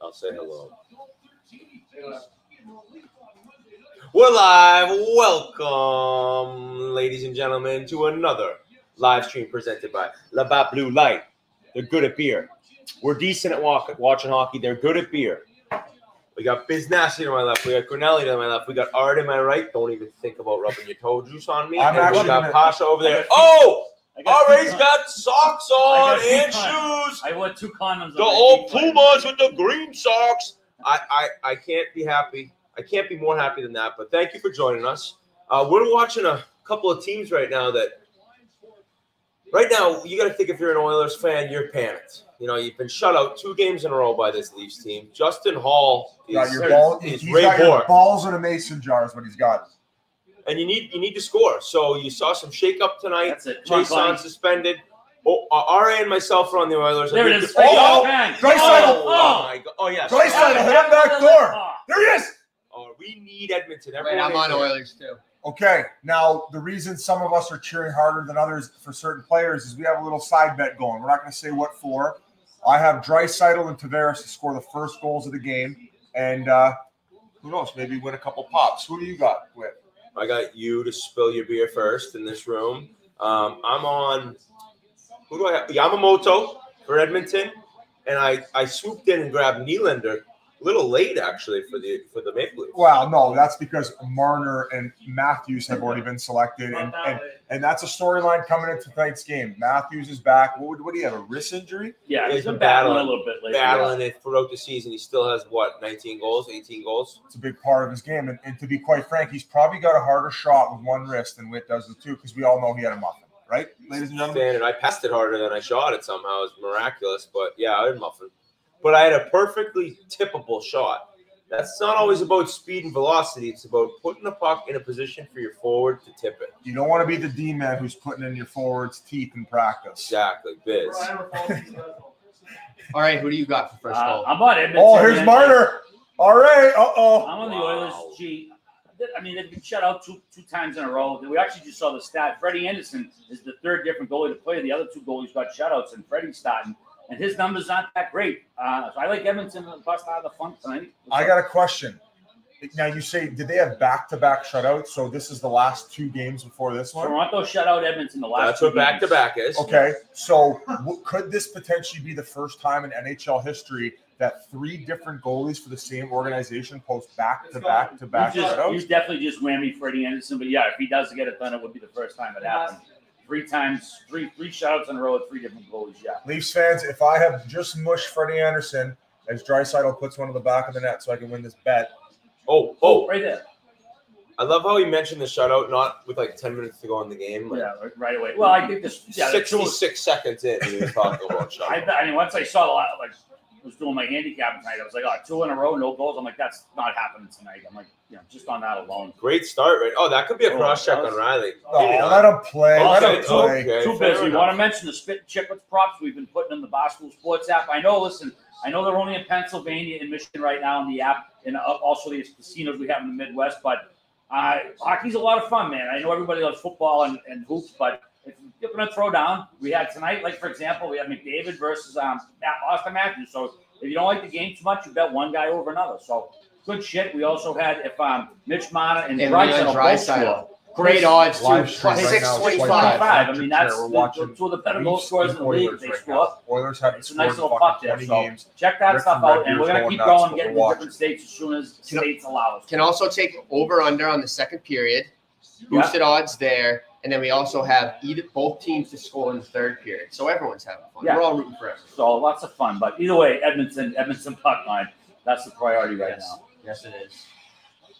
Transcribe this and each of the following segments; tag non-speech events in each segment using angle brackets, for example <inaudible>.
I'll say hello. We're live. Welcome, ladies and gentlemen, to another live stream presented by Labatt Blue Light. They're good at beer. We're decent at walk, watching hockey. They're good at beer. We got Biz Nasty to my left. We got Grinelli to my left. We got Art to my right. Don't even think about rubbing your toe juice on me. I'm and we got gonna- Pasha over there. Oh, I got two con- got socks on got and con- shoes. I wore two condoms. The old feet. Pumas with the green socks. I, I, I can't be happy. I can't be more happy than that. But thank you for joining us. Uh, we're watching a couple of teams right now that, right now, you got to think if you're an Oilers fan, you're panicked. You know, you've been shut out two games in a row by this Leafs team. Justin Hall You got is, your ball. is He's Ray got your balls in a mason jar is what he's got. And you need you need to score. So you saw some shake up tonight. That's it. Come on, Chase Clyde. on suspended. Oh, uh, RA and myself are on the Oilers. There I it think is. the- Oh, bang. Draisaitl. Oh, Oh, my God. Oh, yes. Draisaitl. oh. hit him back door. Oh. There he is. Oh, we need Edmonton. Wait, I'm on in. Oilers too. Okay, now the reason some of us are cheering harder than others for certain players is we have a little side bet going. We're not going to say what for. I have Draisaitl and Tavares to score the first goals of the game, and uh, who knows, maybe win a couple pops. Who do you got with? I got you to spill your beer first in this room. Um, I'm on. Who do I have? Yamamoto for Edmonton, and I I swooped in and grabbed Nylander. A little late actually for the for the Maple Leafs. Well, no, that's because Marner and Matthews have already been selected, and, and, and that's a storyline coming into tonight's game. Matthews is back. What, would- what do you have? A wrist injury? Yeah, He's he's been been battling battling- a little bit lately. Battling it throughout the season. He still has what 19 goals, 18 goals. It's a big part of his game, and, and to be quite frank, he's probably got a harder shot with one wrist than Witt does with two, because we all know he had a muffin, right, ladies and gentlemen? Standard. I passed it harder than I shot it somehow. It's miraculous, but yeah, I had muffin. But I had a perfectly tippable shot. That's not always about speed and velocity. It's about putting the puck in a position for your forward to tip it. You don't want to be the D man who's putting in your forward's teeth in practice. Exactly, Biz. All right, who do you got for first Uh, goal? I'm on Edmonton. Oh, here's man. Marner. All right. Uh oh. I'm on the Wow. Oilers. Gee, I mean, they've been shut out two two times in a row. We actually just saw the stat. Freddie Andersen is the third different goalie to play. The other two goalies got shutouts, and Freddie's starting, and his numbers aren't that great. Uh, so I like Edmonton to bust out of the funk tonight. I got a question. Now you say, did they have back to back shutouts? So this is the last two games before this one. Toronto shut out Edmonton the last. That's two what back to games. back is. Okay. So w- could this potentially be the first time in NHL history that three different goalies for the same organization post back to back to back You, just, you definitely just whammy Freddie Andersen, but yeah, if he does get it done, it would be the first time it happened. Three times, three three shutouts in a row with three different goalies. Yeah, Leafs fans, if I have just mushed Freddie Andersen as Draisaitl puts one on the back of the net so I can win this bet, oh, oh, oh! right there. I love how he mentioned the shutout, not with like 10 minutes to go in the game. Like Yeah, right- right away. Well, I think this. Yeah, the two- 66 seconds in, he was talking about <laughs> I, shutout. I mean, once I saw the lot, like was doing my handicap tonight, I was like, oh, two in a row, no goals. I'm like, that's not happening tonight. I'm like, you know, just on that alone. Great start, right? Oh, that could be a Oh, cross check on Rielly. oh, Maybe not. let him play. Let him play. okay, Too busy. enough. Want to mention the Spittin' Chiclets props we've been putting in the Barstool Sports app. I know. Listen, I know they're only in Pennsylvania and Michigan right now in the app, and uh, also these casinos we have in the Midwest. But uh, hockey's a lot of fun, man. I know everybody loves football and, and hoops, but if you're going to throw down, we had tonight, like for example, we had McDavid versus um, Matt Austin Matthews. So if you don't like the game too much, you bet one guy over another. So good shit. We also had if um, Mitch Marner and And Bryce Leon both Great odds too. Live stream Plus right six now, it's twenty like five. Five. I mean, that's We're the, watching two of the better goal Leafs scorers in the league. Oilers They right score. now. Oilers haven't It's a nice little in puck there. So check that Rick stuff out, and we're gonna keep going, getting we're to different states as soon as Can states allow us. Can also take over under on the second period. Yeah. Boosted odds there. And then we also have either both teams to score in the third period. So everyone's having fun. Yeah. We're all rooting for everyone. So lots of fun, but either way, Edmonton, Edmonton <laughs> puck line. That's the priority right Yes. now. Yes, it is.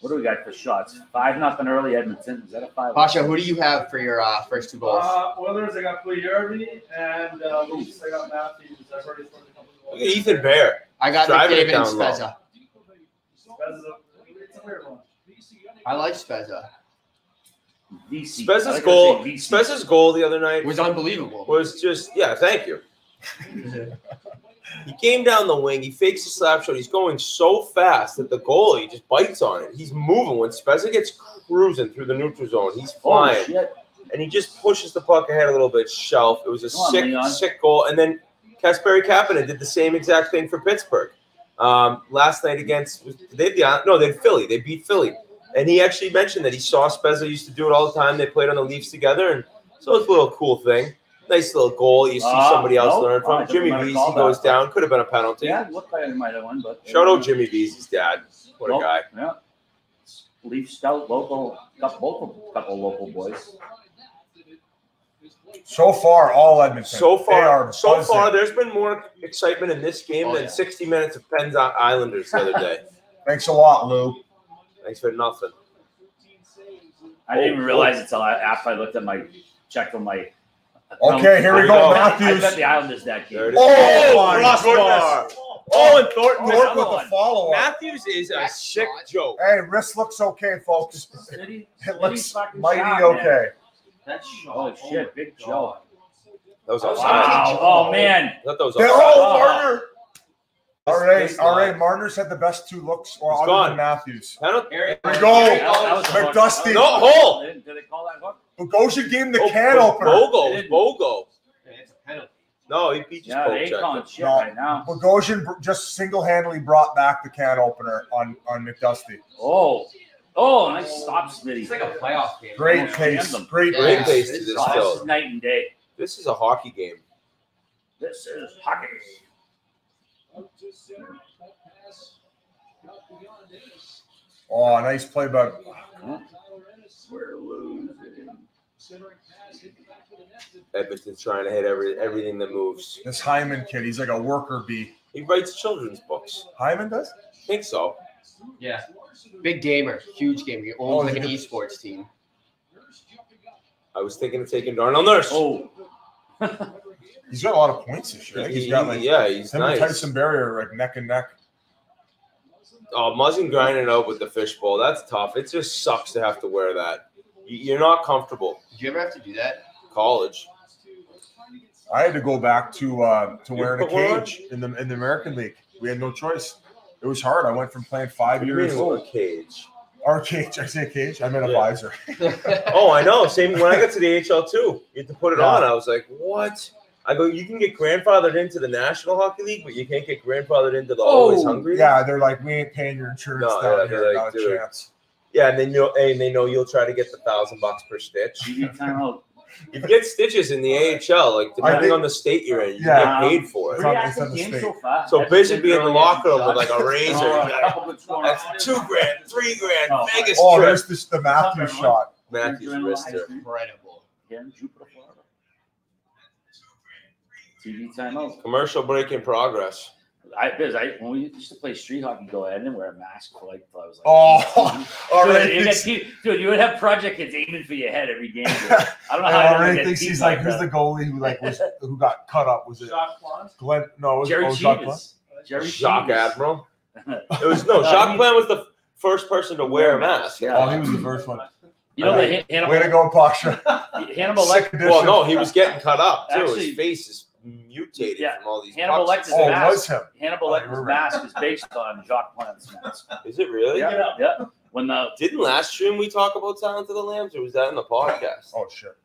What do we got for shots? Five nothing early Edmonton. Is that a five? Pasha, who do you have for your uh, first two goals? Uh, Oilers, I got Puljujarvi, and uh, Leafs, I got Matthews. I've already scored a couple of Look goals. at Ethan Bear. I got driving it McDavid and down low. Spezza. It's a weird one. I like Spezza. VC. I Spezza's goal, say Spezza's goal the other night was unbelievable. was just yeah. Thank you. He came down the wing. He fakes a slap shot. He's going so fast that the goalie just bites on it. He's moving. When Spezza gets cruising through the neutral zone, he's flying. shit. and he just pushes the puck ahead a little bit. Shelf. It was a Come sick, Leon. sick goal. And then Kasperi Kapanen did the same exact thing for Pittsburgh. Um, last night against they the no they had Philly. They beat Philly, and he actually mentioned that he saw Spezza used to do it all the time. They played on the Leafs together, and so it's a little cool thing. Nice little goal you see Ah, somebody else no, learn from. didn't Jimmy remember Vesey call that. goes down. Could have been a penalty. Yeah, it looked like it might have won, but Shout out Jimmy Vesey's dad. What a Nope. guy. Yeah. Leaf Scout, local, couple, local, couple local boys. So far, all Edmonton. So They far, are so buzzing. far, there's been more excitement in this game Oh, than yeah. 60 minutes of Penn's Islanders the other day. <laughs> Thanks a lot, Lou. Thanks for nothing. I didn't Oh, even realize it until I, after I looked at my, checked on my. Okay, here we we go, go. I Matthews. bet the Islanders that game. is. Oh, oh my crossbar. Oh, and Thornton. Oh, Thorpe with one. the follow up. Matthews is a That sick shot. joke. Hey, wrist looks okay, folks. City, It City looks mighty shot, man. okay. That shot. Holy oh shit, big jaw. Joe. That was Wow. offside. Wow. Oh, man. I thought that was They're offside. all Oh. Marner. All right, all right. line. Marner's had the best two looks, or He's other gone. than Matthews. Penalty. Here we go. That- that was a. McDusty. No, hole. Did did they call that hook? Bogosian gave him the Oh, can Bo- opener. Bogo. They. Bogo. It's a penalty. No, he, he just Yeah, poke they ain't checked calling him. shit No. right now. Bogosian br- just single-handedly brought back the can opener on on McDusty. Oh. Oh, nice stop, Smitty. It's like a playoff game. Great Almost pace, jammed great Yeah. Great pace. pace to This this Oh, this field. is night and day. This is a hockey game. This is hockey. Oh, nice play by We're losing. Edmonton's trying to hit every everything that moves. this Hyman kid. He's like a worker bee. He writes children's books. Hyman does. I think so. Yeah. Big gamer, huge gamer. He Oh, like an he's esports team. I was thinking of taking Darnell Nurse. Oh. <laughs> He's got a lot of points this year. I think He- he's got like yeah, he's him and. Tyson Barrie are like neck and neck. Oh, Muzzin grinding it out with the fishbowl. That's tough. It just sucks to have to wear that. You- You're not comfortable. Did you ever have to do that? College. I had to go back to uh, to You wearing a put one on? cage in the in the American League. We had no choice. It was hard. I went from playing five What years mean with a cage? or cage. I say cage. I meant a Yeah. visor. <laughs> <laughs> Oh, I know. Same when I got to the HL too. You had to put it Yeah. on. I was like, what? I go, you can get grandfathered into the National Hockey League, but you can't get grandfathered into the oh, Always Oh, Hungry. League? Yeah, they're like, we ain't paying your insurance No, down yeah, here. they're Not like, a dude. chance. Yeah, and they know, and they know you'll try to get the thousand bucks per stitch. You need timeout. <laughs> You get stitches in the AHL, like depending think- on the state you're in, you Yeah. get paid for it. on- Pretty it's on active the game state. so far. So That's busy in the locker room with like a <laughs> razor. Oh, you'd be a like, couple good scoring That's two grand, three grand, Oh, Vegas Oh, trip. there's this the Matthews shot. Matthews wrister. Incredible. Here in Jupiter, Florida. TV timeout. Commercial break in progress. I, Biz, I when we used to play street hockey, go ahead and wear a mask for like till I was like. Oh, all <laughs> dude, you thinks- get dude, you would have project kids aiming for your head every game. Dude. I <laughs> don't know how. I I already get thinks he's like, who's the goalie who like was <laughs> who got cut up? Was it Shot clock. Glenn? No, it was Jerry oh, Jacques Cheevers. Jerry Jacques Cheevers. Admiral. It was no, No, Jacques he- Plante was the first person to wear a mask. Yeah. Oh, he was the first one. You know the Han- Hannibal. Way to go, Pasha. Hannibal Lecter. Well, no, he was getting cut up too. Actually- His face is mutated Yeah, from all these. Hannibal pucks. Lecter's Oh, mask. was him. Hannibal Oh, Lecter's mask is based on Jacques Plante's mask. <laughs> Is it really? Yeah, yeah. When the Didn't last stream we talk about Silence of the Lambs, or was that in the podcast? Oh shit.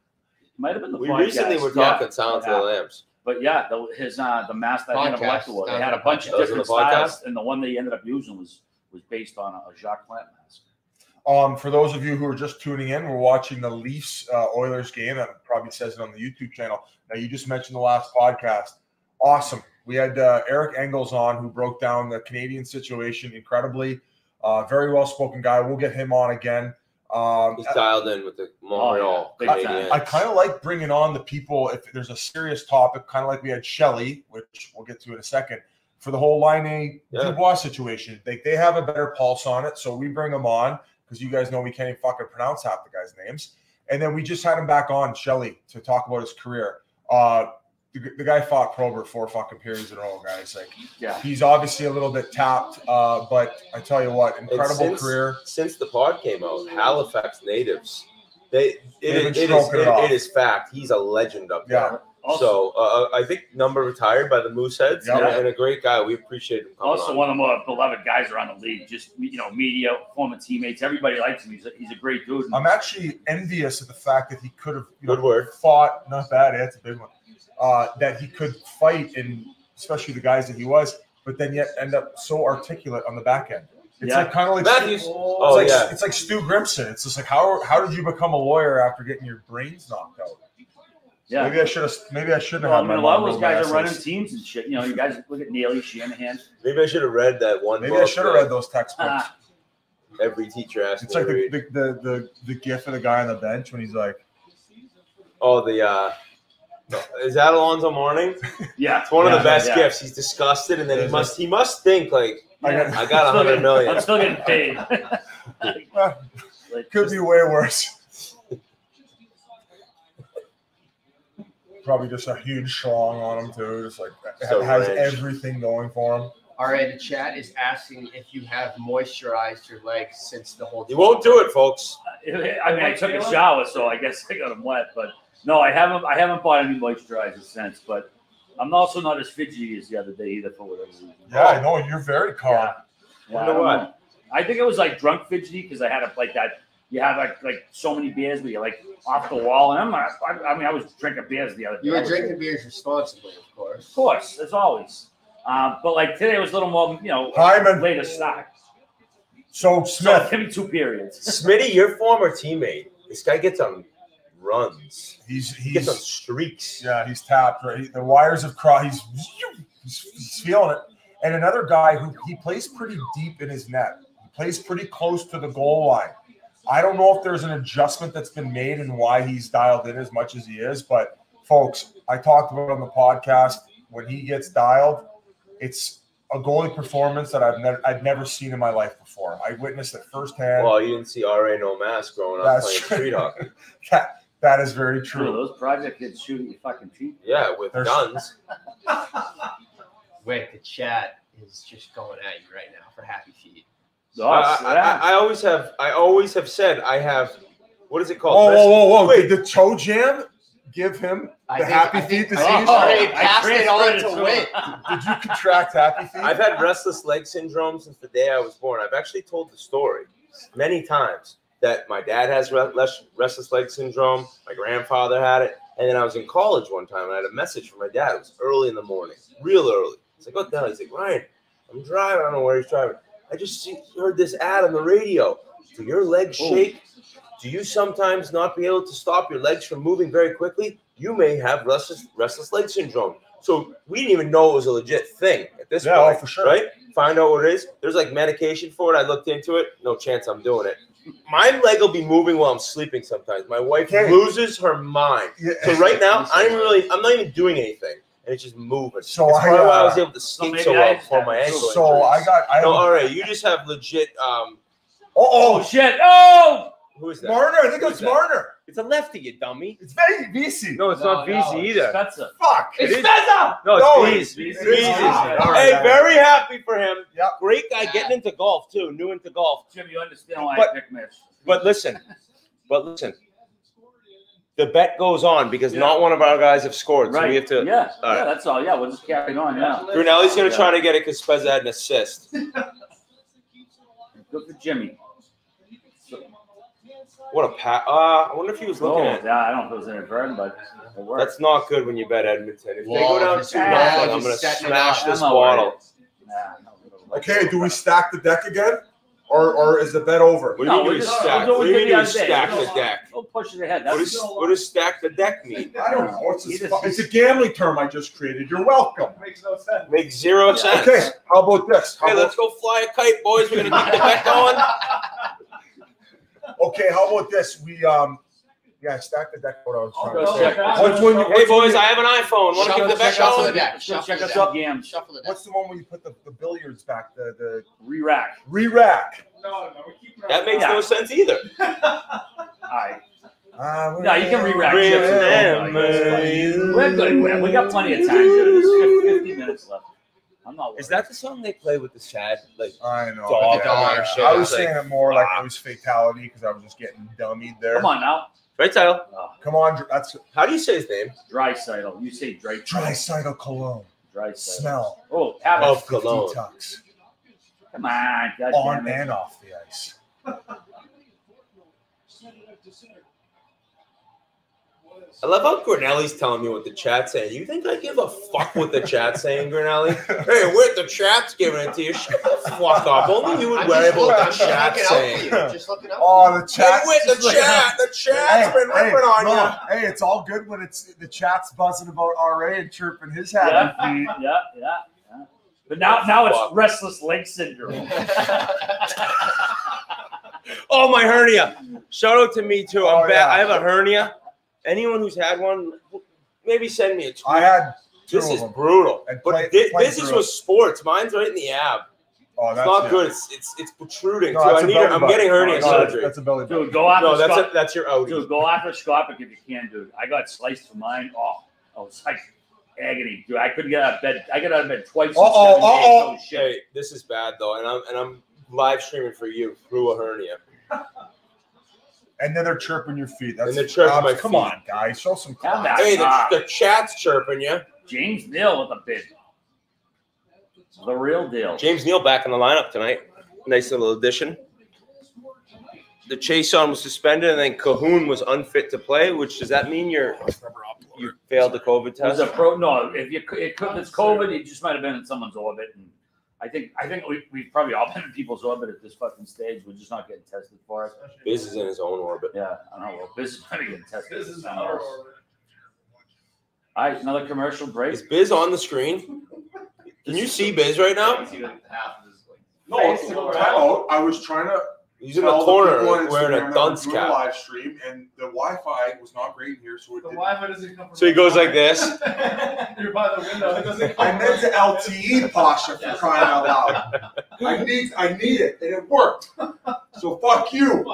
might have been the we podcast. recently were Yeah. talking Silence Yeah. of the Lambs. But yeah, the, his uh, the mask that Hannibal Podcast. Lecter wore, they had a bunch of podcast. That different the podcast? styles, and the one they ended up using was was based on a, a Jacques Plante mask. Um, for those of you who are just tuning in, we're watching the Leafs uh, Oilers game. That probably says it on the YouTube channel. Now, you just mentioned the last podcast. Awesome. We had uh, Eric Engels on who broke down the Canadian situation incredibly. Uh, very well spoken guy. We'll get him on again. Um, He's dialed in with the Montreal Oh, yeah. Big Canadiens. I kind of like bringing on the people if there's a serious topic, kind of like we had Shelly, which we'll get to in a second, for the whole Line A Yeah. Dubois situation. They, they have a better pulse on it, so we bring them on because you guys know we can't even fucking pronounce half the guys' names. And then we just had him back on, Shelly, to talk about his career. Uh, the, the guy fought Probert four fucking periods in a row, guys. Like Yeah, he's obviously a little bit tapped, uh, but I tell you what, incredible since- career. Since the pod came out, Halifax natives, they it, it, it is stroking it it- off. it is fact. He's a legend up there. Yeah. also, So uh, I think number retired by the Mooseheads Yeah. and, and a great guy. We appreciate him also on. one of the more beloved guys around the league. Just you know, media, former teammates, everybody likes him. He's a, he's a great dude. I'm actually envious of the fact that he could have you know, Good word. fought. Not bad. That's a big one. Uh, that he could fight, and especially the guys that he was. but then yet end up so articulate on the back end. It's Yeah. like kind of like Matthews. Stu, Oh it's like yeah. it's like Stu Grimson. It's just like how how did you become a lawyer after getting your brains knocked out? Yeah. Maybe I should have. Maybe I shouldn't Well, I have. mean, a lot of those roll my guys are running teams and shit. You know, you guys look at Neely, Shanahan. Maybe I should have read that one. Maybe I should have read those textbooks. Ah, Every teacher asked It's like the, read. the, the, the, the gif of the guy on the bench when he's like, Oh, the uh, is that Alonzo Mourning? <laughs> yeah. It's one of the best yeah. gifts. He's disgusted, and then he must he must think like I Yeah. got, I got a I'm still hundred getting- million. I'm still getting paid. <laughs> Like, could just- be way worse. Probably just a huge schlong on him too. Just like So has rich. everything going for him. All right, the chat is asking if you have moisturized your legs since the whole. You won't do it, folks. Uh, I mean, I took a shower, so I guess I got them wet. But no, I haven't. I haven't bought any moisturizer since. But I'm also not as fidgety as the other day either, for whatever reason. Yeah, I know you're very calm. Yeah. Yeah, Wonder I don't why. know. I think it was like drunk fidgety because I had a, like that. You have like like so many beers, but you're like off the wall. And I'm not. I, I mean, I was drinking beers the other day. You I were was- drinking beers responsibly, of course. of course, as always. Um, but like today was a little more, you know, Hyman. later start. So So Smith, <laughs> give me two periods. <laughs> Smitty, your former teammate. This guy gets on runs. he's He gets on he's streaks. yeah he's tapped. Right, He- the wires have crossed. He's, he's he's feeling it. And another guy who he plays pretty deep in his net. He plays pretty close to the goal line. I don't know if there's an adjustment that's been made and why he's dialed in as much as he is, but folks, I talked about on the podcast. When he gets dialed, it's a goalie performance that I've never I've never seen in my life before. I witnessed it firsthand. Well, you didn't see RA no mask growing up That's playing true. street hockey. <laughs> that, that is very Dude, true. those project kids shoot at your fucking feet. Yeah, with There's- guns. <laughs> Wait, the chat is just going at you right now for happy feet. Oh, I, yeah. I, I always have. I always have said I have. What is it Whoa, called? whoa, whoa, whoa! Wait. Did the toe jam give him I the think- happy I feet think- this I think season? I passed it on transferred to him. Wit. Did you contract happy feet? I've had restless leg syndrome since the day I was born. I've actually told the story many times that my dad has restless leg syndrome. My grandfather had it, and then I was in college one time and I had a message from my dad. It was early in the morning, real early. It's like, what the hell? He's like, Ryan, I'm driving. I don't know where he's driving. I just see, heard this ad on the radio. Do your legs Oh. shake? Do you sometimes not be able to stop your legs from moving very quickly? You may have restless restless leg syndrome. So we didn't even know it was a legit thing at this Yeah, oh, point, for sure. right? Find out what it is. There's like medication for it. I looked into it. No chance I'm doing it. My leg will be moving while I'm sleeping sometimes. My wife Okay. loses her mind. Yeah. So right <laughs> now, I'm really, I'm not even doing anything, and it's just moving. So That's I, probably why I uh, was able to skate maybe so well just before have my it ankle. too. So I got I No, all right. You just have legit. Um, oh, Oh shit! Oh, who is that? Marner. I think Who's it's that? Marner. It's a lefty, you dummy. It's very VC. No, it's No, not VZ no, either. Spencer. Fuck. It is- Spencer. No, No, it's it's- Bees. it's- it's- All right, Hey, all right. very happy for him. Yep. Great guy getting into golf too. New into golf. Jim, you understand why But- I picked Mitch? But listen, but listen. The bet goes on because Yeah. not one of our guys have scored. So right? we have to. yeah, all right. yeah. That's all. Yeah, we'll just carry it on. Yeah. Grinelli's going to Yeah. try to get it because Spezza had an assist. Good for Jimmy. What a pat. Uh, I wonder if he was Oh, looking at. yeah. I don't know if it was inadvertent, but it worked. That's not good when you bet Edmonton. If they go down just- two nothing, I'm going to smash this bottle. Nah, Okay, do we stack the deck again, or or is the bet over? What do you No, mean we're we just- stack? we'll do What do you mean we do the stack the know, deck? Don't push it ahead. What That's does what does stack the deck mean? <laughs> I don't know. It's, He a, just- it's a gambling term I just created. You're welcome. Makes no sense. Makes zero Yeah. sense. Okay, how about this? How Hey, about, let's go fly a kite, boys. We're gonna keep the bet <laughs> going. <laughs> okay, how about this? We um, yeah, stack the deck. What I was trying to say. check out- What's you, Hey, what's when boys, you- I have an iPhone. Want to Shuffle- keep the bet check out going? the deck. Let's Shuffle check the us deck. up, Gams. Shuffle the deck. What's the one where you put the, the billiards back? The the Re-rack. re-rack. No, no, we're keeping That makes no sense either. <laughs> All right. Uh, No, you can re-rack Re- chips. Re- We're good. We're- We got plenty of time. dude. There's 50 minutes left. I'm not. Is that the song they play with the sad like I know. dog? Yeah. dog or shit? I was It's like, saying it more like ah. it was fatality because I was just getting dummied there. Come on now. Right, Tyler? Oh, ah, Come on, that's How do you say his name? dry cider. You say dry tricidal cologne. Dry. Smell Oh, have. Of F50 cologne. Tux. Come on. God on and off the ice. I love how Grinelli's telling me what the chat's saying. You think I give a fuck what the chat's saying, Grinelli? <laughs> Hey, what the chat's giving it to you? Shut the fuck up. Only you would I'm worry just about what the I'm chat's out saying. Just looking out. Oh, the Hey, chat. with the chat, the chat's been ripping on no, you. hey, it's all good when it's the chat's buzzing about RA and chirping his Yeah, happy feet. yeah, yeah, yeah. But now, now it's restless leg syndrome. <laughs> Oh, my hernia. Shout out to me too. I'm Oh, bad. yeah. I have a hernia. Anyone who's had one, maybe send me a tweet. I had two this of is them. brutal. And But play- thi- play this is with sports. Mine's right in the ab. Oh, It's that's not yeah. good. It's it's it's protruding No, too. that's I a need. belly I'm getting hernia No, that's- surgery. That's a belly button. Dude, go after no, that's a, that's your Audi. Dude, go arthroscopic if you can, dude. I got sliced for mine. Oh, I was like agony, dude. I couldn't get out of bed. I got out of bed twice. in Uh-oh, seven days. uh-oh. Oh shit. Hey, this is bad though, and I'm and I'm live streaming for you through a hernia. And then they're chirping your feet. That's And they're chirping uh, my Come feet. on, guys, show some Calm class. Hey, the, Ah. the chat's chirping you. James Neal with a bid. The real deal. James Neal back in the lineup tonight. Nice little addition. The Kassian was suspended, and then Kahun was unfit to play. Which does that mean you're you failed the COVID It was test? a pro. No, if you it could, it's COVID, it just might have been in someone's orbit. And I think I think we we've probably all been in people's orbit at this fucking stage. We're just not getting tested for it. Biz is in his own orbit. Yeah, I don't know. Well, this is probably getting tested. This is in our else. orbit. All right, another commercial break. Is Biz on the screen? Can you see Biz right now? No, Face time to the out. I was trying to He's in the tell the corner wearing a Instagram dunce we're cap. live stream, and the Wi-Fi was not great in here, so it The didn't. Wi-Fi doesn't come from. So he goes like this. <laughs> You're by the window. It doesn't come I meant to LTE Pasha for crying out loud. <laughs> I need, I need it, and it worked. So <laughs> fuck you.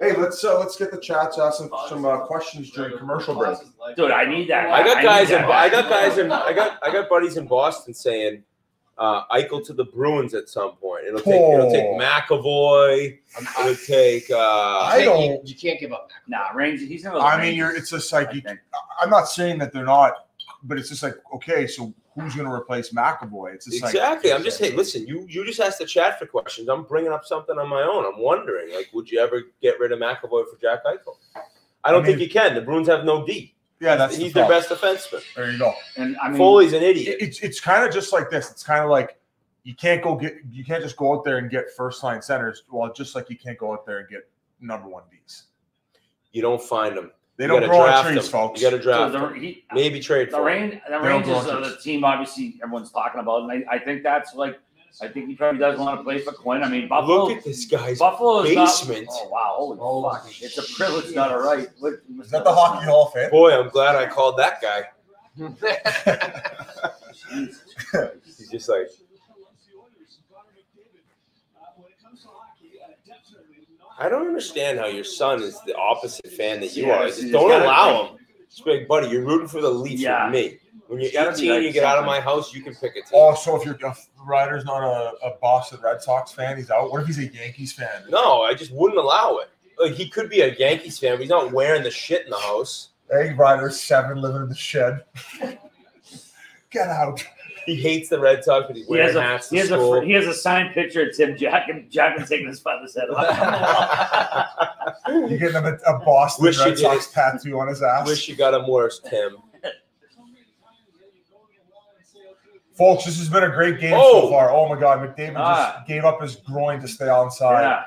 Hey, let's uh, let's get the chat to ask some, some uh, questions during commercial break. Dude, I need that. I got need guys in. that. I got guys in. I got I got buddies in Boston saying uh, Eichel to the Bruins at some point. It'll take. It'll take Oh. McAvoy. It'll take. Uh, I don't- You, can't give up. Nah, Ranger. He's never. I mean, you're. It's just like I you, think. I'm not saying that they're not, but it's just like okay, so who's going to replace McAvoy? It's just exactly. like I'm just. Hey, listen. You you just asked the chat for questions. I'm bringing up something on my own. I'm wondering, like, would you ever get rid of McAvoy for Jack Eichel? I don't I think you can. The Bruins have no D. Yeah, that's he's the their problem. best defenseman. There you go. And I mean, Foley's an idiot. It's it's kind of just like this. It's kind of like you can't go get you can't just go out there and get first line centers. Well, just like you can't go out there and get number one Ds. You don't find them. They You don't gotta grow on trees, them. folks. You got to so draft. the, he, Maybe trade the for. 'em. rain, the don't Rangers go are the team. Obviously, everyone's talking about, and I, I think that's like. I think he probably does want to play for Quinn. I mean, Buffalo. Look at this guy's Buffalo is basement. Not, oh wow! Holy Oh, fuck! It's a privilege, not a right. What, Is that the Hockey Hall of Fame? Boy, I'm glad I called that guy. <laughs> <laughs> He's just like, I don't understand how your son is the opposite fan that you Yeah, are. Just don't allow him. Just be like, buddy, you're rooting for the Leafs Yeah. with me. When you're It's gotta be 18, you get out of my house, you can pick a team. Oh, so if your if Ryder's not a, a Boston Red Sox fan, he's out. What if he's a Yankees fan? No, I just wouldn't allow it. Like he could be a Yankees fan, but he's not wearing the shit in the house. Hey, Ryder's seven living in the shed. <laughs> Get out. He hates the Red Sox, but he's He has a hats he to has a school. he has a signed picture of Tim Jack and Jack and taking his father's head off. <laughs> You getting him a, a Boston Wish Red Sox tattoo on his ass? Wish you got him worse, Tim. Folks, this has been a great game Oh. so far. Oh my God, McDavid Ah. just gave up his groin to stay outside. yeah,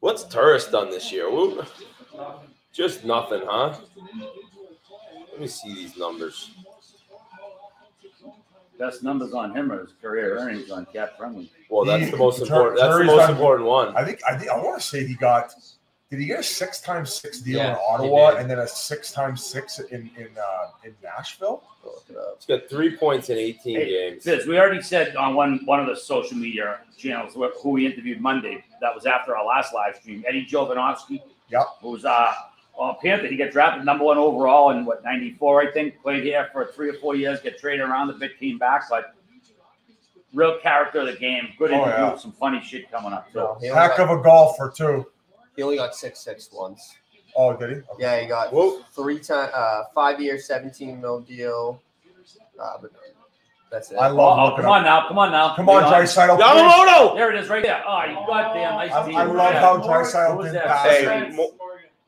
What's Turris done this year? Woo- Just nothing, huh? Let me see these numbers. best numbers on him are his career earnings on Cap Friendly. Well, that's He- the most Tur- important. That's the most done- important one. I think I think I want to say he got. Did he get a six times six deal Yeah, in Ottawa and then a six times six in in uh, in Nashville? He's got three points in 18 Hey, games. Fizz, we already said on one one of the social media channels who we interviewed Monday. That was after our last live stream. Eddie Jovanovski. Yep. was uh well, Panther. He got drafted number one overall in what '94, I think. Played here for three or four years. Get traded around a bit, came back, but real character of the game. Good Oh, interview. yeah. Some funny shit coming up too. No, Heck of a golfer too. He only got six six once. Oh, did he? Okay. Yeah, he got Whoa. three time uh five year seventeen mil deal. Uh, but That's it. I love Oh, looking come on now, come on now. Come on, Leon. Draisaitl. please. Yamamoto. There it is, right there. Oh, you goddamn nice I, team. I love Yeah. how Who Draisaitl was didn't that? Hey. Mo-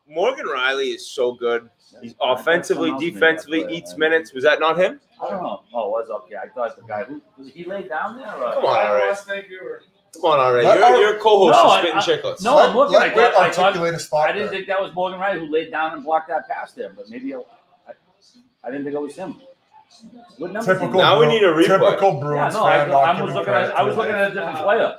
Morgan Rielly is so good. He's offensively, Someone else made that defensively, eats minutes. Was that not him? I don't know. Oh, it was okay. I thought the guy who was he laid down there. Or? Come on, all right. West Vancouver. Come on, all right. Let- You're, you're co-host No, of I- Spitting I- Chiclets. No, Let- I'm looking. let I Britt thought, I thought articulate a spot I didn't there. think that was Morgan Rielly who laid down and blocked that pass there, but maybe I, I, I didn't think it was him. What number? is he? Typical. Now we Bru- need a replay. Typical Yeah, Bruins no, I, fan. not I was looking at I was looking at a different player.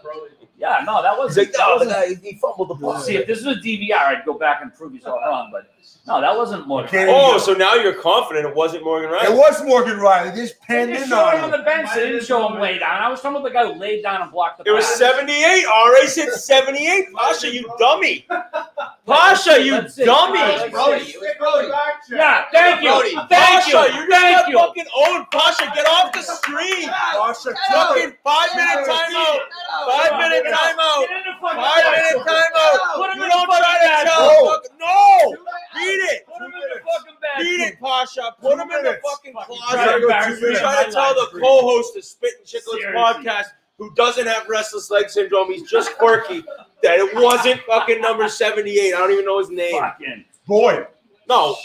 Yeah, no, that wasn't. like, that wasn't guy, he fumbled the ball. see, if this was a DVR, I'd go back and prove yourself wrong. But no, that wasn't Morgan. Rielly. Oh, so now you're confident it wasn't Morgan It was Morgan Rielly. They just panned just in showed him on on him. the bench. They didn't show him lay down. I was talking about the guy who laid down and blocked the It was pass. 78. RA said 78. Pasha, you dummy. Pasha, you Let's see. dummy. Brodie, see. it was Brodie. Yeah, thank you. Brodie. Thank you. Pasha, you're Thank you. fucking old. Pasha, get off the screen. Pasha, Fucking five minute timeout. Five minute timeout. Get in the fucking Five box. minute timeout. Put him You in don't try to tell. No. Fuck- Beat it. Put him in the fucking bag. Beat it, Pasha. Put him in the fucking Fucking closet. try to go embarrass two me You're trying to tell the co-host of Spittin' Chiclets podcast, who doesn't have restless leg syndrome, he's just quirky, that it wasn't fucking number 78. I don't even know his name. Fucking. Boy, No.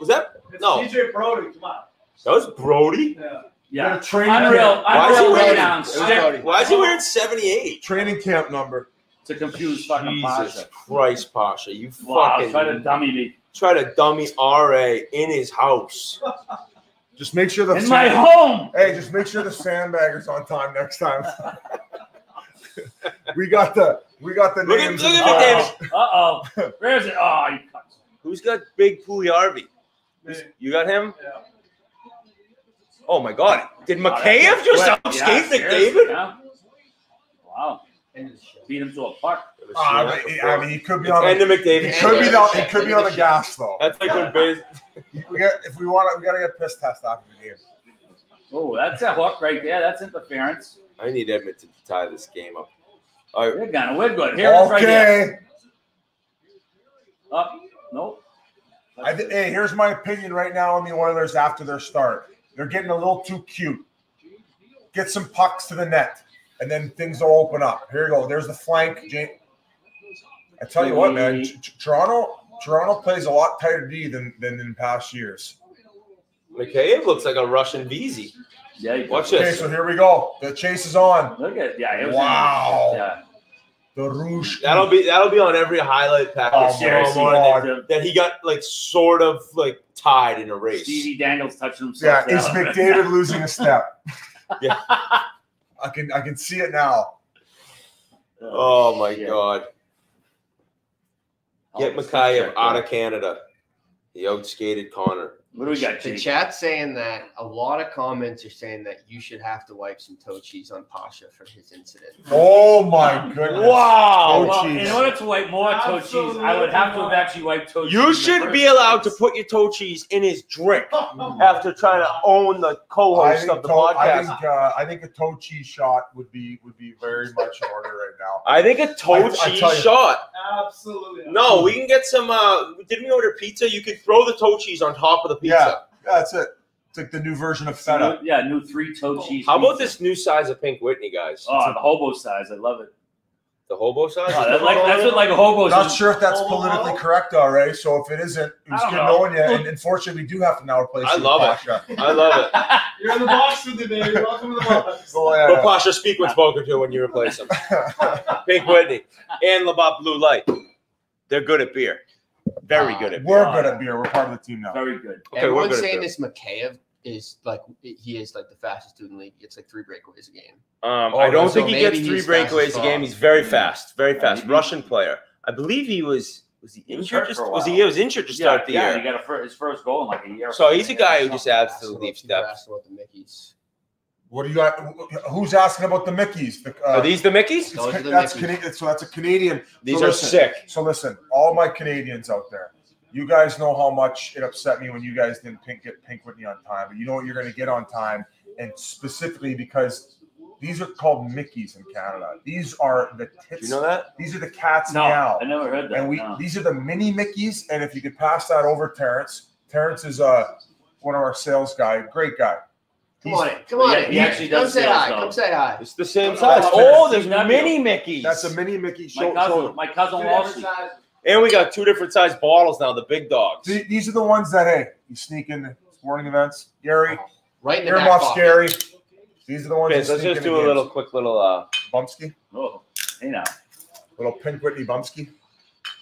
Was that? It's No. TJ Brodie. Come on. That was Brodie? Yeah. Yeah. training Unreal. camp, Why is he wearing- down. It was Stick Brodie. Why is he wearing 78? training camp number. to confuse fucking Jesus Pasha. Christ, Pasha. You Wow, fucking try to dummy me. Try to dummy RA in his house. Just make sure the In my home. Hey, just make sure the sandbagger's on time next time. <laughs> we got the we got the Look at- names. look at files. Davis. Uh oh. Where's it? Oh, you cuts. Who's got Big Pooey Harvey? Me. You got him? Yeah. Oh my God! Did Oh, Mikheyev just quick. upskate Yeah, McDavid? yeah. Wow. Beat him to a puck. Ah, I mean, I mean, he could be on. End The, McDavid. he could be the, he could be on the gas though. That's like when Biz. <laughs> We got, if we want, to, we got to get piss test after the game. Oh, that's a hook right there. That's interference. I need Edmonton to tie this game up. All right, We're gonna. We're good. Here it is right here. Okay. Up. Nope. I th- hey, here's my opinion right now on the Oilers after their start. They're getting a little too cute. Get some pucks to the net, and then things will open up. Here you go. There's the flank. I tell you what, man. T- T- Toronto, Toronto plays a lot tighter D than than in past years. Mikheyev looks like a Russian VZ. Yeah. Watch got Okay, this. so here we go. The chase is on. Look at yeah. It was Wow. Yeah. The Rouge. That'll be that'll be on every highlight package Oh, tomorrow seriously. That he got like sort of like tied in a race. Stevie Daniels touching himself. Yeah, is down. McDavid losing a step? <laughs> Yeah. I can I can see it now. Oh my shit. God! Get Oh, Mikheyev check out that. of Canada. He outskated Connor. What do we got, The Chief? chat's saying that a lot of comments are saying that you should have to wipe some toe cheese on Pasha for his incident. Oh my goodness! Wow! Well, in order to wipe more toe cheese, I would have to have actually wiped toe cheese. You the should first be allowed to put your toe cheese in his drink <laughs> after trying to own the co-host of the toe, I podcast. think uh, I think a toe cheese shot would be would be very much in order right now. I think a toe I- I cheese tell you. shot. Absolutely. No, we can get some. uh Didn't we order pizza? You could throw the toe cheese on top of the pizza. Yeah. Yeah, that's it. It's like the new version of feta. New- yeah, new three toe cheese. How about this new size of Pink Whitney, guys? Oh, the hobo size. I love it. The hobo size. Ah, oh, that's, like, that's what like a hobo. Not sure if that's politically correct, already. So if it isn't, it was good know. knowing you. And unfortunately, we do have to now replace. I love it. Pasha. I love it. <laughs> You're in the box with me, baby. Welcome to the box. <laughs> Oh, so, But yeah. Pasha, speak when spoken to when you replace him. <laughs> Pink Whitney and Labatt Blue Light. They're good at beer. Very good at beer. We're good at beer. We're part of the team now. Very good. Okay, we're Everyone's good saying beer. this Mikheyev is like he is like the fastest dude in the league. He gets like three breakaways a game. Um, Oh, I don't so think he gets three breakaways a game. He's very fast, very fast. maybe. Russian player. I believe he was was he He was injured? Just was he? He was injured to start yeah, the yeah, year. he got a fir- his first goal in like a year. So he's a guy who just People absolutely leaps asking about- steps. What do you got? Who's asking about the Mickeys? The, uh, Are these the Mickeys? it's- Those are the that's Mickeys. Canadian. So that's a Canadian. These So are listen, sick. So listen, all my Canadians out there, you guys know how much it upset me when you guys didn't pink, get Pink Whitney on time. But you know what you're going to get on time, and specifically because these are called Mickeys in Canada. These are the Do tits. you know that? These are the cats no, meow. I never heard that. and we no. these are the mini Mickeys. And if you could pass that over, Terrence. Terrence is uh one of our sales guy, great guy. Come He's- on in. Come on Yeah, in. he actually does Come say sales, hi. though. Come say hi. It's the same Oh, size. Oh, there's CW. mini Mickeys. That's a mini Mickey. My cousin, show. my cousin Walsh. and we got two different size bottles now, the big dogs. The- These are the ones that hey, you sneak in the sporting events. Gary, Right in the back earmuffs, pocket. Gary. These are the ones. Okay, let's just do the a little quick little uh Bumsky, Oh, hey now. little pink Whitney Bumsky.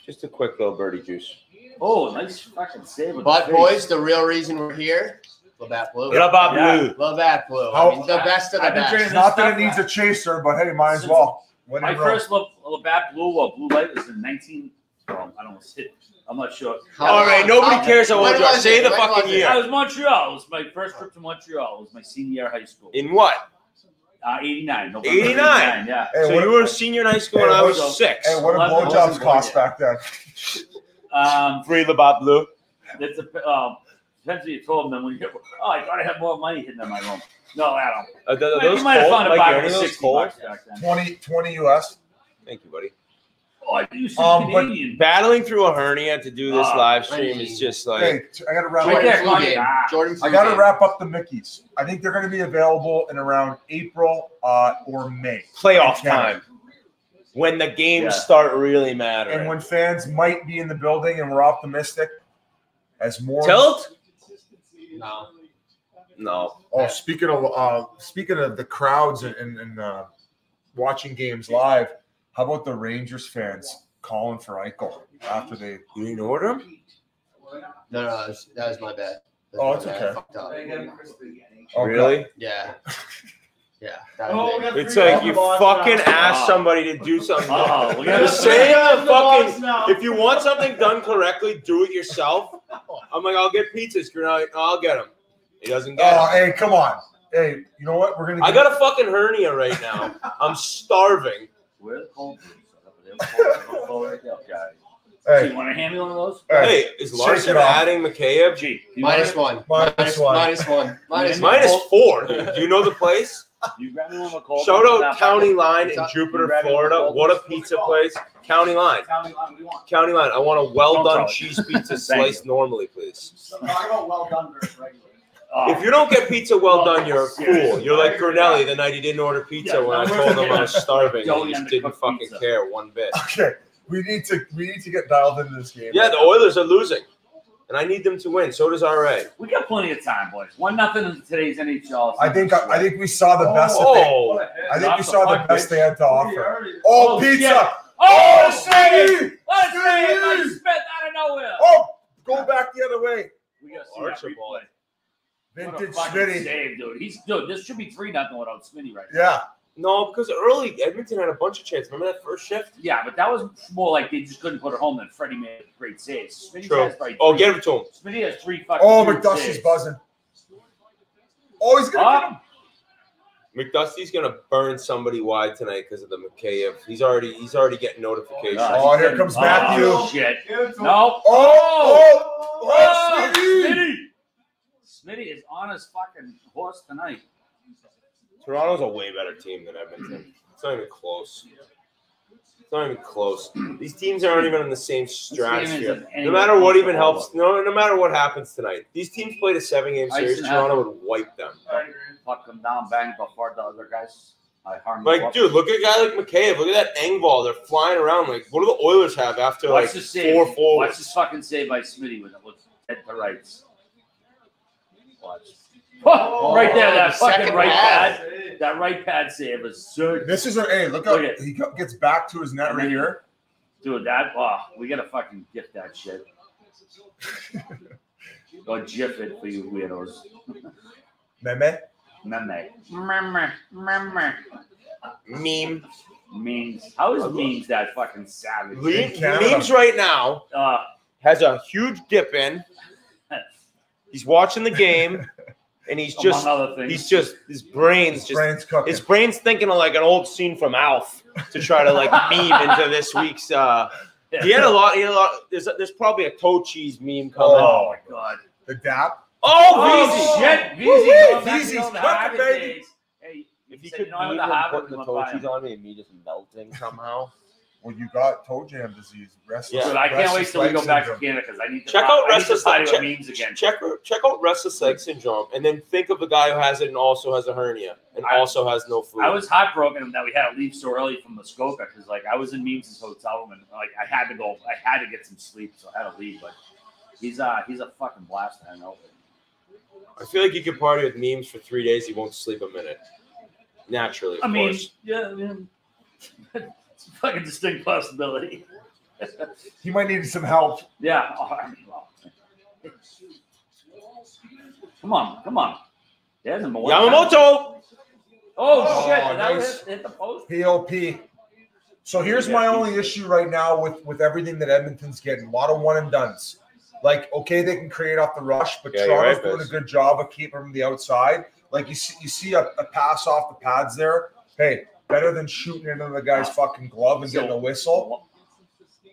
just a quick little birdie juice. Oh, nice fucking save. But the boys, the real reason we're here, Labatt Blue. Labatt Yeah. Blue. Labatt Blue. How- I mean, the best of the I've been best. drinking not that it needs a chaser, but hey, might as well. When My in Rome. first love, Labatt Blue or Blue Light was in 19. Um, I don't know. I'm not sure. How All right, long- nobody how- cares how old when you are. was Say it? the When fucking was it? year. I was Montreal. It was my first trip to Montreal. It was my senior year of high school. In what? Uh, 89. November 89? Yeah. Hey, so what, you were a senior in high school Hey, when I what- was six. hey, what did Eleven blowjobs wasn't cost born back then? Um, Free Labatt Blue. it's a, um, depends you told them. When you get, oh, I thought I had more money hidden in my room. No, I don't. Uh, th- You those might have cold? found a Like, bag are for any of those 60 cold? bucks back then. 20, 20 US. Thank you, buddy. Oh, I do some Um, but Canadian. Battling through a hernia to do this Ah, live stream mean- is just like Hey, t- I got to wrap Right up. there, Jordan Flu Connie. game. Ah. Jordan I got to game. wrap up the Mickeys. I think they're going to be available in around April uh, or May. playoff Yeah. time when the games Yeah. start really mattering. And when fans might be in the building and we're optimistic, as more Tilt? No. No. Oh, speaking of uh, speaking of the crowds and, and, and uh, watching games live, how about the Rangers fans calling for Eichel after they? You didn't order him? No, no, that was, that was my bad. That was Oh, it's okay. I up. Oh, really? <laughs> Yeah. Yeah. Oh, it. It's like you fucking now. ask Oh. somebody to do something. Oh, we got Just three say the the box fucking. If you want something done correctly, do it yourself. I'm like, I'll get pizzas. You're like, I'll get them. He doesn't get Oh, 'em. hey, come on. Hey, you know what? We're gonna. I got a fucking hernia right now. <laughs> I'm starving. Where the cold brews? They're cold- cold right there. Okay. So Hey, you want to hand me one of those? hey, Hey, is shake Larson it adding McCabe? Gee, you want Minus it? one. Minus Minus one. Minus one. Minus Minus one. four. dude. <laughs> Do you know the place? You grab me one of cold Shout out County fucking- Line in Jupiter, Florida. What a pizza place. County Line. Tell me what do you want? County Line. I want a well Don't done tell it. cheese pizza Thank sliced normally, please. I got well done versus regular. Oh, If you don't get pizza well Well, done, you're a fool. You're like Grinelli the night he didn't order pizza Yeah, when I told him I was starving. and he just didn't fucking pizza. care one bit. Okay, we need to we need to get dialed into this game. Yeah, the Oilers are losing, and I need them to win. So does RA. we got plenty of time, boys. One nothing in today's NHL. I think I think we saw the oh. best. that they, Oh, I think we saw the the best they had to offer. Already- Oh, Oh, pizza! shit. Oh, Oh, Smitty! Smitty! Let's see it. I Smitty! spit out of nowhere. Oh, go back the other way. We got to see Archibald. replay. What a Vintage fucking Smitty. save, dude. He's dude. This should be three nothing without Smitty right now. Yeah. No, because early Edmonton had a bunch of chances. Remember that first shift? Yeah, but that was more like they just couldn't put it home. Than Freddie made great saves. Smitty True. has probably Oh, three- get him to him. Smitty has three fucking. Oh, McDusty's buzzing. Oh, he's gonna. get him. McDusty's gonna burn somebody wide tonight because of the Mikheyev. He's already he's already getting notifications. God, Oh, oh here comes Matthew. Oh, shit. Give it to him. No. Oh, oh, Oh, oh, Smitty. Smitty. Smitty is on his fucking horse tonight. Toronto's a way better team than Edmonton. It's not even close. It's not even close. These teams aren't even in the same stratosphere. No matter what even helps, no, no matter what happens tonight, these teams played a seven-game series. Toronto would wipe them. Fuck them down, bang before the other guys. Like, dude, look at a guy like McCabe. Look at that Engvall. They're flying around. Like, what do the Oilers have after Watch like this save. four Watch forwards? this fucking save by Smitty when it looks dead to rights. Watch. Oh, right there, that the fucking right pad. pad. That right pad save is so This is a hey. Look how Look he gets back to his net right here. Dude, that oh, we gotta fucking gift that shit. <laughs> or GIF it for you weirdos. Meme. Meme. Meme. Meme. Meme. Memes. How is memes that fucking savage? Meme- Memes right now Uh, has a huge dip in. <laughs> He's watching the game, <laughs> and he's among just other things. he's just his brain's His just brain's cooking. his brain's thinking of like an old scene from Alf to try to like <laughs> meme into this week's. uh He had a lot. He had a lot. There's there's probably a toe cheese meme coming. Oh my god. the dap. Oh, Oh Vesey. shit! Woo-wee, Vesey going back to Vesey's cooking, baby. Hey, If he you could you know, I meme to him putting the with toe cheese on me and me just melting somehow. Well, you got toe jam disease. Restless, But I can't wait restless till we go leg back to. Canada because I need to Check pop- out I need to Restless potty Leg- check- memes again. Check check out restless leg syndrome, and then think of the guy who has it and also has a hernia and I- also has no food. I was heartbroken that we had to leave so early from Muskoka because like I was in Memes' hotel room and like I had to go, I had to get some sleep, so I had to leave. But he's uh he's a fucking blast. I know. I feel like you could party with memes for three days. You won't sleep a minute. Naturally, of I mean, course. yeah, I mean, <laughs> it's a fucking distinct possibility. <laughs> He might need some help. Yeah. Oh, I mean, well. Come on, come on. There's a more. Yamamoto. Oh, Oh, shit! Did that nice. hit, hit the post? POP. So here's my only issue right now with with everything that Edmonton's getting. A lot of one and duns. Like, okay, they can create off the rush, but Yeah, you're Toronto's right, doing a good job of keeping them the outside. Like you see, you see a, a pass off the pads there. Hey, better than shooting into the guy's fucking glove and getting a whistle.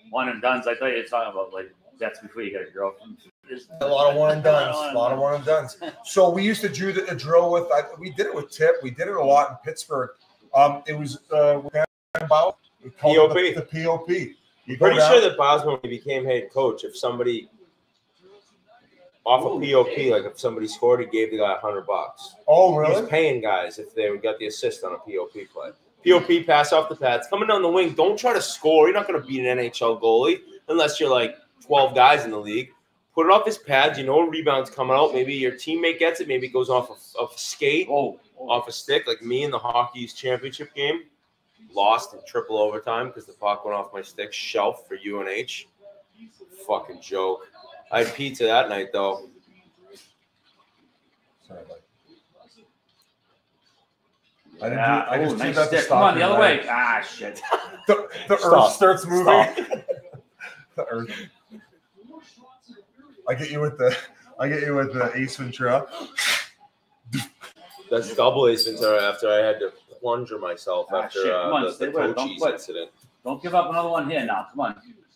One and duns. I thought you were talking about like that's before you get a girlfriend. A lot of one and duns. A lot of one and duns. So we used to do the, a drill with. I, we did it with Tip. We did it a lot in Pittsburgh. Um, it was uh, with Bow. We called it The, the POP. You Pretty down- sure that Bosman, when he became head coach, if somebody off a POP, like if somebody scored, he gave the guy a hundred bucks. Oh, really? was paying guys if they got the assist on a POP play. POP pass off the pads, coming down the wing. Don't try to score. You're not going to beat an NHL goalie unless you're like 12 guys in the league. Put it off his pads. You know, a rebound's coming out. Maybe your teammate gets it. Maybe it goes off of, off a skate, Oh, oh. off a stick, like me in the hockey's championship game. Lost in triple overtime because the puck went off my stick shelf for UNH. Fucking joke. I had pizza that night though. Sorry, bud. I didn't Yeah. do, I just oh, nice that to stick. stop Come on, your the other leg. way. Ah, shit. <laughs> The, the Stop. earth starts moving. Stop. <laughs> the earth. I get you with the I get you with the Ace Ventura. <laughs> That's double ace ventura after I had to plunger myself Ah, after shit. Come uh, the, stay the with it. Don't cheese quit. incident. Don't give up another one here now. Come on.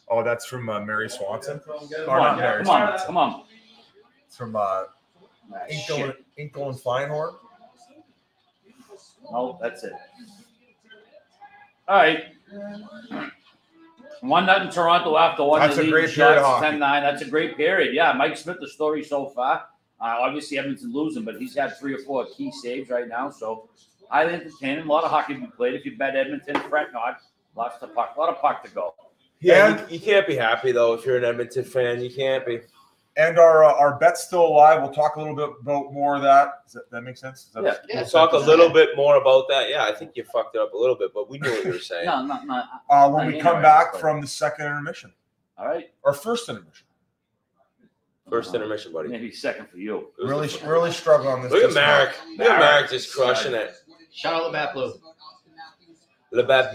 Oh, that's from uh, Mary Swanson. Come on. Mary. Come on. Come on. It's from uh, Inkle, shit. Inkle and Feinhorn. No, that's it. All right. One night in Toronto after one. That's a great period of shots, hockey. 10-9. That's a great period. Yeah, Mike Smith, the story so far. Uh, obviously, Edmonton losing, but he's had three or four key saves right now. So highly entertaining. A lot of hockey to be played. If you bet Edmonton, fret not. Lots of puck. A lot of puck to go. Yeah, And- you, you can't be happy though if you're an Edmonton fan. You can't be. And our uh, our bet's still alive. We'll talk a little bit about more of that. Does that, that make sense? Is that Yeah. Yeah, We'll talk a little bit more about that. Yeah, I think you fucked it up a little bit, but we knew what you were <laughs> saying. No, not not. Uh, when I we come back but- from the second intermission All right. or first intermission. First intermission, buddy. Maybe second for you. Really, really struggling on this. Look at just now. Marek. Look at Marek just crushing it. Shout out the Bat Blue. Labatt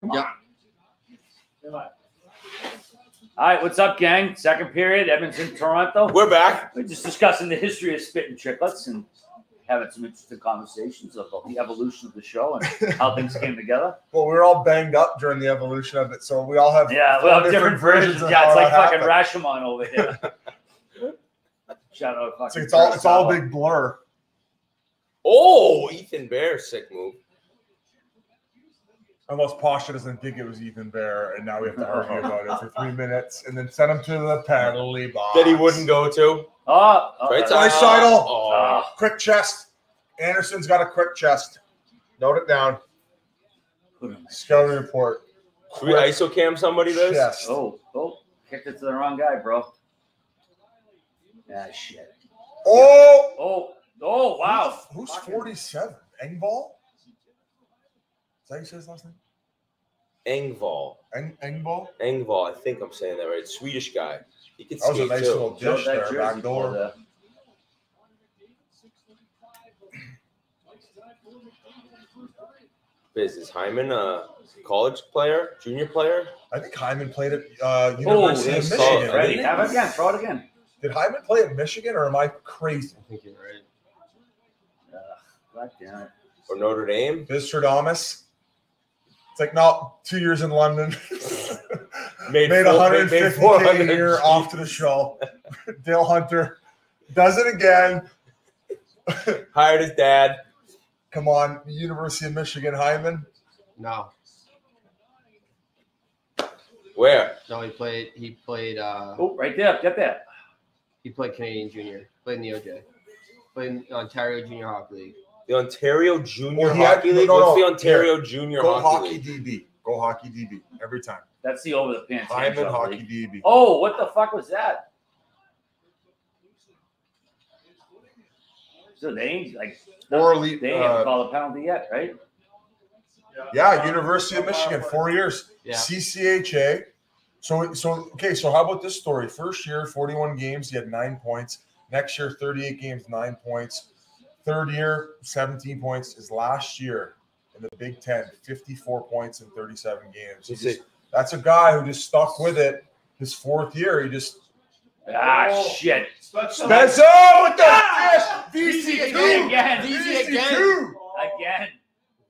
Come Yep. on. All right, what's up, gang? Second period, Edmonton, Toronto. We're back. We're just discussing the history of Spittin' Chiclets and having some interesting conversations about the evolution of the show and how things came together. <laughs> Well, we were all banged up during the evolution of it, so we all have Yeah, we have different, versions. of Yeah, it's like fucking happened. Rashomon over here. <laughs> Shout out, It's, fucking. it's all it's all a big blur. Oh, Ethan Bear, sick move. Unless Pasha doesn't think it was Ethan Bear, and now we have to <laughs> argue about it for three minutes, and then send him to the penalty box. That he wouldn't go to. Oh, oh, Right uh, side. Draisaitl. Oh, uh, Quick chest. Andersen's got a quick chest. Note it down. Scouting report. Should we ISO cam somebody this? Chest. oh, oh, kicked it to the wrong guy, bro. Ah, shit. Oh, Oh, oh, wow. Who's Fucking- 47? Engvall? Is that how you say his last name? Engvall. Eng, Engvall? Engval, I think I'm saying that right. Swedish guy. He can That was a skate nice too. little Joe, dish that there, jersey back pull door. there. Is is Hyman a college player, junior player? I think Hyman played at uh, Oh, University yes, of solid. Michigan. Ready? Ready? didn't Have it again. Throw it again. Did Hyman play at Michigan, or am I crazy? I think you're right. Ugh, God damn it. Or Notre Dame? Vistradamus. It's like not two years in London. <laughs> Made Made 150k made a year off to the show. <laughs> Dale Hunter does it again. <laughs> Hired his dad. Come on, University of Michigan, Hyman. No, Where? no, he played. He played. Uh, Oh, right there. Get that. he played Canadian Junior. Played in the OJ. Played in Ontario Junior Hockey League. The Ontario Junior Well, he had- Hockey no, League? no, What's no. the Ontario Junior Go Hockey, hockey League? DB. Go hockey DB every time. That's the over the pants. hand Hyman shot hockey league. DB. Oh, what the fuck was that? So they ain't like Or elite. they ain't uh, called a penalty yet, right? Yeah, University of Michigan, four years. Yeah. CCHA. So, so okay. So, how about this story? First year, forty-one games, he had nine points. Next year, thirty-eight games, nine points. Third year, seventeen points. His last year in the Big Ten, fifty-four points in thirty-seven games. He just- that's a guy who just stuck with it. His fourth year, he just Ah, Oh. shit. Spencer with the Ah! dish. VC VC2. again. VC again. VC2. Again.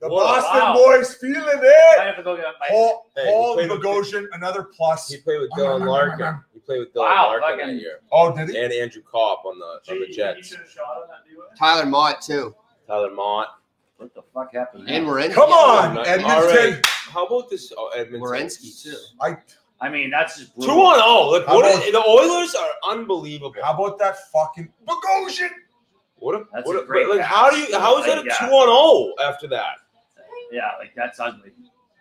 The Whoa, Boston wow. boys feeling I it. have to go get my. Paul, Hey, Paul he played with- Bogosian, another plus. He played with oh, Dylan Larkin. He played with Dylan Wow, Larkin fucking- that year. Oh, did he? And Andrew Copp on the on the Gee, he Jets. shot on that Tyler Motte too, Tyler Mont. What the fuck happened? and there? Morenski. Come on, All Edmonton. right. How about this? Oh, Edmonton. Morensky, too. I, I mean, that's just Two brutal. on oh. Look, How what about- is- the Oilers are unbelievable. how about that fucking Bogosian? What a, That's what a a, great like pass. how do you how is that a Yeah. two on oh after that? Yeah, like that's ugly.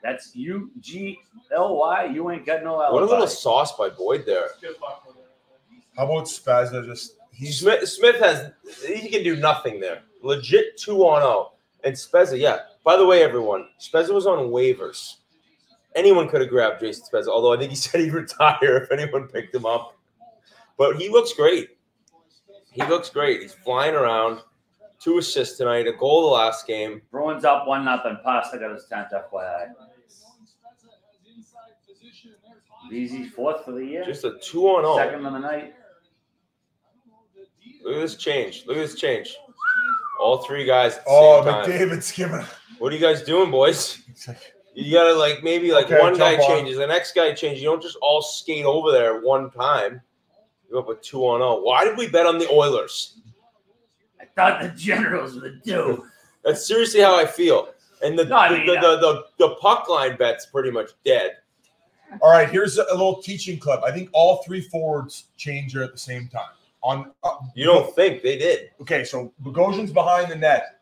That's U G L Y. You ain't got no alibi. What a little sauce by Boyd there. Good luck with it. How about Spezza? Just he's Smith Smith has he can do nothing there. Legit two on oh. And Spezza, yeah. By the way, everyone, Spezza was on waivers. Anyone could have grabbed Jason Spezza, although I think he <laughs> said he'd retire if anyone picked him up. But he looks great. He looks great. He's flying around. Two assists tonight, a goal the last game. Bruins up one nothing. Pasta got his tenth FYI. Easy fourth for the year. Just a two on oh. Second of the night. Look at this change. Look at this change. All three guys at the oh same time. McDavid's giving. What are you guys doing, boys? <laughs> You gotta like maybe like Okay, one guy on. changes, the next guy changes. You don't just all skate over there at one time. You go up with two on oh. Why did we bet on the Oilers? I thought the Generals would do. <laughs> That's seriously how I feel. And the No, I the, mean, the, the, the, the puck line bet's pretty much dead. All right, here's a little teaching clip. I think all three forwards change at the same time. On uh, You don't think they did? okay, so Bogosian's behind the net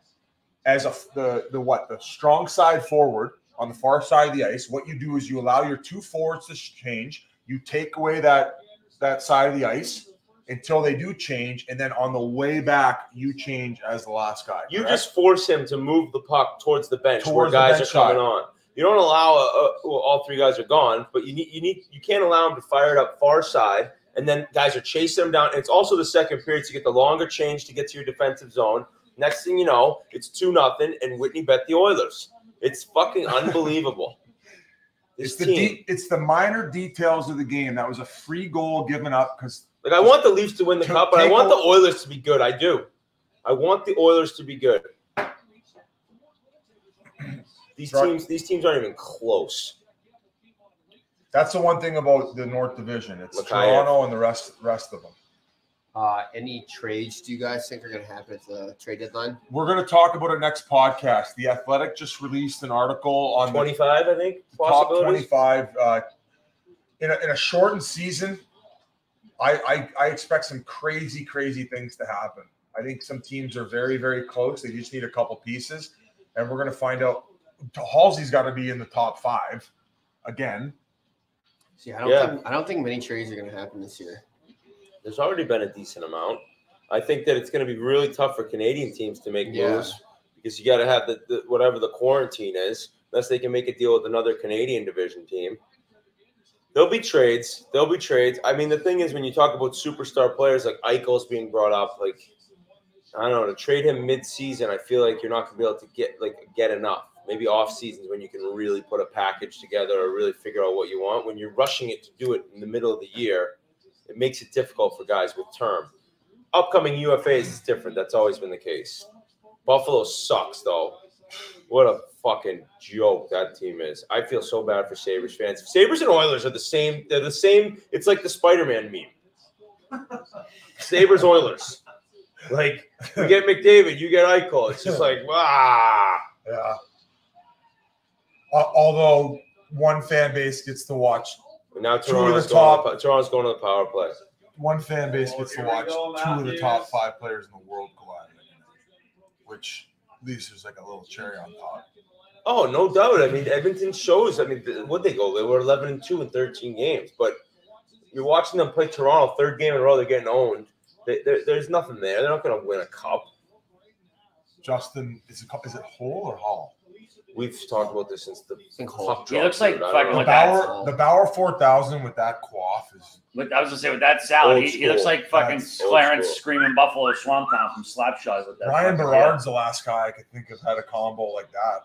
as a the the what the strong side forward on the far side of the ice. What you do is you allow your two forwards to change. You take away that that side of the ice until they do change, and then on the way back, you change as the last guy. You correct? just force him to move the puck towards the bench Towards the guys bench are coming side. on. You don't allow a, a, well, all three guys are gone, but you need you need you can't allow him to fire it up far side, and then guys are chasing him down. And it's also the second period to get the longer change to get to your defensive zone. Next thing you know, it's two nothing, and Whitney bet the Oilers. It's fucking unbelievable. <laughs> This It's the de- it's the minor details of the game. That was a free goal given up because like I want the Leafs to win the cup, but I want the Oilers to be good. I do. I want the Oilers to be good. These teams, these teams aren't even close. that's the one thing about the North Division. It's Mikheyev. Toronto and the rest rest of them. Uh, any trades do you guys think are going to happen at the trade deadline? We're going to talk about it next podcast. The Athletic just released an article on the Twenty-five, I think. top 25 uh, in, a, in a shortened season I, I i expect some crazy crazy things to happen i think some teams are very very close they just need a couple pieces and we're going to find out halsey's got to be in the top five again See, I don't Yeah. think I don't think many trades are going to happen this year. There's already been a decent amount. I think that it's going to be really tough for Canadian teams to make Yeah. moves because you got to have the, the whatever the quarantine is, unless they can make a deal with another Canadian division team. There'll be trades. There'll be trades. I mean, the thing is, when you talk about superstar players like Eichel's being brought up, like I don't know, to trade him mid-season, I feel like you're not going to be able to get like get enough. Maybe off seasons when you can really put a package together or really figure out what you want. When you're rushing it to do it in the middle of the year, it makes it difficult for guys with term. Upcoming UFAs is different. That's always been the case. Buffalo sucks though. What a fucking joke that team is. I feel so bad for Sabres fans. Sabres and Oilers are the same. They're the same. It's like the Spider-Man meme. <laughs> Sabres Oilers. Like you get McDavid, you get Eichel. It's just like <laughs> ah. yeah Al- although one fan base gets to watch And now Two of the Toronto's top- going. To, Toronto's going to the power play. one fan base Oh, gets to watch go, two of the top five players in the world collide which at least there's like a little cherry on top Oh, no doubt. I mean, Edmonton shows. I mean, what they go? They were eleven and two in thirteen games, but you're watching them play Toronto, third game in a row. They're getting owned. They, there- there's nothing there. They're not going to win a cup. justin is it, is it hole or hall We've talked about this since the think Hall. cup He looks like dude. I don't fucking. The With Bauer, soul. the Bauer 4000 with that quaff is With, I was gonna say with that salad, Old he, he looks school. like fucking That's old Clarence school. screaming Buffalo Swamp Town from Slapshot with that. Bryan fucking- Berard's the last guy I could think of had a combo like that.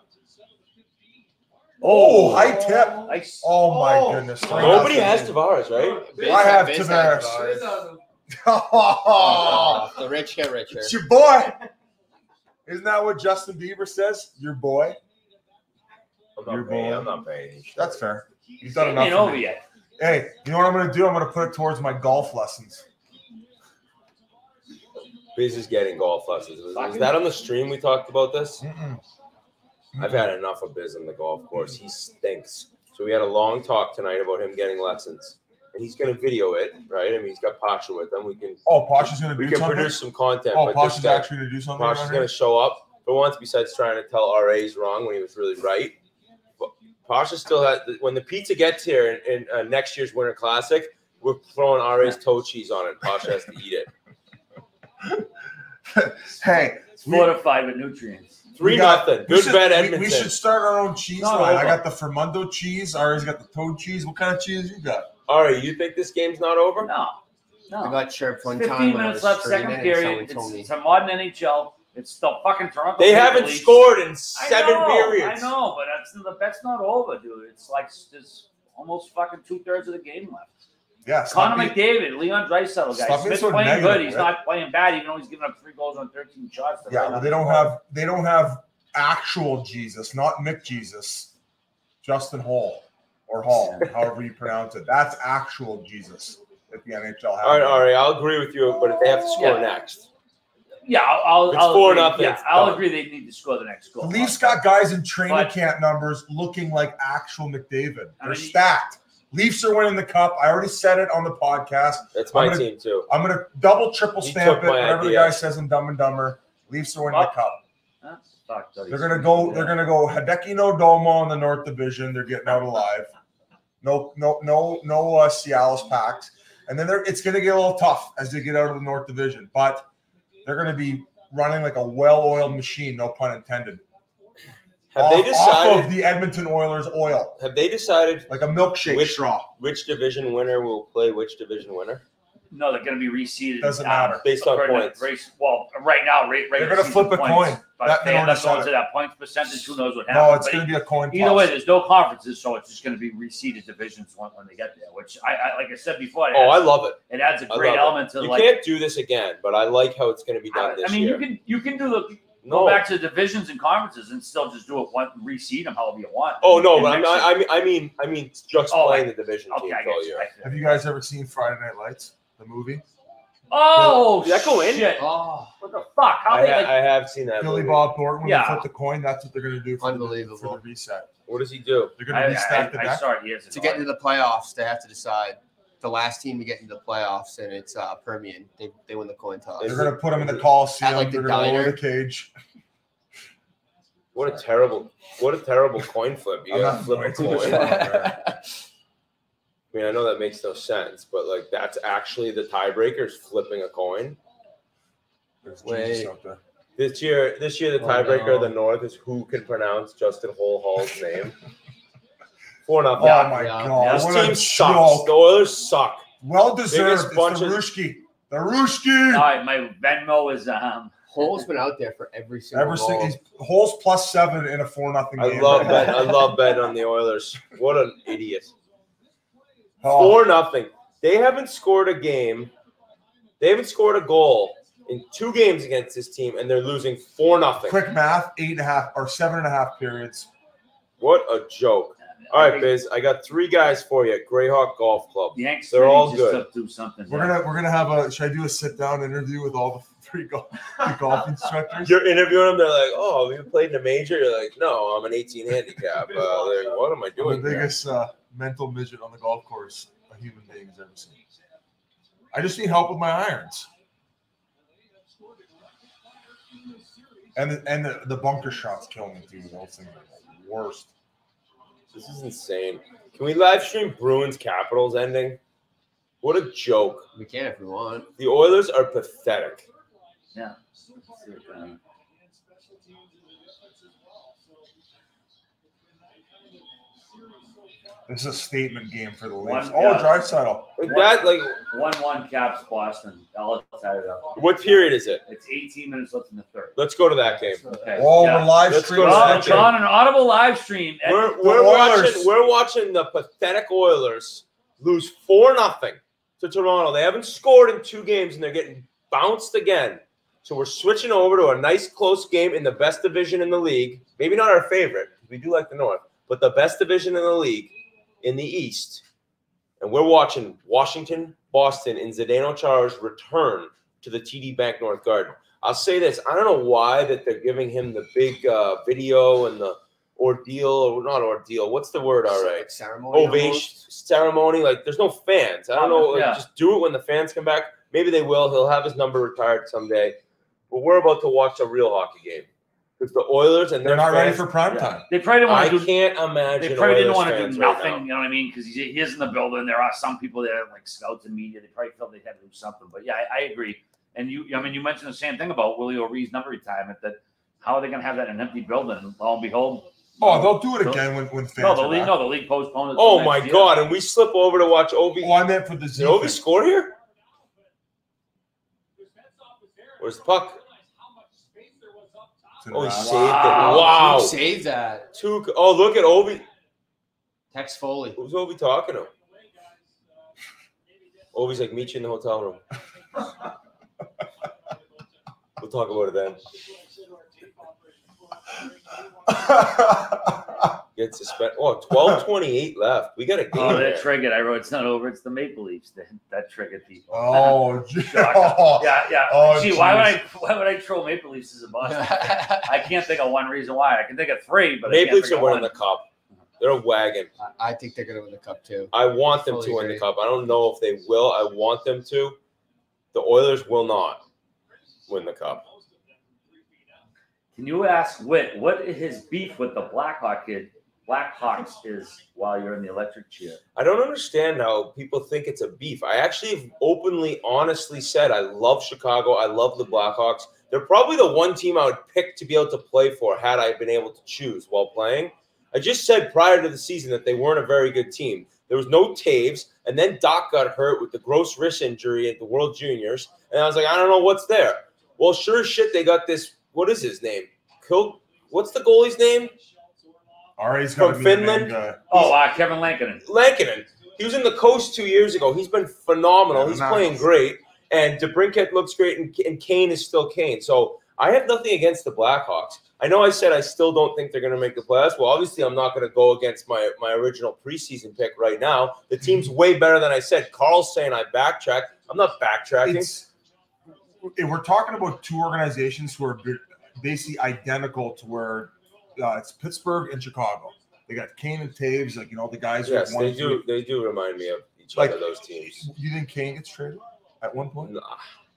Oh, Oh, high tip. Nice. Oh my Oh. goodness. Nobody has Tavares, right? I have Vince Tavares. Tavares. oh, <laughs> the rich get richer. it's your boy. Isn't that what Justin Bieber says? Your boy. I'm not Your paying. boy. I'm not paying. any. That's fair. You've done Ain't enough. for over me. yet. Hey, you know what I'm going to do? I'm going to put it towards my golf lessons. Biz is getting golf lessons. Was, was that on the stream we talked about this? Mm-mm. I've had enough of Biz on the golf course. He stinks. So we had a long talk tonight about him getting lessons. And he's going to video it, right? I mean, he's got Pasha with him. We can Oh, Posh is going to we do can something. produce some content. oh, but Posh this is guy- actually going to do something. Posh is around going to show up for once. Besides trying to tell RA's wrong when he was really right, but Pasha still had. When the pizza gets here in, in uh, next year's Winter Classic, we're throwing RA's toe cheese on it. Pasha has to eat it. <laughs> hey, It's fortified with nutrients. Three We got- nothing. we Good should- bet, Edmonton. We, should start our own cheese Not line. I got the Fermundo cheese. RA's got the toad cheese. What kind of cheese you got? RA, you think this game's not over? No, I no. got chirped one 15 time when I minutes left, second period. It's, told me. it's a modern NHL. It's the fucking Toronto. They Maple haven't Leafs. scored in I seven know, periods. I know, but that's the bet's not over, dude. It's like there's almost fucking two thirds of the game left. Yeah, stop Connor being- McDavid, Leon Draisaitl, guys. Stop being Smith's so playing negative, good. He's right? not playing bad, even though he's giving up three goals on 13 shots. Yeah, well, they don't have they don't have actual Jesus, not Mick Jesus, Justin Hall or Hall, <laughs> however you pronounce it. That's actual Jesus that the NHL has. All right, RA, I'll agree with you, but if they have to score Yeah. next. Yeah, I'll, I'll, It's I'll four agree. nothing, Yeah, it's I'll done. agree. They need to score the next goal. The Leafs got guys in training But- camp numbers looking like actual McDavid. They're mean- stacked. Leafs are winning the cup. I already said it on the podcast. That's my I'm gonna- team too. I'm gonna double triple stamp it. my Whatever the guy says in Dumb and Dumber. Leafs are winning the Up. cup. Huh? Fuck, They're gonna go. They're gonna go Hideki no Domo in the North Division. They're getting out alive. No, no, no, no uh, Cialis packs, and then they're, it's gonna get a little tough as they get out of the North Division. But they're gonna be running like a well-oiled machine. No pun intended. Have off, they off decided? of the Edmonton Oilers oil, Have they decided like a milkshake Which- straw? which division winner will play which division winner? No, they're going to be reseeded. Doesn't matter. Based on points. Race, well, right now, rate, They're gonna flip a coin. But That- if they they end up going to that points percentage. Who knows what happens? No, it's going to be a coin Either way, there's no conferences, so it's just going to be reseeded divisions when, when they get there. Which I, I like I said before, it, Oh, I love it. it adds a great love it. element to You like. can't do this again, but I like how it's going to be done I, this I mean, year. you can you can do the no, go back to divisions and conferences and still just do it one reseed them however you want. oh no, but I'm not. I mean, I mean, I mean, just Oh, playing the division okay, teams all year. Have you. you guys ever seen Friday Night Lights, the movie? Oh, Did that go in? shit. Oh, What the fuck? How I, they ha- like, I have seen that. Billy movie. Bob Thornton, when Yeah. they flip the coin, that's what they're going to do for the, Unbelievable. for the reset. What does he do? They're going I, to I, restack the I deck. saw it years ago. to get into the playoffs, they have to decide the last team to get into the playoffs, and it's uh, Permian. They, they win the coin toss. They're going to put them in the Coliseum. At, like, the they're going to lower diner. the cage. What a terrible, what a terrible coin flip. You I'm got to not flip a going coin. <laughs> I mean, I know that makes no sense, but like that's actually the tiebreaker is flipping a coin. There's Wait. Jesus out there. This year, this year the Oh, tiebreaker of the North is who can pronounce Justin Hole Hall's name. <laughs> Four nothing. Oh my yeah. God! this what a team sucks. joke. The Oilers suck. Well deserved. It's the bunch of- Ruski. The Ruski. All right, my Venmo is um. Hole's been out there for every single Ever goal. since holes plus seven in a four nothing I game. love bet. I love betting <laughs> on the Oilers. What an idiot. Oh, Four nothing. They haven't scored a game. They haven't scored a goal in two games against this team, and they're losing four nothing. quick math: eight and a half or seven and a half periods. What a joke. All right, I Biz. I got three guys for you. at Greyhawk Golf Club. Yanks. They're all just good. to Do something. We're gonna we're gonna have a. Should I do a sit down interview with all the <laughs> three golf, the golf instructors? You're interviewing them. They're like, "Oh, have you played in a major?" You're like, "No, I'm an 18 handicap." <laughs> Uh, like, what am I I'm doing? the here?" biggest uh, mental midget on the golf course a human being has ever seen. I just need help with my irons. And the, and the, the bunker shots kill me too. Those things are the worst. This is insane. Can we live stream Bruins Capitals ending? What a joke. we can if we want. The Oilers are pathetic. Yeah. This is a statement game for the One- Leafs. Oh, yeah. Draisaitl. Like that, like, One one Caps Boston. I'll tie it up. what period is it? It's 18 minutes left in the third. Let's go to that game. Okay. Oh, yeah. we're live Let's streaming. go to Well, that it's on an audible live stream. We're, we're watching. We're watching the pathetic Oilers lose four nothing to Toronto. They haven't scored in two games, and they're getting bounced again. So we're switching over to a nice close game in the best division in the league. Maybe not our favorite. We do like the North, but the best division in the league in the East. And we're watching Washington, Boston, and Zdeno Chara's return to the TD Bank North Garden. I'll say this: I don't know why that they're giving him the big uh, video and the ordeal, or not ordeal. What's the word? All right, Like ceremony. ovation almost. ceremony. Like there's no fans. I don't know. like, Yeah. Just do it when the fans come back. Maybe they will. He'll have his number retired someday. But we're about to watch a real hockey game because the Oilers and They're their not ready for prime Yeah. time. they probably didn't want to do. can't imagine. They probably didn't want to do fans right nothing. you know what I mean? Because he, he is in the building. There are some people there, like scouts and media. They probably felt they had to do something. But yeah, I, I agree. And you, I mean, you mentioned the same thing about Willie O'Ree's number retirement. That how are they going to have that in an empty building? And lo and behold, Oh, they'll do it again when, when fans no, the are league, back. no, the league postponed Oh my year. god! And we slip over to watch Ovi. Oh, I meant for the Z. Did Ovi score here? Where's the puck? To Oh, he rack. saved Wow. it. Wow. Who saved that? Two. Oh, look at Ovi. Tex Foley. Who's Ovi talking to? Ovi's like, meet you in the hotel room. we'll talk about it then. <laughs> Get suspended. Oh, 1228 left. We got a game. Oh, that triggered. I wrote it's not over. It's the Maple Leafs that, that triggered people. oh, <laughs> gee. yeah, yeah. Oh, Gee, why would. I? <laughs> Why would I troll Maple Leafs as a boss? I can't think of one reason why. I can think of three, but Maple can't Leafs are winning the cup. They're a wagon. I think they're gonna win the cup too. I want them Fully to win the cup. I don't know if they will. I want them to. The Oilers will not win the cup. Can you ask Whit what his beef with the Blackhawk kid, Blackhawks is while you're in the electric chair? I don't understand how people think it's a beef. I actually have openly, honestly said I love Chicago. I love the Blackhawks. They're probably the one team I would pick to be able to play for had I been able to choose while playing. I just said prior to the season that they weren't a very good team. There was no Toews, and then Dach got hurt with the gross wrist injury at the World Juniors, and I was like, I don't know what's there. Well, sure shit, they got this. What is his name? Kil. What's the goalie's name? All right, he's got to From be the main Finland? Oh, uh, Kevin Lankinen. Lankinen. He was in the coast two years ago. He's been phenomenal. He's nice. playing great. And DeBrincat looks great, and, and Kane is still Kane. So I have nothing against the Blackhawks. I know I said I still don't think they're going to make the playoffs. Well, obviously, I'm not going to go against my, my original preseason pick right now. The team's way better than I said. Carl's saying I backtrack. I'm not backtracking. It's if we're talking about two organizations who are basically identical to where uh, it's Pittsburgh and Chicago. They got Kane and Toews, like you know the guys. yes, they do. They do remind me of each Like- other. Those teams. You think Kane gets traded at one point? Nah,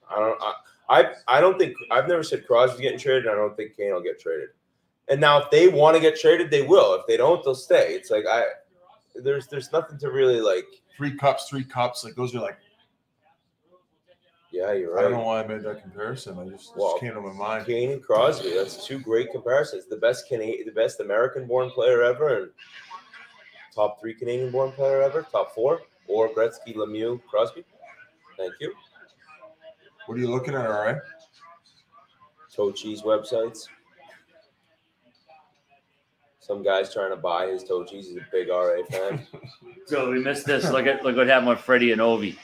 I don't. I, I I don't think I've never said Crosby's getting traded. I don't think Kane will get traded. And now, if they want to get traded, they will. If they don't, they'll stay. It's like I there's there's nothing to really like. Three cups, three cups. Like those are like Yeah, you're right. I don't know why I made that comparison. I just, Well, just came to my mind. Kane and Crosby. That's two great comparisons. The best Canadian, the best American-born player ever, and top three Canadian-born player ever. Top four: or Gretzky, Lemieux, Crosby. Thank you. What are you looking at? All right. toe cheese websites. Some guy's trying to buy his toe cheese. He's a big RA fan. <laughs> So we missed this. Look at look what happened with Freddie and Ovi.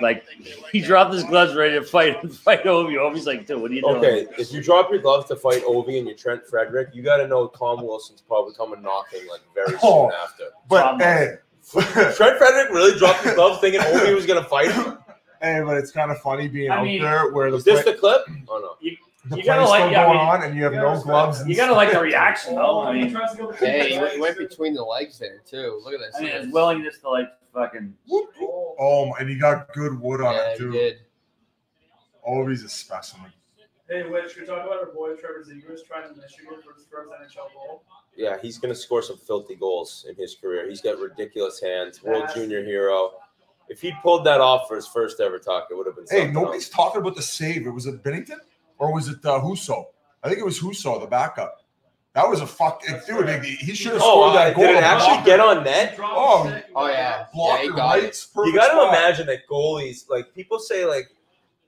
Like he dropped his gloves ready to fight <laughs> fight Ovi. Ovi's like, dude, what are you doing? Okay, if you drop your gloves to fight Ovi and you're Trent Frederic, you got to know Tom Wilson's probably coming knocking like very Oh. soon after. But Tom hey, <laughs> Trent Frederic really dropped his gloves thinking Ovi was going to fight him? hey, but it's kind of funny being I out mean, there where the Is this play, the clip? Oh no. the you play's gotta still like- yeah, I going mean, on and you have you no gotta gloves. respect- and You gotta like the reaction though. Oh, I He mean, tries to go Hey, he went, he went between the legs there too. Look at this. I mean, his willingness to like fucking. Oh, and he got good wood on yeah, it he too. did. Oh, he's a specimen. Hey, Witch, we talk about our boy Trevor Zegras trying to Michigan for his first NHL goal. Yeah, he's going to score some filthy goals in his career. He's got ridiculous hands. World Junior hero. If he'd pulled that off for his first ever talk, it would have been Hey, nobody's else. talking about the save. It was it Binnington or was it uh, Husso? I think it was Husso, the backup. That was a fuck, dude. He, he should have Oh, scored uh, that goal. did it actually blocked get on net? Oh, Oh yeah, Blocked yeah, he got right. it. You got to imagine that goalies, like people say, like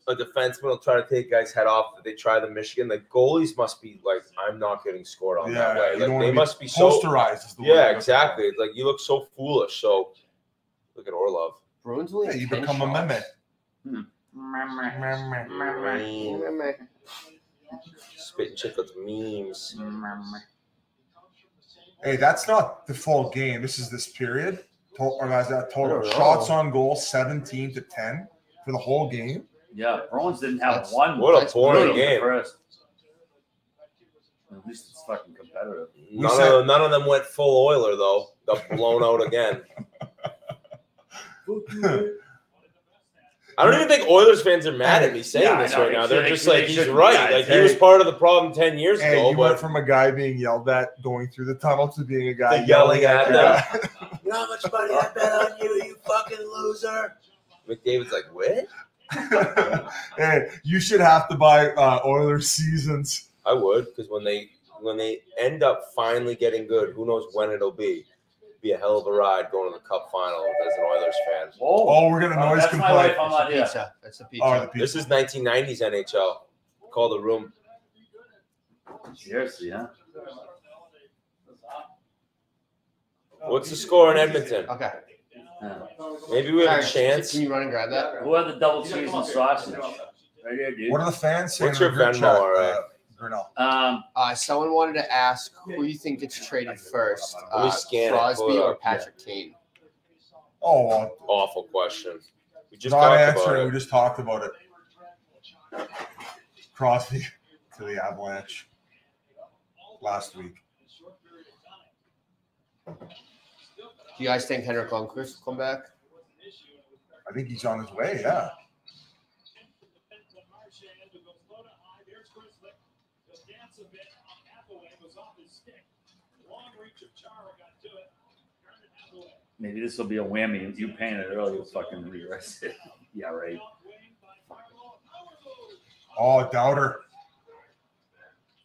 a defenseman will try to take guys' head off. They try the Michigan. Like goalies must be like, I'm not getting scored on that way. Like they be must be so. posterized. Is the Yeah, I'm exactly. Like you look so foolish. So look at Orlov. Bruins for. only Yeah, you ten become a shots. Meme. Spittin' Chiclets memes. Hey, that's not the full game. This is this period. To- Or is that total don't know. shots on goal, seventeen to ten for the whole game? Yeah, Bruins didn't have That's- one. What a boring game. First. At least it's fucking competitive. None, said- of, none of them went full Oiler though. Got blown out again. <laughs> I don't even think Oilers fans are mad at me saying Yeah, this right now. They're just like he's right. like he was part of the problem ten years Hey, ago. you went But from a guy being yelled at going through the tunnel to being a guy To yelling at the them. guy. <laughs> you know how much money I bet on you, you fucking loser. McDavid's like, what? <laughs> hey, you should have to buy uh, Oilers seasons. I would, because when they when they end up finally getting good, who knows when it'll be. Be a hell of a ride going to the Cup final as an Oilers fan. Whoa. Oh, we're gonna Oh, noise that's my life. I'm That's not the here. pizza. That's the pizza. Oh, the This is 1990s NHL. Call the room. Seriously, huh? What's the score in Edmonton? okay. Yeah. Maybe we have a chance. Can you run and grab that? Who had the double cheese and sausage? Right here, dude. What are the fans saying? What's your in the Venmo, all right? Uh, Grinnell? Um, Uh, someone wanted to ask who you think gets traded first, Let me uh, scan it. Crosby Hold or up. Patrick Kane. Oh, well, Awful question. We just not talked answering. about We it. just talked about it. Crosby <laughs> to the Avalanche last week. Do you guys think Henrik Lundqvist will come back? I think he's on his way. Yeah. Maybe this will be a whammy. You painted it earlier. Fucking rearrested. <laughs> yeah, right. Oh, Dowder.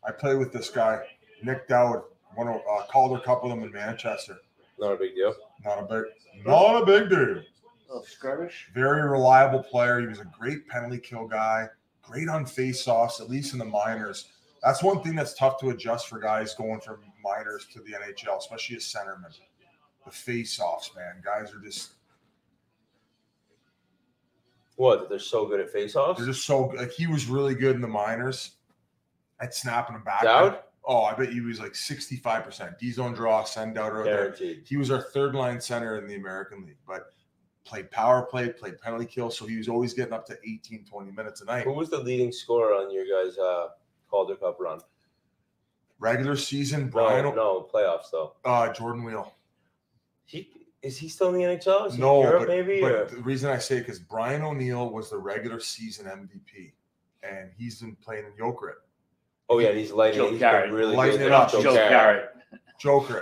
I play with this guy, Nick Dowd. Won a uh, Calder Cup with him in Manchester. Not a big deal. Not a big, not a big deal. Little skirmish. Very reliable player. He was a great penalty kill guy. Great on face-offs, at least in the minors. That's one thing that's tough to adjust for guys going from minors to the NHL, especially as centermen. The face-offs, man. Guys are just What? They're so good at face-offs. they're just so like he was really good in the minors at snapping them back. Dowd, Oh, I bet he was like 65%. D zone draw, send out or there. guaranteed. He was our third line center in the American League, but played power play, played penalty kill. So he was always getting up to 18, 20 minutes a night. Who was the leading scorer on your guys' uh, Calder Cup run? Regular season, Brian, No, no playoffs though. uh, Jordan Weal. He is he still in the NHL? Is No, in Europe but, maybe? but or- the reason I say because Brian O'Neill was the regular season MVP, and he's been playing in Jokerit. Oh yeah, he's lighting. Joe it. He's Carrot. been really Lighting good. it up. Joe, Carrot. Carrot. Jokerit.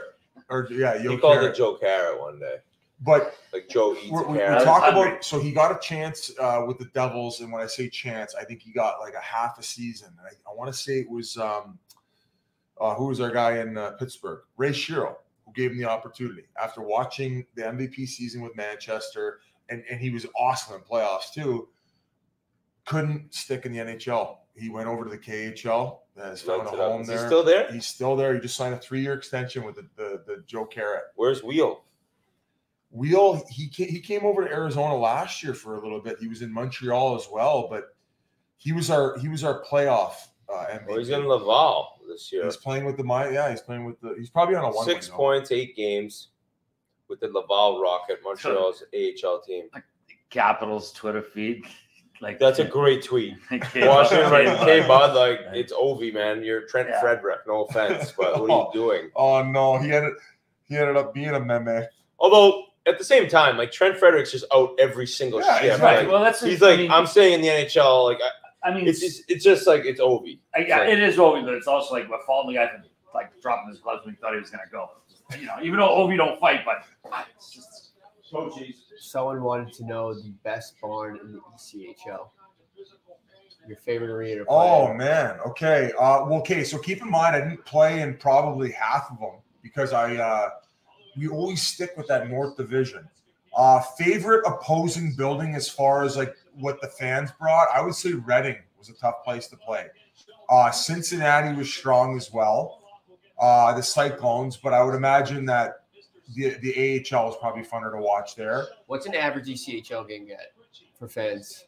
Or yeah, He Jokerit. called it Joe Carrot one day. But Like Joe eats we, a we, we talk about so he got a chance uh, with the Devils, and when I say chance, I think he got like a half a season. And I, I want to say it was um, uh, who was our guy in uh, Pittsburgh, Ray Shero, who gave him the opportunity after watching the MVP season with Manchester, and and he was awesome in playoffs too. Couldn't stick in the NHL. He went over to the KHL. Has found a Nuts it up. home there. still there? He's still there. He just signed a three-year extension with the, the, the Joe Carrot. Where's Weal? Weal, he came, he came over to Arizona last year for a little bit. He was in Montreal as well, but he was our he was our playoff uh, MVP. Well, he's in Laval this year. He's playing with the my yeah. He's playing with the. He's probably on a one. Six win, though. points, eight games with the Laval Rocket, Montreal's AHL team. The Capitals Twitter feed. <laughs> Like That's a <laughs> great tweet. <laughs> Okay, Washington right, okay, hey bud, like it's Ovi, man. You're Trent Yeah. Frederic. No offense, but what are you oh, doing? Oh no, he ended he ended up being a meme. Although at the same time, like Trent Frederic's just out every single Yeah, shift. he's Right. Like, Well, that's he's I like, mean, I'm staying in the NHL. Like I, I mean, it's just, it's just like it's Ovi. I, yeah, it is Ovi, but it's also like we're faulting the guy for like dropping his gloves when he thought he was gonna go. You know, even though Ovi don't fight, but it's just So cheese. Someone wanted to know the best barn in the E ECHL. Your favorite arena to play Oh in. man. Okay. Uh, well, okay. So keep in mind, I didn't play in probably half of them because I uh, we always stick with that North Division. Uh, favorite opposing building as far as like what the fans brought, I would say Reading was a tough place to play. Uh, Cincinnati was strong as well. Uh, the Cyclones, but I would imagine that the the AHL is probably funner to watch there. What's an average ECHL game get for fans?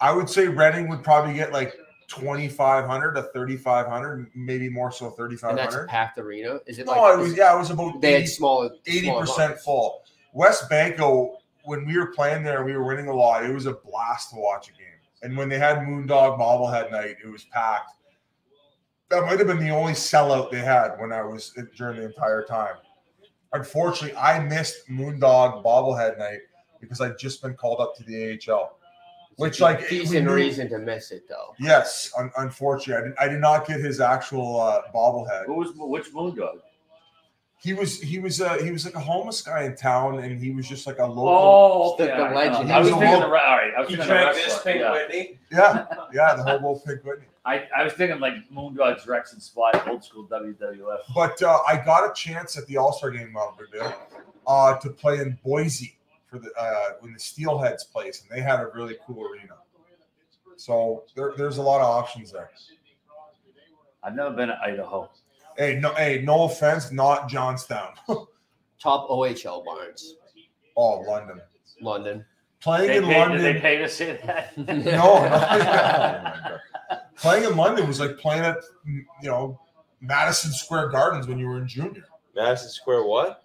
I would say Reading would probably get like 2,500 to 3,500, maybe more so And that's 3,500. packed arena. Is it No, like it was, yeah, it was about they had 80, small 80% full. West Banco, when we were playing there, and we were winning a lot. It was a blast to watch a game. And when they had Moondog bobblehead night, it was packed. That might have been the only sellout they had when I was during the entire time. Unfortunately, I missed Moondog bobblehead night because I'd just been called up to the AHL. Which, like, we decent reason to miss it though. Yes, un- unfortunately, I did, I did not get his actual uh, bobblehead. who was which Moondog? He was he was uh, he was like a homeless guy in town, and he was just like a local. Oh, The- okay, the legend. I was He was thinking the re- all right. I was He thinking the drank this Pink yeah. Whitney. Yeah, yeah, the hobo pig Whitney. <laughs> I, I was thinking like Moondog's Rex and Spot, old school WWF. But uh, I got a chance at the All Star game out there uh, to play in Boise for the uh, when the Steelheads place, and they had a really cool arena. So there, there's a lot of options there. I've never been to Idaho. Hey, no, hey, no offense, not Johnstown. <laughs> Top OHL barns. oh, London. London. Playing They in pay, London. did they pay to say that? <laughs> No, no. <laughs> My God. playing in London was like playing at you know Madison Square Gardens when you were in junior. Madison Square. What?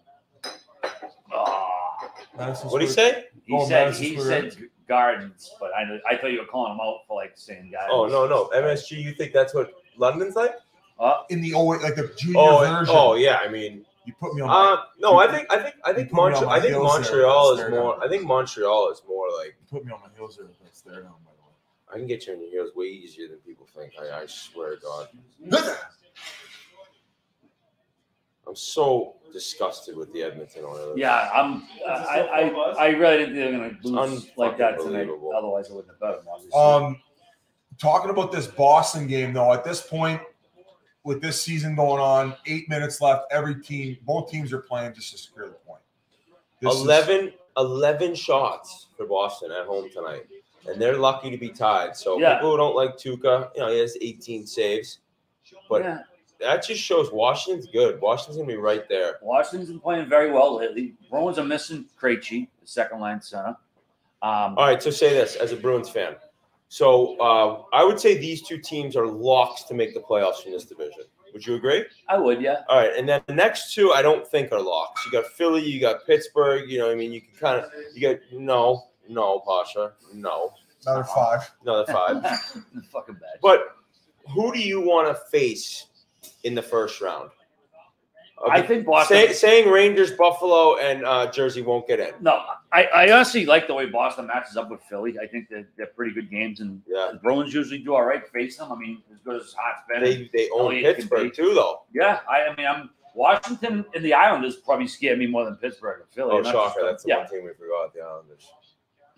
Oh, Madison What do you Square- say? he Oh, said Madison he Square said gardens, but I I thought you were calling him out for like saying oh, gardens. Oh no, no. MSG. You think that's what London's like? Uh, in the old like the junior Oh, version. oh yeah. I mean, You put me on. my, uh, no. I think I think I think You put me on Montreal. I think Montreal that's is more. now. I think Montreal is more like you put me on my heels there. That's there now, by I can get you on your heels way easier than people think. I, I swear to God. I'm so disgusted with the Edmonton Oilers. yeah, I'm. I, I I really didn't think they were gonna lose like that tonight. Unfucking-believable. Otherwise, I wouldn't have bet them. Obviously. Um, talking about this Boston game though, at this point, with this season going on, eight minutes left. Every team, both teams are playing just to secure the point. This is- 11, 11 shots for Boston at home tonight. And they're lucky to be tied. So Yeah. people who don't like Tuukka, you know, he has 18 saves. But yeah. that just shows Washington's good. Washington's gonna be right there. Washington's been playing very well lately. Bruins are missing Krejci, the second line center. Um, All right, so say this as a Bruins fan. So uh, I would say these two teams are locks to make the playoffs in this division. Would you agree? I would, yeah. All right, and then the next two I don't think are locks. You got Philly, you got Pittsburgh. You know, what I mean, you can kind of you got no, no, Pasha, no, another five. another five. <laughs> fucking bad. But who do you want to face in the first round? I think Boston. Say, saying Rangers, Buffalo, and uh, Jersey won't get in. no, I, I honestly like the way Boston matches up with Philly. I think that they're pretty good games, and Yeah, the Bruins usually do all right face them. I mean, as good as Hart's been. they they own Elliott Pittsburgh too, though. yeah, I, I mean, I'm Washington and the Islanders probably scare me more than Pittsburgh or Philly. Oh, I'm not shocker! just- That's the yeah, one thing we forgot. The Islanders.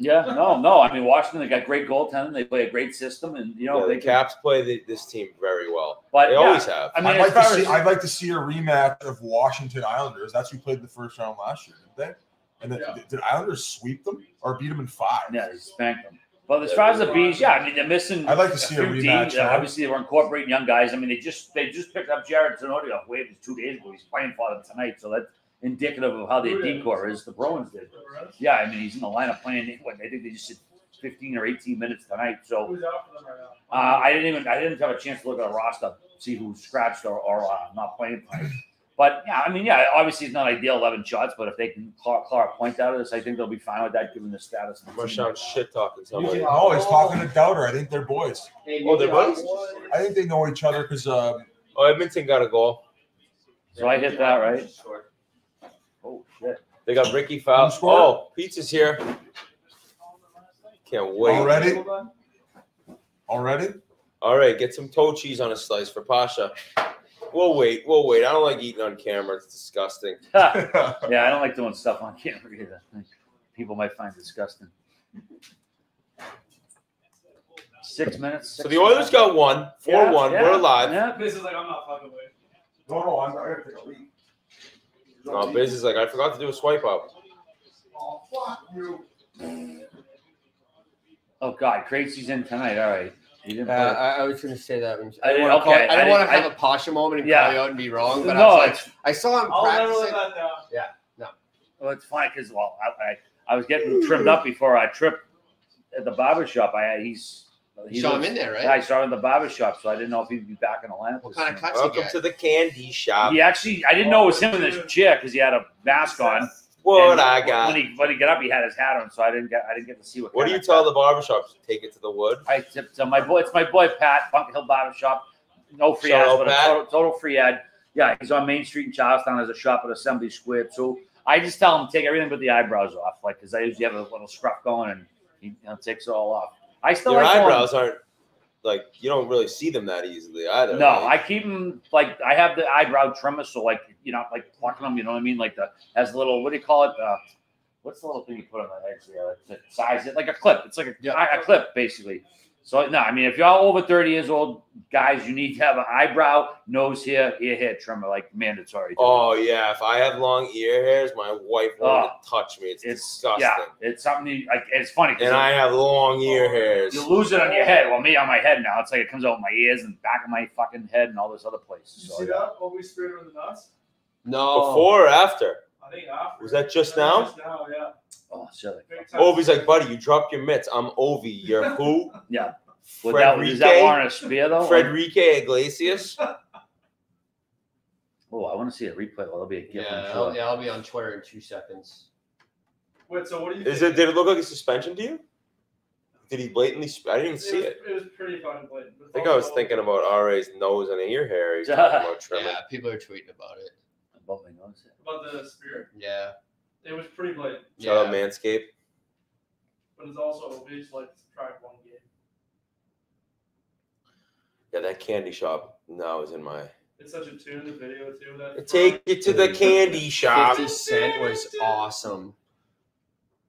Yeah, no, no. I mean, Washington they got great goaltending. They play a great system, and you know Yeah, they the can. Caps play the, this team very well. But They yeah, always have. I mean, I'd as like to far see. as I'd like to see a rematch of Washington Islanders. That's who played the first round last year, didn't they? And then, Yeah. did Islanders sweep them or beat them in five? yeah, they spanked them. But as far as the bees, yeah, I mean they're missing. I'd like to see a few rematch, deep. Uh. Obviously, they were incorporating young guys. I mean, they just they just picked up Jarred Tinordi off waivers two days ago. He's playing for them tonight, so that's indicative of how their Who decor is. The Bruins did. Yeah, I mean he's in the lineup playing. What I think they just did fifteen or eighteen minutes tonight. So Who's out for them right now? uh, I didn't even I didn't have a chance to look at a roster, see who's scratched or, or uh, not playing tonight. But yeah, I mean, yeah, obviously it's not ideal, eleven shots, but if they can claw, claw a point out of this, I think they'll be fine with that, given the status. Of the team. Marchand shit talking somebody. No, he's talking to Dowder. I think they're boys. Oh, they're buddies. I think they know each other because um, Oh, Edmonton got a goal. So I hit that right. Oh shit! They got Ricky Fowl. Who scored? Oh, pizza's here. Can't wait. Already? already. All right, get some toe cheese on a slice for Pasha. We'll wait. We'll wait. I don't like eating on camera. It's disgusting. <laughs> yeah, <laughs> I don't like doing stuff on camera either. People might find disgusting. Six minutes. So the Oilers got one, four Yeah, one. yeah, We're alive. Yeah. This is like I'm not fucking with. no, no, I'm, not gotta take a leak. Oh, Biz is like, I forgot to do a swipe up. Oh, fuck you. Oh God, Crazy's in tonight. All right. He didn't Uh, play. I, I was going to say that. When, I I didn't didn't- want to, okay, I I didn't want to have a Pasha moment and Yeah. call you out and be wrong, but no, I was like, it's I saw him I'll never live practicing. that down. well, it's fine because well, I, I I was getting trimmed up before I tripped at the barber shop. I he's You saw him in there, right? Yeah, I saw him in the barber shop, so I didn't know if he'd be back in the lineup. What kind of year. cuts Welcome to the candy shop. He actually, I didn't know it was him in the chair because he had a mask on. What And I When got. he when he got up, he had his hat on, so I didn't get I didn't get to see what. What do you of- tell the barbershops? To take it to the wood. I tipped to my boy. It's my boy Pat Bunker Hill Barber Shop. No free Shout ads, out, but a total, total free ad. Yeah, he's on Main Street in Charlestown. There's a shop at Assembly Square too. I just tell him to take everything but the eyebrows off, like because I usually have a little scruff going, and he you know, takes it all off. I still Your like going- eyebrows aren't like you don't really see them that easily either. No, right? I keep them like I have the eyebrow trimmer, so like you know, like plucking them. You know what I mean? Like the has a little what do you call it? Uh, what's the little thing you put on the head here to size it? Like a clip. It's like a, Yeah. a clip basically. So no, I mean, if y'all over thirty years old, guys, you need to have an eyebrow, nose hair, ear hair trimmer, like mandatory. Oh yeah, if I have long ear hairs, my wife won't Oh. touch me. It's, it's disgusting. yeah, it's something you, like. It's funny. And I have long ear oh, hairs. you lose it on your head. Well, me on my head now, it's like it comes out my ears and back of my fucking head and all this other Did places. you So, see that? What we sprayed her in the nuts? No. Before or after? I think after. Was that just now? Just now, yeah. Oh, silly. Big. Ovi's like, buddy, you dropped your mitts. I'm Ovi. You're who? <laughs> Yeah. Would that, is that Frederique, warrant a spear though? Frederique Iglesias. <laughs> Oh, I want to see a replay. Well, that'll be a gift. Yeah, I'm I'll, sure. yeah, I'll be on Twitter in two seconds. Wait, so what do you Is think? it? Did it look like a suspension to you? Did he blatantly? sp- I didn't even see was, it. It was pretty fucking blatant. I think I was thinking about RA's nose and ear hair. He's talking <laughs> about trimming. Yeah, people are tweeting about it. Above my nose. about the spirit. Yeah. It was pretty blatant, Shout out Yeah. Manscaped. but it's also a obvious like track one game. Yeah, that candy shop now is in my. It's such a tune, the video too. That Take it to the candy shop. 50 Cent was awesome.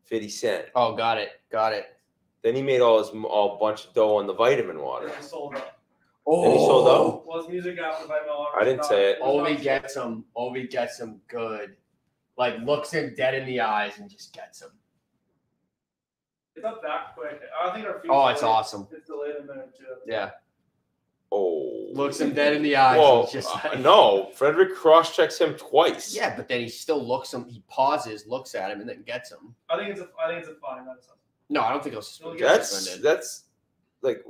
50 Cent. Oh, got it. Got it. Then he made all his all bunch of dough on the vitamin water. Yeah, sold out. And he sold out? Oh. Was music after by Mel. I didn't say it. Ovi gets him. Ovi gets him good. Like looks him dead in the eyes and just gets him. It's not that quick. I think our feet. Oh, it's awesome. It's delayed a minute too. Yeah. Oh. Looks him dead in the eyes. Well, and just uh, like, no. Frederic cross checks him twice. Yeah, but then he still looks him. He pauses, looks at him, and then gets him. I think it's a. I think it's a fine. That's No, I don't think he'll suspend. He'll That's suspended. that's like.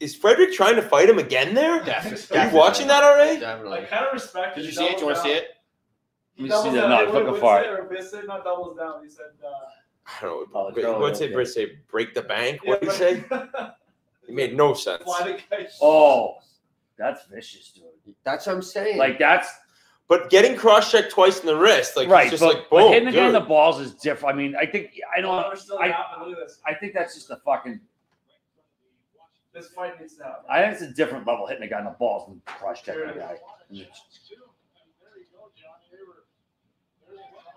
Is Frederic trying to fight him again there? Definitely. Are you watching that already? I Definitely. kind of respect. Did you He see it? Do you want to doubles see down. it? He Let me doubles see that. No, Hey, he's what- looking what say- it. Not doubles down. He said. Uh, I don't know. Oh, Brit- Charlie, What's it? say? Break the bank? yeah, What did he say? but- <laughs> It made no sense. Fly the guy. Oh, that's vicious, dude. That's what I'm saying. Like that's But getting cross checked twice in the wrist, like right. it's just but, like but boom, hitting the guy in the balls is different. I mean, I think I No, know. we're still I- happening. Look at this. I think that's just a fucking. This fight needs to happen. I think it's a different level hitting a guy in the balls than cross checking a guy.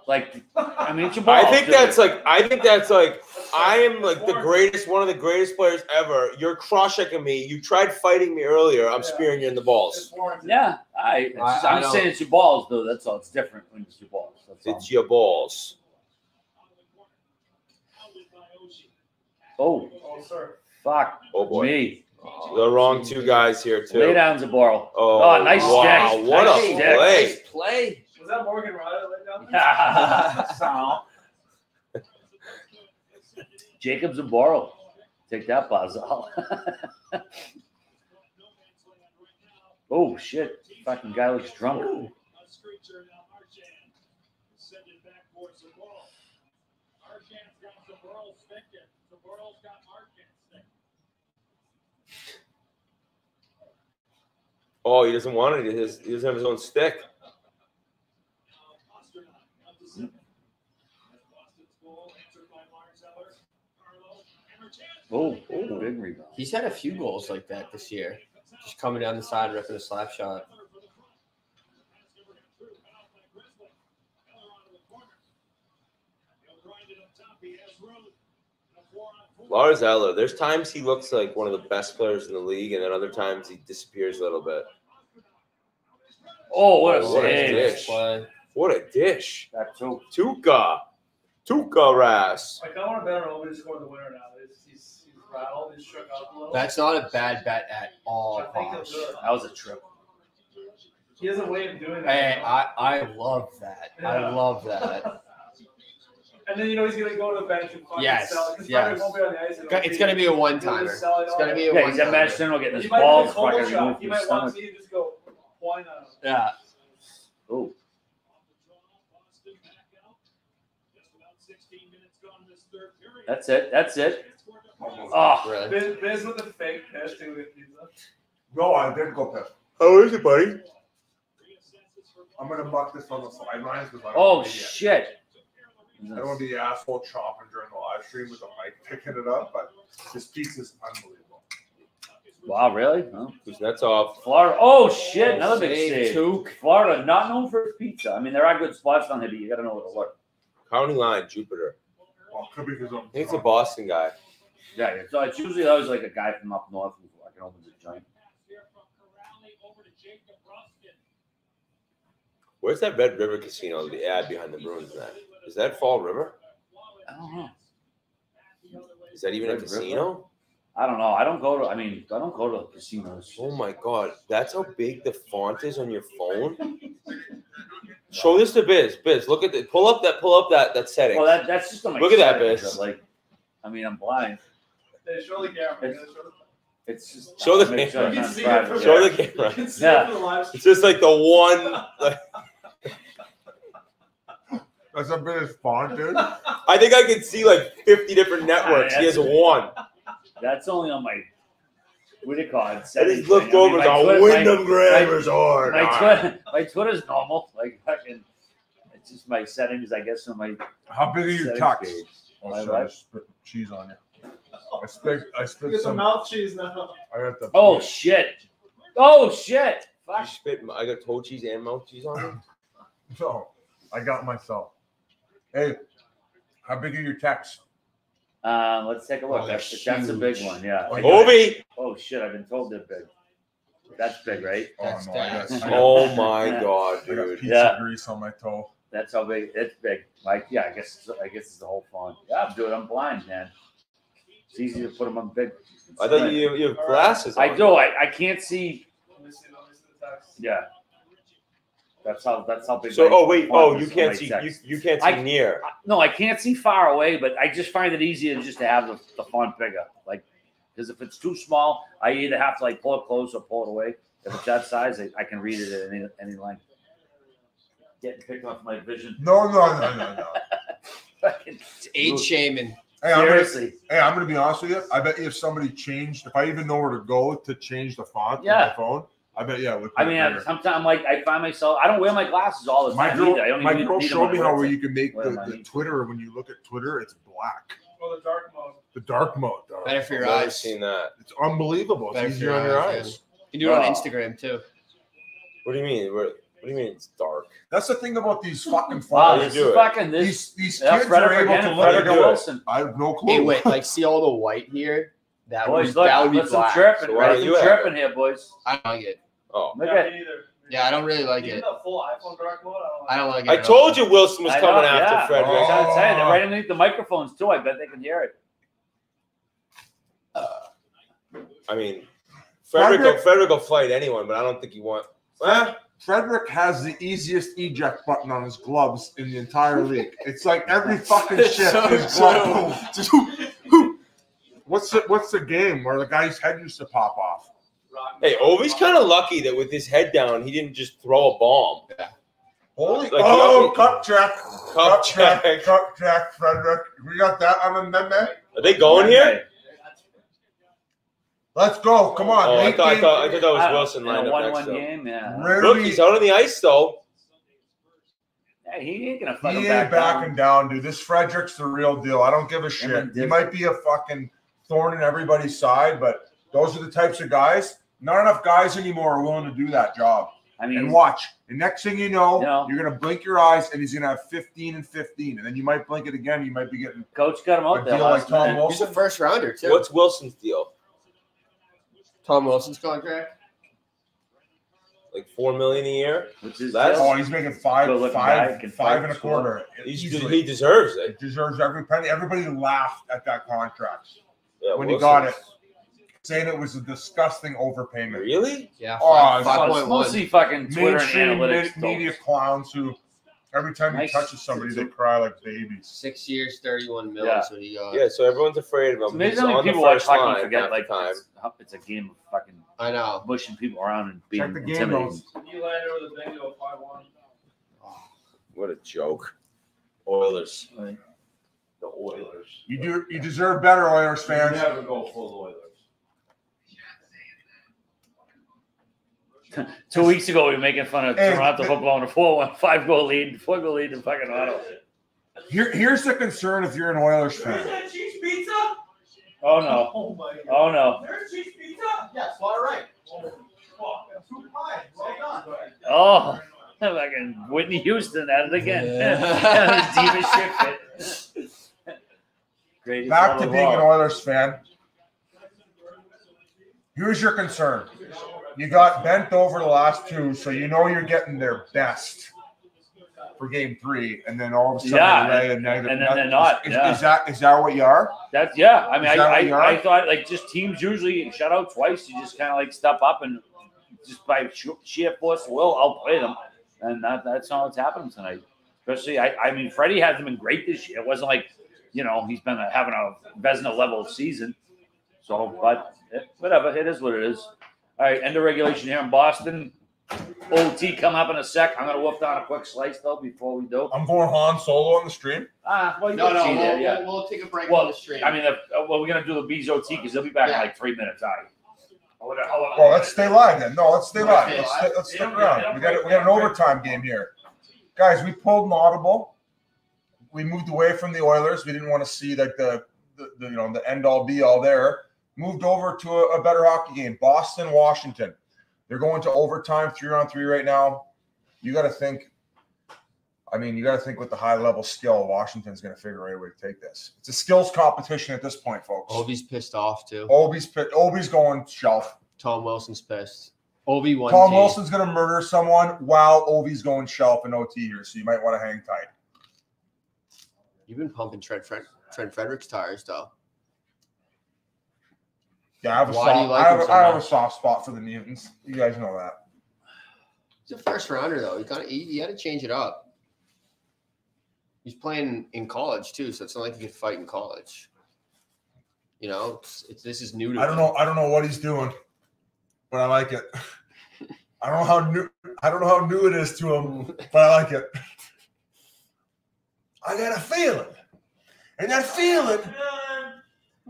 Like, I mean, it's your balls. I think dude. that's like I think that's like I am like the greatest, one of the greatest players ever. You're cross checking me. You tried fighting me earlier. I'm Yeah. spearing you in the balls. Yeah, I. It's I- just, I I'm don't- saying it's your balls, though. That's all. It's different when it's your balls. That's all. It's your balls. Oh, Oh, sir. fuck. Oh boy, Me. Oh, the wrong two guys here too. Lay down's a ball. Oh, Oh, nice wow! stick. What Nice a stick. play! Nice play. Was that Morgan Ryder laid down there? Sound. Jacobs and Borrow. Take that, Barzal. <laughs> oh, shit. Fucking guy looks drunk. Oh, he doesn't want it. He, has, he doesn't have his own stick. Oh, oh, big rebound. He's had a few goals like that this year. Just coming down the side, ripping a slap shot. Lars Eller. There's times he looks like one of the best players in the league, and then other times he disappears a little bit. Oh, what a Oh, what a dish. Play. What a dish! That too. Tuukka, Tuukka Ras. I kind of want to bet on Ovi to score the winner now. That's not a bad bet at all, I Posh. That was a trip. He has a way of doing that. Hey, I, I love that. I love that. <laughs> and then you know he's gonna go to the bench and fucking Yes, sell it. 'cause yes. Won't be on the ice. and It's gonna be a one He'll timer. it It's gonna be a Yeah, one he's at timer. Madison. We'll get He his might balls take a combo fucking removed He might want to stomach. see you just go whine on him. Yeah. Oh, that's it. That's it. Oh, Really. Biz, Biz with the fake piss too with pizza. No, I didn't go piss. How oh, is it, buddy? I'm gonna muck this on the sidelines because I don't oh wanna be the- shit. I don't want to be the asshole chopping during the live stream with the mic picking it up, but this pizza's unbelievable. Wow, really? Oh. Whose nuts off? Florida. Oh shit! Another big Save, save. Took. Florida, not known for its pizza. I mean, there are good spots down here, but you got to know where to look. County line, Jupiter. Well, could be because I'm. I think it's a Boston guy. Yeah, it's, uh, it's usually always like a guy from up north who fucking opens a joint. Where's that Red River Casino? The ad behind the Bruins. Net is that Fall River? I don't know. Is that even Red a River? casino? I don't know. I don't go to. I mean, I don't go to casinos. Oh my god, that's how big the font is on your phone. Show this to Biz. Biz, look at the pull up that pull up that that setting. Well, that that's just on my. Look at that, Biz. Like, I mean, I'm blind. Hey, show the camera. It's- show the- It's just Show the make sure You can see it from Show the camera. You can see Yeah. it from the live It's just like the one. <laughs> Like, That's a bit of font, dude. I think I can see like fifty different networks. He has one. That's only on my. What do you call it? I settings just looked thing. I mean, over. my The Twitter- Wyndham my- Grammars are. My Twitter, <laughs> my Twitter's normal. Like fucking, it's just my settings, I guess, on my How big are your settings tucks? page. Oh, My sorry, what? I spit cheese on you. I spit. I You spit get the some. mouth cheese now. I got the. Oh shit! Oh shit! I Fuck. spit. I got toe cheese and mouth cheese on it. So, <laughs> I got myself. Hey, how big are your texts? Uh, let's take a look. Oh, they're that's, that's a big one. Yeah. Oh, Ovi. Oh shit! I've been told they're big. That's big, right? Oh no, I got, <laughs> I got, Oh my Yeah. god, I got dude. pizza Yeah. grease on my toe. That's how big. It's big. Like, yeah, I guess. I guess it's the whole font. Yeah, I'm doing. I'm blind, man. It's easy to put them on big. I thought you you have glasses. I on. do. I, I can't see. Let me see, let me see the text. Yeah. That's how. That's how big. So my oh wait font oh is you on can't see you, text. you can't see I- near. No, I can't see far away, but I just find it easier just to have the, the font bigger. Like, because if it's too small, I either have to like pull it close or pull it away. If it's that size, I, I can read it at any any length. Getting picked off my vision. No, no, no, no, no. <laughs> Fucking It's age shaming. Hey, I'm gonna, Seriously. hey, I'm gonna be honest with you. I bet you if somebody changed, if I even know where to go to change the font on my phone, I bet yeah. it would I put it mean, bigger. sometimes like I find myself. I don't wear my glasses all the my time girl, either. I don't my even girl need showed me how website. you can make the, the Twitter when you look at Twitter, it's black. Oh, the dark mode. The dark mode, dog. Better for your I've eyes. seen that. It's unbelievable. It's Better for easier your on your eyes, eyes. You can do it on Oh. Instagram too. What do you mean? What, what do you mean it's dark? That's the thing about these fucking Wow, you phones. this do is it? fucking this. These these Yeah, kids Frederic are able to and look Frederic at it. Wilson. I have no clue. Hey, wait, like <laughs> see all the white here? That would, Boys, look, that would be put some black. chirping, So why right? don't Some you have chirping here, boys. I don't like it. Oh, Look yeah, at me neither. Yeah, I don't really like Even it. the full iPhone dark mode, I don't like I don't like it. I at told all. you Wilson was I coming know, after yeah. Frederic. I was trying to say, they're Oh. right underneath the microphones too. I bet they can hear it. I mean, Frederic, Frederic- will, Frederic will fight anyone, but I don't think he want. Well, Frederic has the easiest eject button on his gloves in the entire league. It's like <laughs> every fucking It's shit so is glove. Just whoop, whoop. What's the what's the game where the guy's head used to pop off? hey, Ovi's kind of lucky that with his head down, he didn't just throw a bomb. Yeah. Holy Like, oh, you- cup check, Cup cup check, check. cup check, Frederic. We got that on the meme. Are they going here? Let's go. Come on. Oh, I thought, I thought, I thought that was uh, Wilson in a lined up next one-one game. Yeah. Rarely- Look, he's out on the ice though. Hey, he ain't gonna fuck He ain't back backing down. down, dude. This Frederic's the real deal. I don't give a shit. and He might be a fucking thorn in everybody's side, but those are the types of guys. Not enough guys anymore are willing to do that job. I mean, And watch. The next thing you know, No. you're gonna blink your eyes, and he's gonna have 15 and 15, and then you might blink it again. You might be getting coach got him a out there deal like Tom minute. He's a first rounder too. What's Wilson's deal? Tom Wilson's contract? Like four million a year? Which is That's- Oh, he's making five, five, can five fight, and a score. quarter. He's, he deserves it. It deserves every penny. Everybody laughed at that contract Yeah, when he got it, saying it was a disgusting overpayment. Really? Yeah, Oh, five, it's five Well, point it's one. mostly fucking Twitter and Mainstream analytics. me- media clowns who, every time he Nice. touches somebody, they cry like babies. Six years, thirty-one mil. Yeah. is what he got. Yeah. So everyone's afraid of It's him. He's amazing how on many the people watch first hockey line and forget half like the time. it's, it's a game of fucking I know. pushing people around and being Check the game intimidating. notes. Nylander with a bingo 5 1. What a joke. Oilers. Right. The Oilers. You do. You deserve better, Oilers fans. Never go full Oilers. Two weeks ago, we were making fun of Hey, Toronto but- for blowing a 4 1, 5 goal lead, 4 goal lead in fucking Ottawa. Here, here's the concern if you're an Oilers fan. Is that cheese pizza? Oh no. Oh my god. Oh no. There's cheese pizza? Yes, all right. Oh, fuck. Two pies. Well done. Oh. <laughs> Fucking Whitney Houston at it again. Yeah. <laughs> Diva shit. Greatest Back to being an. Oilers fan. Here's your concern. You got bent over the last two, so you know you're getting their best for game three, and then all of a sudden Yeah, they're and then they're not, Is, yeah. is that is that what you are? That's yeah. I mean, I, that what you I, I thought like just teams usually shut out twice. You just kind of like step up and just by sheer- force of will outplay them, and that, that's not what's happening tonight. Especially, I, I mean, Freddie hasn't been great this year. It wasn't like you know he's been having a Vezina level season. So, but it, whatever, it is what it is. All right, end of regulation here in Boston. OT come up in a sec. I'm gonna wolf down a quick slice though before we do. I'm going Han Solo on the stream. Ah, well, you No, no, see we'll, that, yeah. we'll, we'll take a break Well, on the stream. I mean, if, uh, well, we're gonna do the Bees OT because they'll be back in like three minutes. All right. Or whatever- Well, let's stay live then. No, let's stay live. Let's, stay, let's stick around. We got yeah, we got an overtime game here, guys. We pulled an audible. We moved away from the Oilers. We didn't want to see like the, the, the you know the end all be all there. Moved over to a, a better hockey game. Boston, Washington. They're going to overtime, three on three right now. You got to think. I mean, you got to think with the high level skill, Washington's going to figure out a way to take this. It's a skills competition at this point, folks. Ovi's pissed off too. Ovi's pit- Ovi's going shelf. Tom Wilson's pissed. Ovi one. Tom. Wilson's gonna murder someone while Ovi's going shelf in OT here, so you might want to hang tight. You've been pumping Trent, Fred- Trent Frederics tires though. Yeah, I have a, Why do soft, you like I, have, him so I have a much? soft spot for the mutants. You guys know that. He's a first rounder though. You got you, you got to change it up. He's playing in college too, so it's not like he could fight in college. You know, it's, it's this is new to I don't him. know. I don't know what he's doing, but I like it. <laughs> I don't know how new. I don't know how new it is to him, but I like it. I got a feeling, and that feeling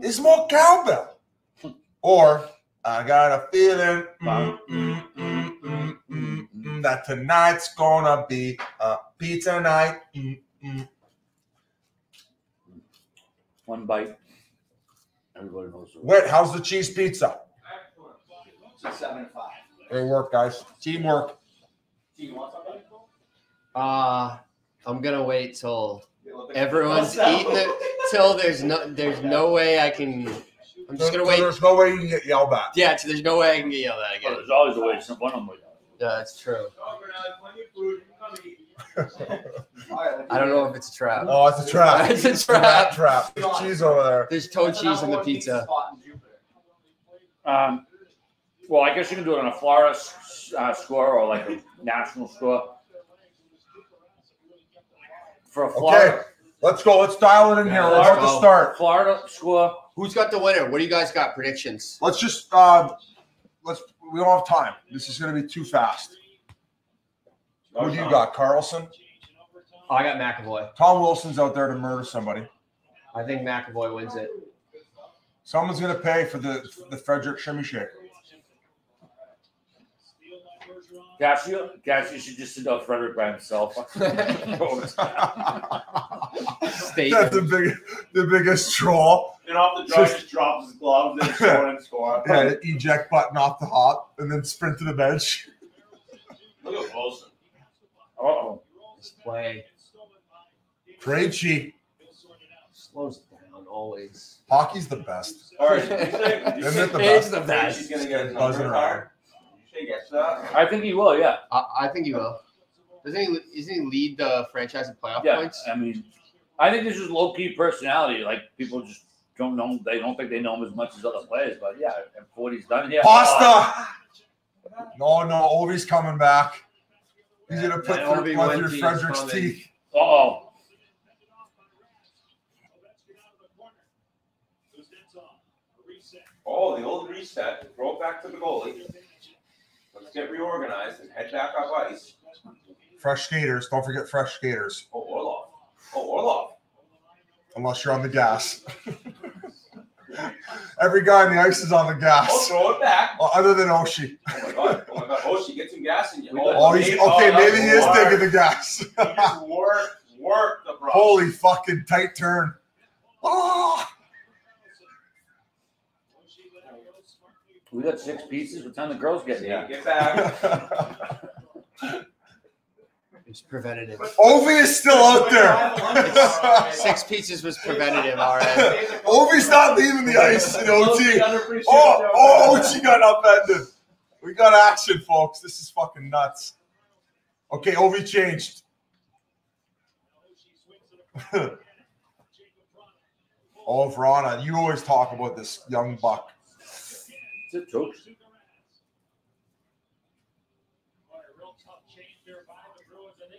is more cowbell. Or I got a feeling mm, mm, mm, mm, mm, mm, that tonight's gonna be a pizza night. Mm, mm. One bite. Everybody knows. the- Wait, how's the cheese pizza? Seven five. Great work, guys. Teamwork. Do you want something? Uh I'm gonna wait till everyone's <laughs> eating it till there's no there's no way I can. I'm just gonna wait. There's no way you can get yelled at. Yeah, till there's no way I can get yelled at Well, again. there's always a way. Some one of them. will. Yeah, that's true. <laughs> I I don't know if it's a trap. Oh, it's a trap. <laughs> It's a It's rat trap. trap. There's cheese over there. There's toad cheese in the pizza. Um, well, I guess you can do it on a Florida s- uh, score or like a national score. For a Okay, let's go. Let's dial it in here. Yeah, We're let's about to go. start. Florida score. Who's got the winner? What do you guys got predictions? Let's just uh, let's. We don't have time. This is going to be too fast. Who do you got, Carlson? Oh, I got McAvoy. Tom Wilson's out there to murder somebody. I think McAvoy wins it. Someone's going to pay for the the Frederic Shimmy Shake. Cassie, Cassie should just sit down Frederic by himself. <laughs> That's the big, the biggest troll. And off the draw, just drops his gloves and score and score. <laughs> Yeah, eject button off the hop and then sprint to the bench. Look at Wilson. oh, This play Trade slows it down always. Hockey's the best. All right, did you say, did you Isn't it the It's best? the best. She's gonna get his Buzzing number around. card? You say yes to? I think he will. Yeah, I, I think he will. Doesn't he? Isn't he lead the franchise in playoff yeah. points? I mean, I think this is low key personality. Like people just don't know. They don't think they know him as much as other players. But yeah, and for what he's done here. Pasta. No, no, Ovi's coming back. He's gonna put through, Ovi one through Frederic's coming. teeth. Uh oh. Oh, the old reset. Throw it back to the goalie. Let's get reorganized and head back up ice. Fresh skaters. Don't forget fresh skaters. Oh, Orlov. Oh, Orlov. Unless you're on the gas. <laughs> Every guy in the ice is on the Oh, gas. throw it back. Oh, other than Oshie. Oh my god. Oh my god. Oh, she gets some gas in you. Oh, he's okay. oh, Maybe he is work. taking the gas. <laughs> Work, work the bro. Holy fucking tight turn. Oh, We got six pieces. What time the girls get Yeah, get back. <laughs> It's preventative. Ovi is still out there. Six pieces was preventative. All right. Ovi's not leaving the ice in OT. Oh, oh, she got upended. We got action, folks. This is fucking nuts. Okay, Ovi changed. <laughs> oh, Vrana, you always talk about this young buck. It's a joke.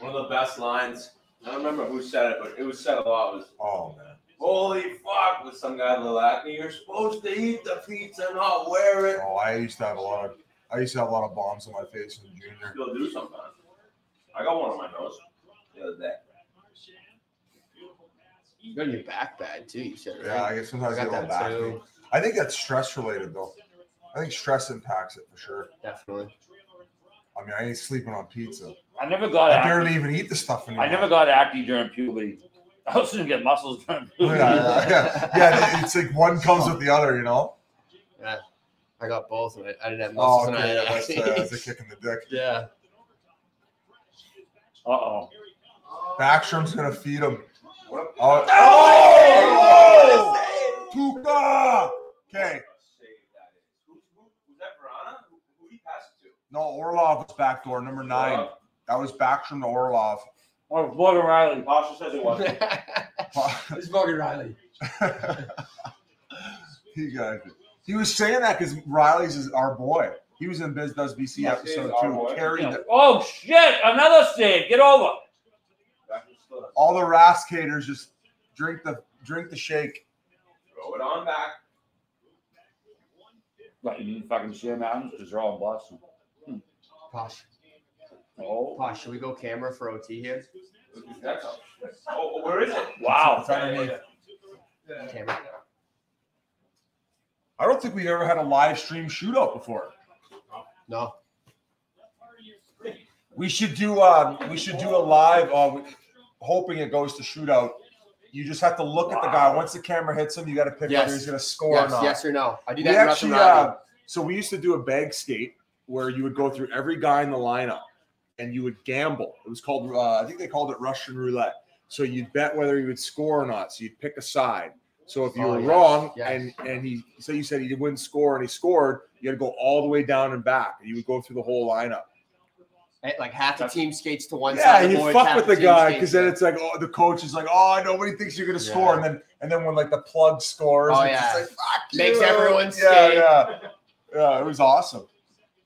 One of the best lines. I don't remember who said it, but it was said a lot. Was Oh man. "Holy fuck!" with some guy in the Lalacny. You're supposed to eat the pizza, and not wear it. Oh, I used to have a lot of. I used to have a lot of bombs on my face in junior. Still do sometimes. I got one on my nose the other day. You got your back bad too. You said right. Yeah, I guess sometimes I I got get a little that back. too. I think that's stress related though. I think stress impacts it for sure. Definitely. I mean, I ain't sleeping on pizza. I never got I acne. barely even eat the stuff anymore. I never got acne during puberty. I was gonna get muscles during puberty. yeah, yeah. Yeah, it's like one comes with the other, you know. Yeah. I got both of it. I didn't have Oh, muscles and I okay. had Yeah, that's, uh, that's a kick in the dick. <laughs> yeah. Uh oh. Backstrom's gonna feed him. What? Oh, Oh! Tuukka! Okay. Who- who- Was that Vrana? Who who he passed it to? No, Orlov was backdoor, number nine. That was Backstrom to Orlov. Oh, Morgan Rielly. Pasha says it wasn't. <laughs> It's Morgan Rielly. <laughs> he got it. He was saying that because Rielly's is our boy. He was in Biz Does BC Yeah, episode two. boy. Carried Yeah. the- Oh shit! Another save. Get over. all the Raskaters just drink the drink the shake. Throw it on back. What, you need fucking share mountains because they're all in Boston. Posh. Oh. Posh, should we go camera for OT here? That's oh, oh, where is it? Wow. It's underneath. Camera. I don't think we ever had a live stream shootout before. No. We should do uh we should do a live uh hoping it goes to shootout. You just have to look at the guy. Once the camera hits him, you got to pick Yes. whether he's going to score or Yes, not. yes or no. I do that in actually, uh, so we used to do a bag skate where you would go through every guy in the lineup and you would gamble. It was called, uh, I think they called it Russian roulette. So you'd bet whether he would score or not. So you'd pick a side. So if you Oh, were yes, wrong yes. and and he say you said he wouldn't score and he scored, you had to go all the way down and back. And you would go through the whole lineup. Like half the team skates to one Yeah, side. and of the you boards, fuck with the team guy because then it's like, oh, the coach is like, oh, nobody thinks you're gonna Yeah. score, and then and then when like the plug scores, Oh, it's yeah. just like, fuck Makes you. everyone yeah, skate. yeah, yeah. It was awesome.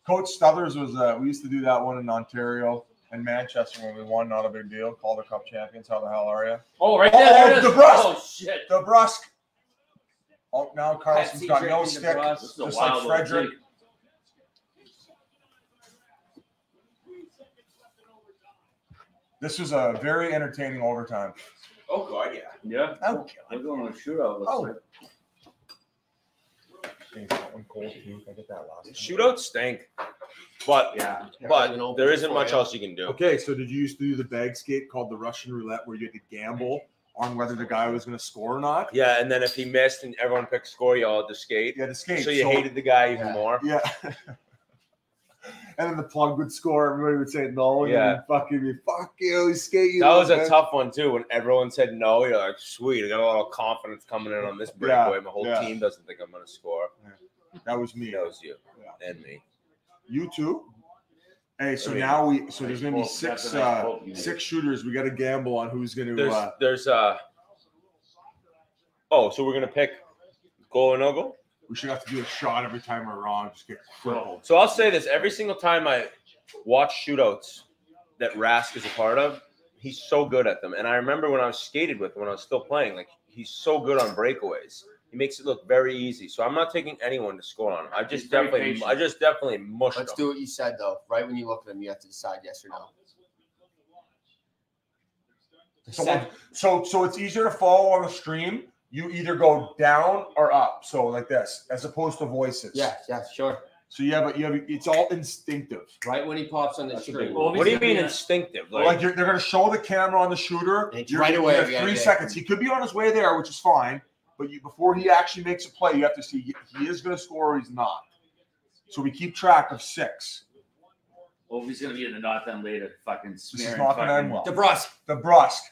Coach Stothers was uh, we used to do that one in Ontario and Manchester when we won. Not a big deal. Calder Cup champions. How the hell are you? Oh, right Oh, there. there it is. DeBrusk. Oh shit. DeBrusk. Oh, now Carlson's got no drinking stick, This is a just like Frederic. jig. This was a very entertaining overtime. Oh god, yeah. Yeah. Okay. We're going to a shootout. Looks Oh. like. Shootouts stink, but Yeah. but Even open there isn't much else you can do. Okay, so did you used to do the bag skate called the Russian roulette where you had to gamble on whether the guy was going to score or not? Yeah, and then if he missed and everyone picked score, you all had to skate. You had to skate. So you hated the guy even Yeah. more. Yeah. <laughs> and then the plug would score. Everybody would say no. And Yeah. then fucking be fuck you, skate you. That was a tough one too. When everyone said no, you're like, sweet, I got a lot of confidence coming in on this Yeah, breakaway. My whole yeah. team doesn't think I'm gonna score. That was me. That was you Yeah. and me. You too. Hey, so I mean, now we so there's gonna be six That's a nice uh quote you made. six shooters. We got to gamble on who's going to. There's Uh, there's uh oh, so we're gonna pick goal or no goal. We should have to do a shot every time we're wrong. Just get crippled. So I'll say this: every single time I watch shootouts that Rask is a part of, he's so good at them. And I remember when I was skated with, when I was still playing, like he's so good on breakaways. He makes it look very easy. So I'm not taking anyone to score on. I just definitely, patient. I just definitely mushed Let's him. do what you said though. Right when you look at them, you have to decide yes or no. So, so so it's easier to follow on the stream. You either go down or up, so like this, as opposed to voices. Yeah, yeah, sure. So you have a, you have a, it's all instinctive. Right when he pops on the That's screen. big goal. What do you mean be a- instinctive? Like, Like, you're, they're going to show the camera on the shooter. You're- right you away, have three yeah. seconds. He could be on his way there, which is fine. But you, before he actually makes a play, you have to see he is going to score or he's not. So we keep track of six. Well, he's gonna be in the north end later, fucking is smearing. not gonna end fucking- well. DeBrusk, The brusque.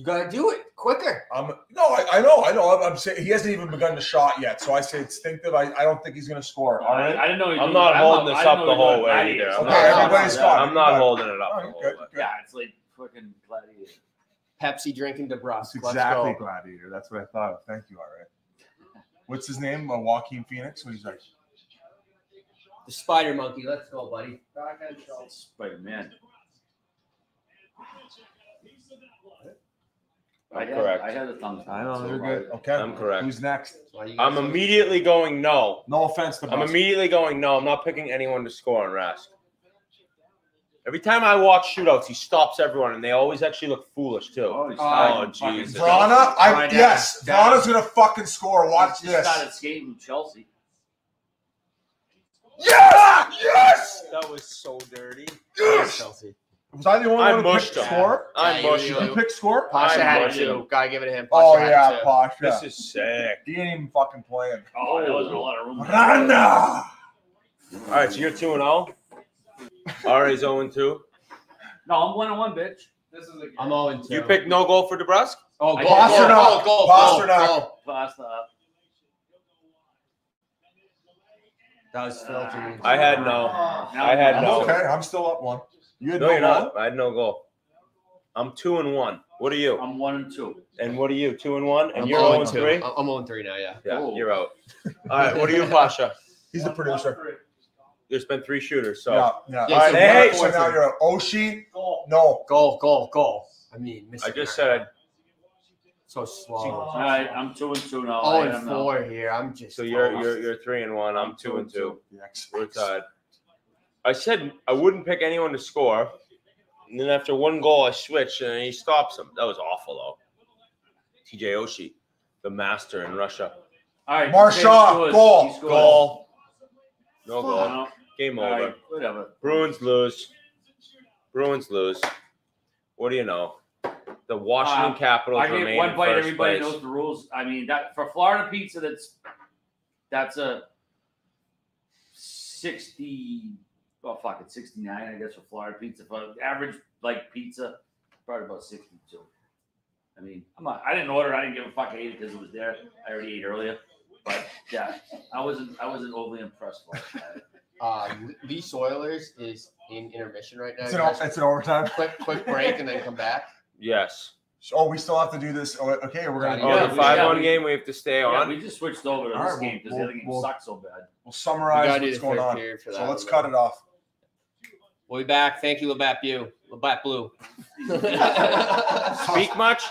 You gotta do it quicker. Um, no, I, I know, I know. I'm, I'm saying he hasn't even begun the shot yet, so I say instinctive. I, I don't think he's going to score. All right, I, right. I didn't know. I'm not holding this up the whole way either. I'm Okay, not- everybody's Yeah. I'm not holding it up the whole good, good. Yeah, it's like fucking gladiator. Pepsi drinking DeBrusk. That's Let's exactly go. gladiator. That's what I thought of. Thank you. All right. What's his name? Uh, Joaquin Phoenix. When he's like, The spider monkey. Let's go, buddy. Spider Man. I'm I had, correct. I had the thumbs. I know you're right. good. Okay, I'm correct. Who's next? That's why you I'm immediately going no. No offense to I'm Bus- immediately going no. I'm not picking anyone to score on Rask. Every time I watch shootouts, he stops everyone, and they always actually look foolish too. Oh, he Oh, started fucking- Jesus. Vrana. I Right down. yes, Down. Vrana's gonna fucking score. Watch He just this. started skating with Chelsea. Yes! Yes! That was so dirty. Yes! Chelsea. Was I the only I one who mushed picked him. score? I Yeah, you- mushed you- You him. picked score? Pasha I'm had it too. Gotta give it to him. Oh, Pasha Oh yeah, too. Pasha. This is sick. he ain't even fucking playing. Oh, there wasn't a lot of room. Rana! All right, so you're 2 and 0. Ari's 0 and 2. No, I'm one on one, bitch. This is a game. I'm 0 and 2. You picked no goal for DeBrusk? Oh, I goal, did. goal, Pastrnak. goal, goal, Pastrnak. goal, goal. Pass that up. That was filthy. Uh, I had no. Now I had no. okay. I'm still up one. You had No, no, you're goal? not. I had no goal. I'm 2 and 1. What are you? I'm one and two. And what are you? 2 and 1? And I'm you're 0 0 and and 2. 3? I'm I'm 0 and 3 now, yeah. Yeah, Oh. you're out. <laughs> All right, what are you, Pasha? He's the producer. There's been three shooters, so. Yeah, yeah. Yeah, All right, so hey, so now you're at Oshie. Goal. No. Goal, goal, goal. I mean, I just Guerrero. said, so slow. All right, I'm two and two now. 0 I and don't know. 4 here. I'm just. so you're you're you're three and one. I'm two and two. The X We're tied. I said I wouldn't pick anyone to score, and then after one goal, I switched and he stops him. That was awful though. TJ Oshie, the master in Russia. All right, Marchand, James scores. goal, Goal. No goal. No, Game all over. right, whatever. Bruins lose. Bruins lose. What do you know? The Washington Uh, Capitals I gave remain one in bite. Everybody place. knows the rules. I mean, that for Florida pizza, that's that's a sixty. Oh fuck it, sixty nine. I guess for Florida pizza. For average like pizza, probably about sixty two. I mean, I'm not. I didn't order. I didn't give a fuck. I ate it because it was there. I already ate earlier. But yeah, I wasn't. I wasn't overly impressed by it. Uh, Lee Soilers is in intermission right now. It's an, it's an overtime. quick, quick break and then come back. Yes. Oh, we still have to do this. Oh, okay, we're gonna. Oh, the five yeah, one we- game we have to stay Yeah, on. we just switched over to All this right, game we'll- because the other game we'll- sucked so bad. We'll summarize gotta what's going on. period for that. So let's cut it off. We'll be back. Thank you, Labatt Blue. Labatt Blue. <laughs> Speak much?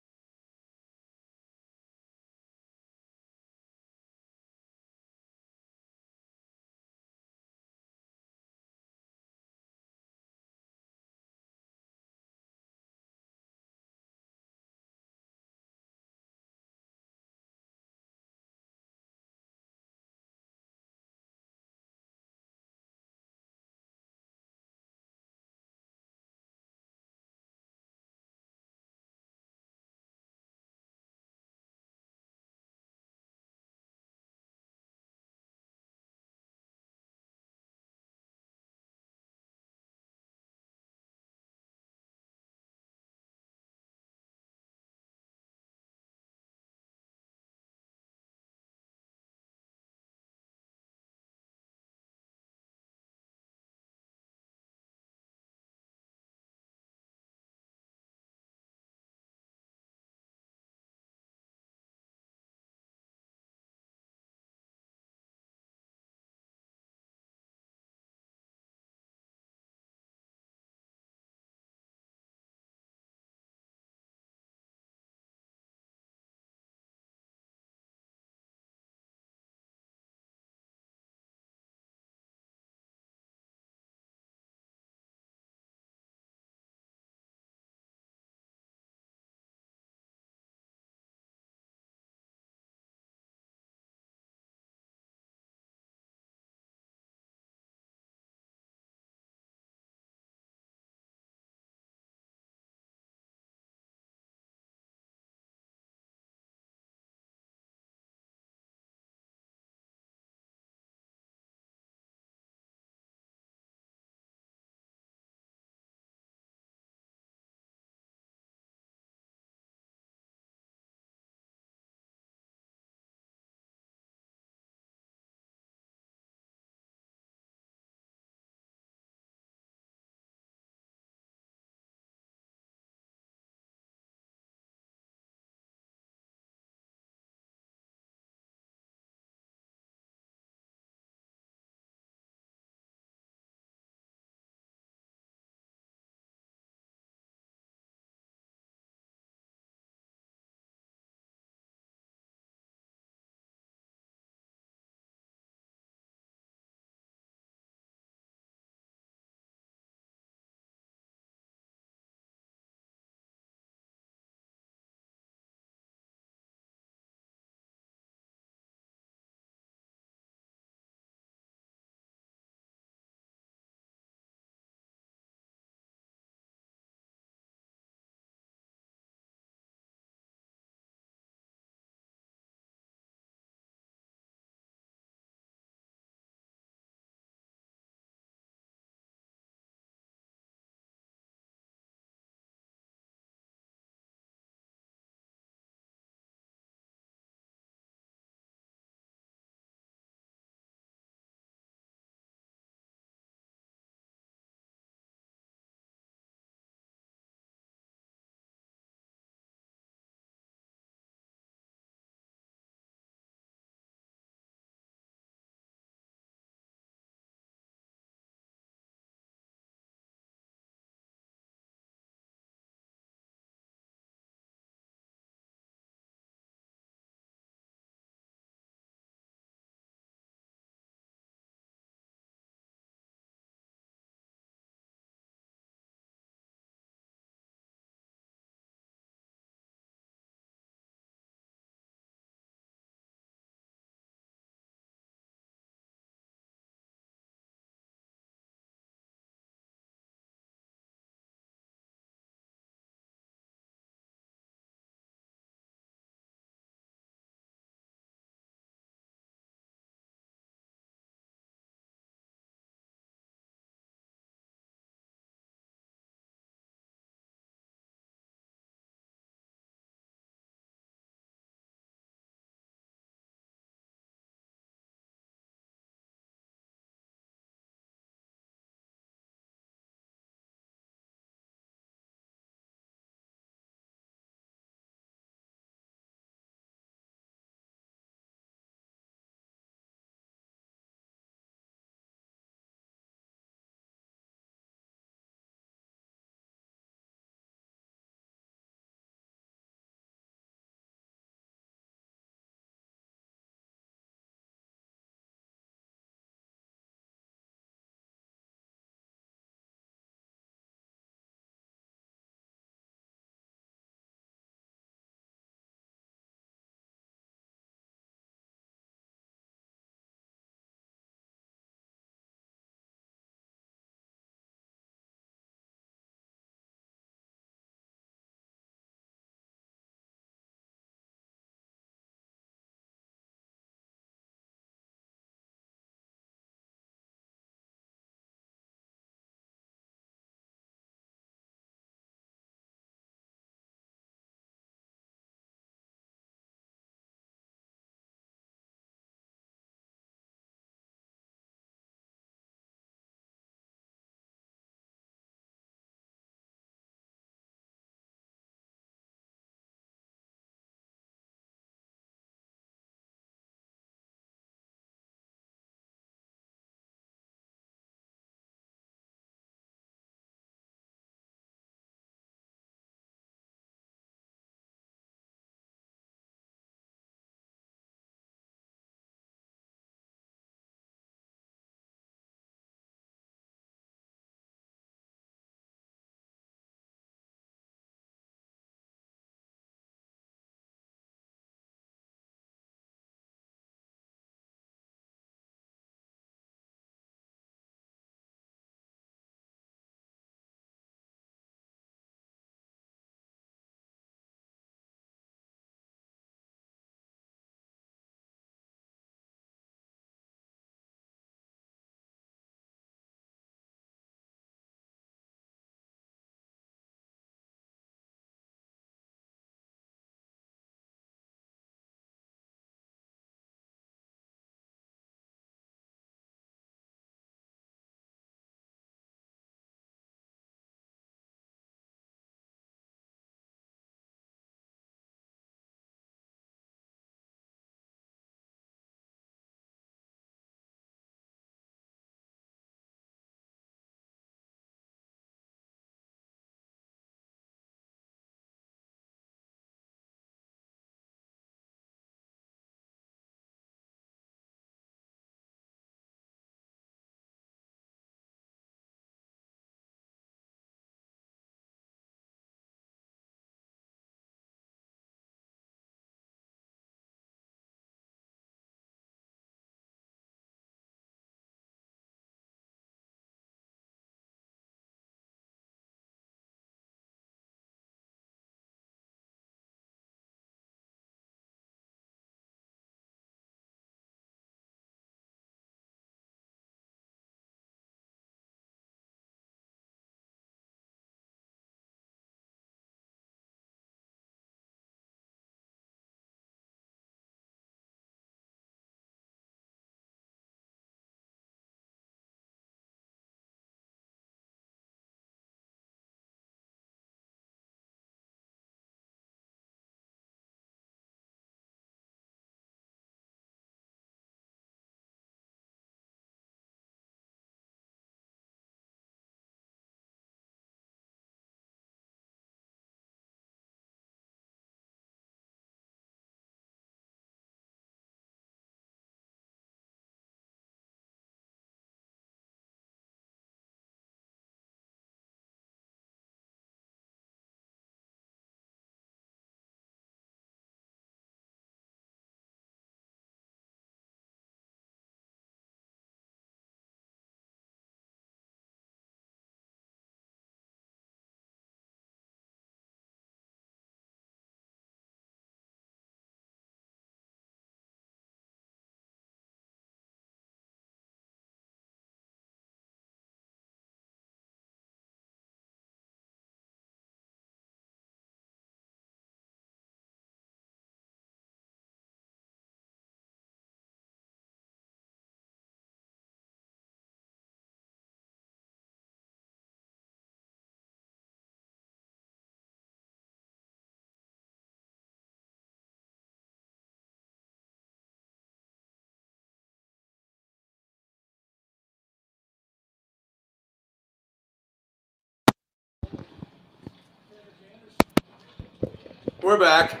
We're back.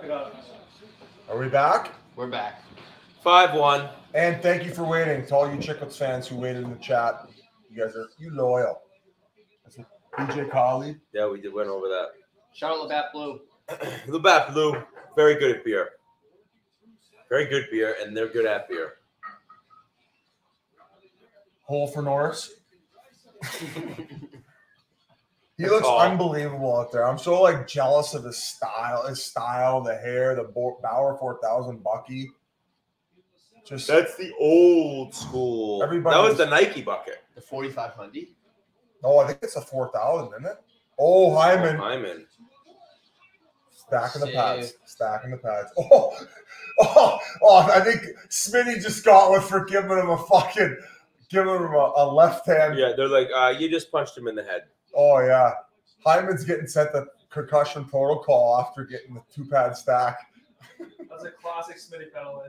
I got it. Are we back? We're back. 5 1. And thank you for waiting to all you Chiclets fans who waited in the chat. You guys are you loyal. That's it. DJ Collie. Yeah, we did went over that. Shout out Labatt Blue. <clears throat> Labatt Blue, very good at beer. Very good beer, and they're good at beer. Hole for Norris. <laughs> He Good looks call. unbelievable out there. I'm so like jealous of his style, his style, the hair, the Bo- Bauer 4000 Bucky. Just That's the old school. Everybody that was was- the Nike bucket. The 4500. oh, I think it's a 4000, isn't it? Oh, Hyman Hyman. stacking the Sick. pads, stacking the pads. <laughs> Oh, oh, oh! I think Smitty just got one for giving him a fucking, giving him a, a left hand. Yeah, they're like, uh, you just punched him in the head. Oh yeah, Hyman's getting sent the concussion protocol after getting the two pad stack. That's a classic Smitty penalty.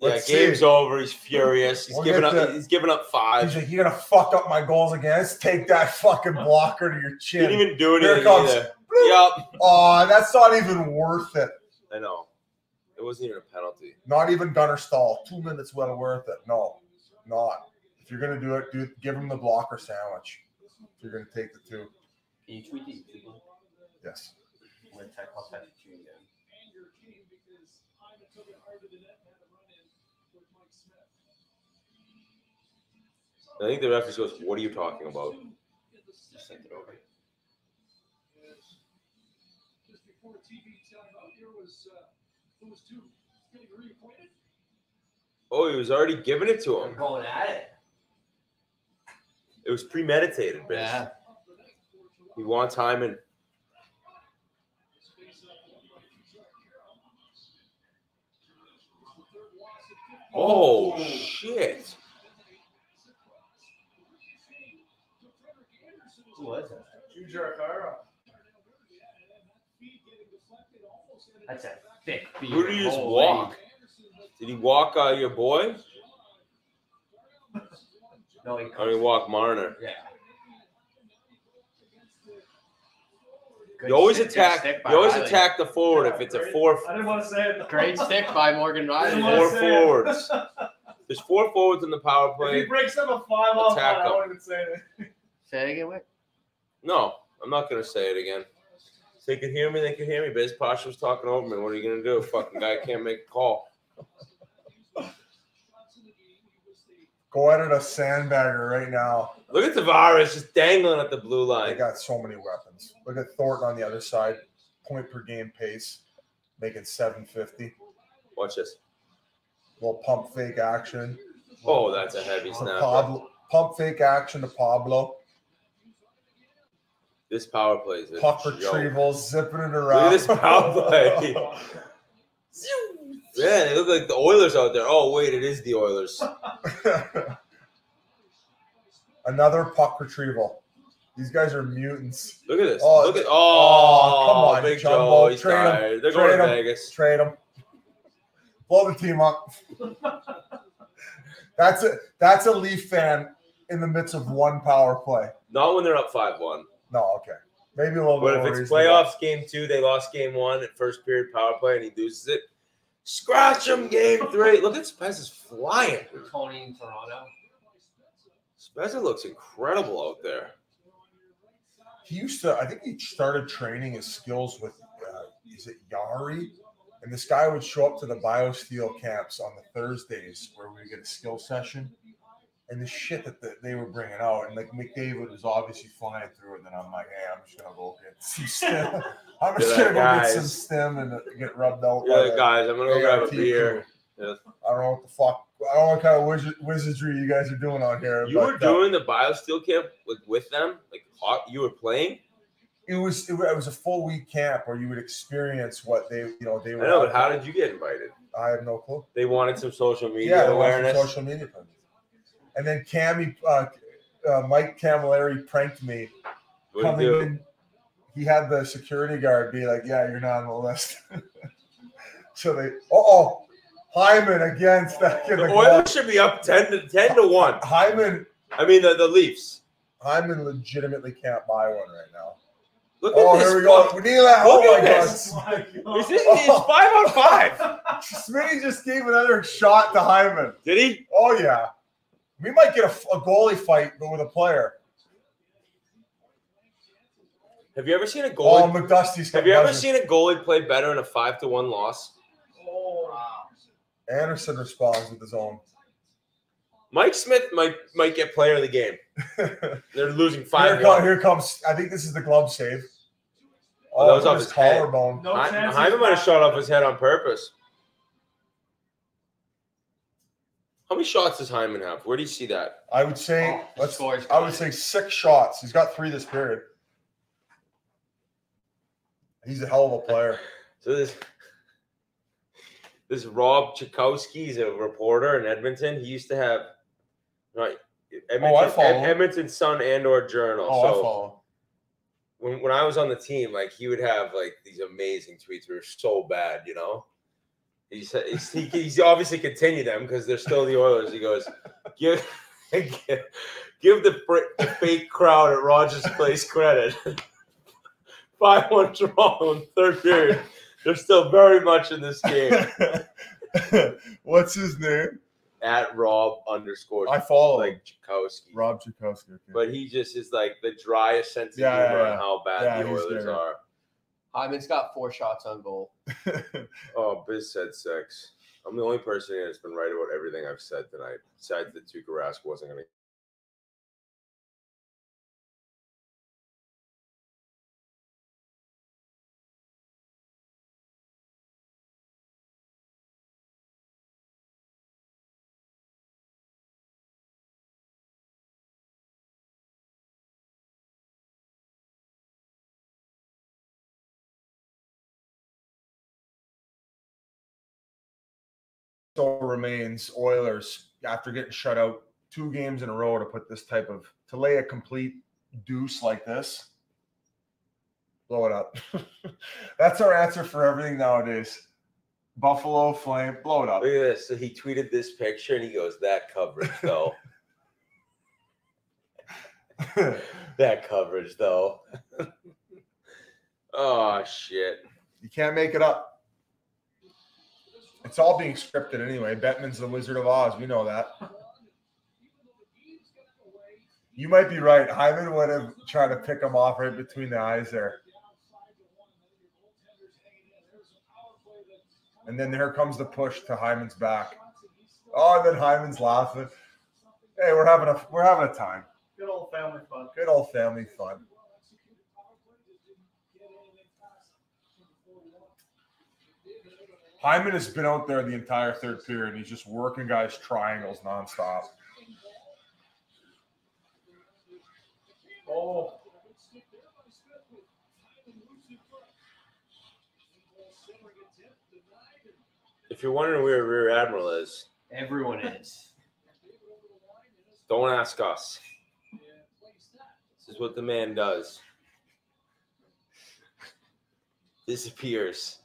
Yeah, Let's game's see. over. He's furious. He's We'll giving up. to- He's giving up five. He's like, "You're gonna fuck up my goals again. Let's take that fucking blocker to your chin." Didn't even do it. Here anything it comes. either. Yup. Oh, that's not even worth it. I know. It wasn't even a penalty. Not even Gunner Stall. Two minutes well worth it. No, not. If you're gonna do it, do give him the blocker sandwich. If you're gonna take the two, Can you tweet these people? yes. I'm gonna text, I'll text you again. I think the referee goes, "What are you talking about?" Just sent it over. Oh, he was already giving it to I'm him. going at it. It was premeditated, bitch. Yeah. He wants Hyman. Oh shit! Who was that? Jujhar Khaira. That's a thick beard. Who did you just Holy. walk? Did he walk uh, your boy? <laughs> No, he Or did he walk Marner? Yeah. Good You always stick- good attack. stick by You always Rielly. attack the forward if it's a Great. four I didn't want to say it. Great stick by Morgan I Rielly. Four forwards. <laughs> There's four forwards in the power If he play. breaks up a five on Attack one, I him. won't even say it. Say it again, Wick. No, I'm not gonna say it again. If they could hear me, they could hear me. Biz Pasha was talking over me. What are you gonna do? Fucking guy can't make a call. Go edit a sandbagger right now. Look at Tavares just dangling at the blue line. They got so many weapons. Look at Thornton on the other side, point per game pace, making 750. Watch this. Little pump fake action. Oh, that's a heavy snap. Pablo, pump fake action to Pablo. This power play is a Puck retrieval, zipping it around. Look at this power play. <laughs> Yeah, they look like the Oilers out there. Oh wait, it is the Oilers. <laughs> Another puck retrieval. These guys are mutants. Look at this. Oh, Look at oh, oh, come on, Big Jumbo. Joe. He's Trade him. They're Trade going to him. Vegas. Trade them. Blow the team up. <laughs> That's a that's a Leaf fan in the midst of one power play. Not when they're up five one. No, okay. Maybe a little But bit if it's playoffs game two, they lost game one at first period power play, and he loses it. Scratch him game three. Look at Spez is flying. Tony in Toronto. Spezza looks incredible out there. he used to i think he started training his skills with uh, is it yari and this guy would show up to the biosteel camps on the thursdays where we would get a skill session and the shit that the, they were bringing out and like mcdavid was obviously flying through it and then i'm like hey i'm just gonna go get some <laughs> stem i'm just You're gonna go get some stem and get rubbed out You're like, guys, I'm gonna go grab a ART beer. crew. Yeah. i don't know what the fuck i don't know what kind of wizard, wizardry you guys are doing on here You were but, uh, doing the BioSteel camp like with them, like hot. You were playing. it was it was a full week camp where you would experience what they you know they I were know, but how did you get invited? I have no clue. They wanted some social media Yeah, they awareness. some social media presence. And then Cammy, uh, uh, Mike Cammalleri pranked me what do coming do? in. He had the security guard be like, "Yeah, you're not on the list." <laughs> so they, oh, Hyman again stacking The the, Oilers goal. should be up ten to ten to one. Hyman, I mean, the, the Leafs. Hyman legitimately can't buy one right now. Look Oh, at this. here we go. We need that. Oh Look my at God. this. God. Is this, it's five on five. <laughs> Smitty just gave another shot to Hyman. Did he? Oh yeah, we might get a, a goalie fight, but with a player. Have you ever seen a Oh, goalie? McDusty's. have you ever seen a goalie play better in a five to one loss? Oh, Andersen responds with his own. Mike Smith might might get player of the game. <laughs> They're losing Here, five come, here comes. I think this is the glove save. Oh, that Oh, was off his his collarbone. no Hy- chance. Hyman might have shot off his head on purpose. How many shots does Hyman have? Where do you see that? I would say. Oh, let's, scores I would say six shots. He's got three this period. He's a hell of a player. <laughs> So this this Rob Tychkowski is a reporter in Edmonton. He used to have right Edmonton, Oh, follow. Ed- Edmonton Sun and or Journal. Oh, I so follow. when, when I was on the team, like he would have like these amazing tweets that were so bad, you know. He said he's, he, he's obviously continued them because they're still the Oilers. He goes, give give, <laughs> give the, the fake crowd at Rogers Place credit. <laughs> Five one Toronto in third period. They're still very much in this game. <laughs> What's his name? At Rob underscore I follow. like Tychkowski. Rob Tychkowski. okay. But he just is like the driest sense of Yeah, yeah, humor yeah. on how bad Yeah, the Oilers are. Um, Hyman's got four shots on goal. <laughs> Oh, Biz said six. I'm the only person here that's been right about everything I've said tonight, besides that Tuukka Rask wasn't going to. Still remains Oilers after getting shut out two games in a row to put this type of to lay a complete deuce like this. Blow it up. <laughs> That's our answer for everything nowadays. Buffalo Flame, blow it up. Look at this. So he tweeted this picture and he goes, "That coverage, though. <laughs> <laughs> that coverage, though." oh shit! you can't make it up. It's all being scripted anyway. Bettman's the Wizard of Oz. We know that. You might be right. Hyman would have tried to pick him off right between the eyes there. And then here comes the push to Hyman's back. Oh, and then Hyman's laughing. Hey, we're having a we're having a time. good old family fun. Good old family fun. Hyman has been out there the entire third period. He's just working guys triangles nonstop. Oh, If you're wondering where Rear Admiral is, Everyone is. don't ask us. This is what the man does. Disappears.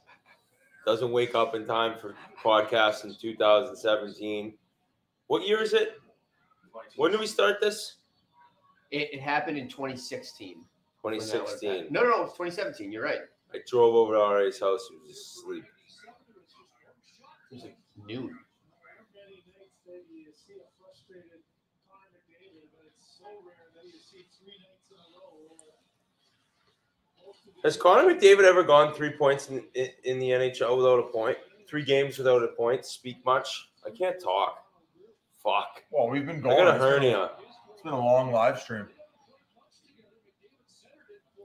Doesn't wake up in time for podcasts in 2017. What year is it? When did we start this? It, it happened in 2016. when that was 2016. back. No, no, no, it's 2017. You're right. I drove over to RA's house. He was asleep. It was like noon. Has Connor McDavid ever gone three points in, in, in the NHL without a point? Three games without a point? Speak much? I can't talk. Fuck. Well, we've been going. I going. got a It's been a- hernia. It's been a long live stream.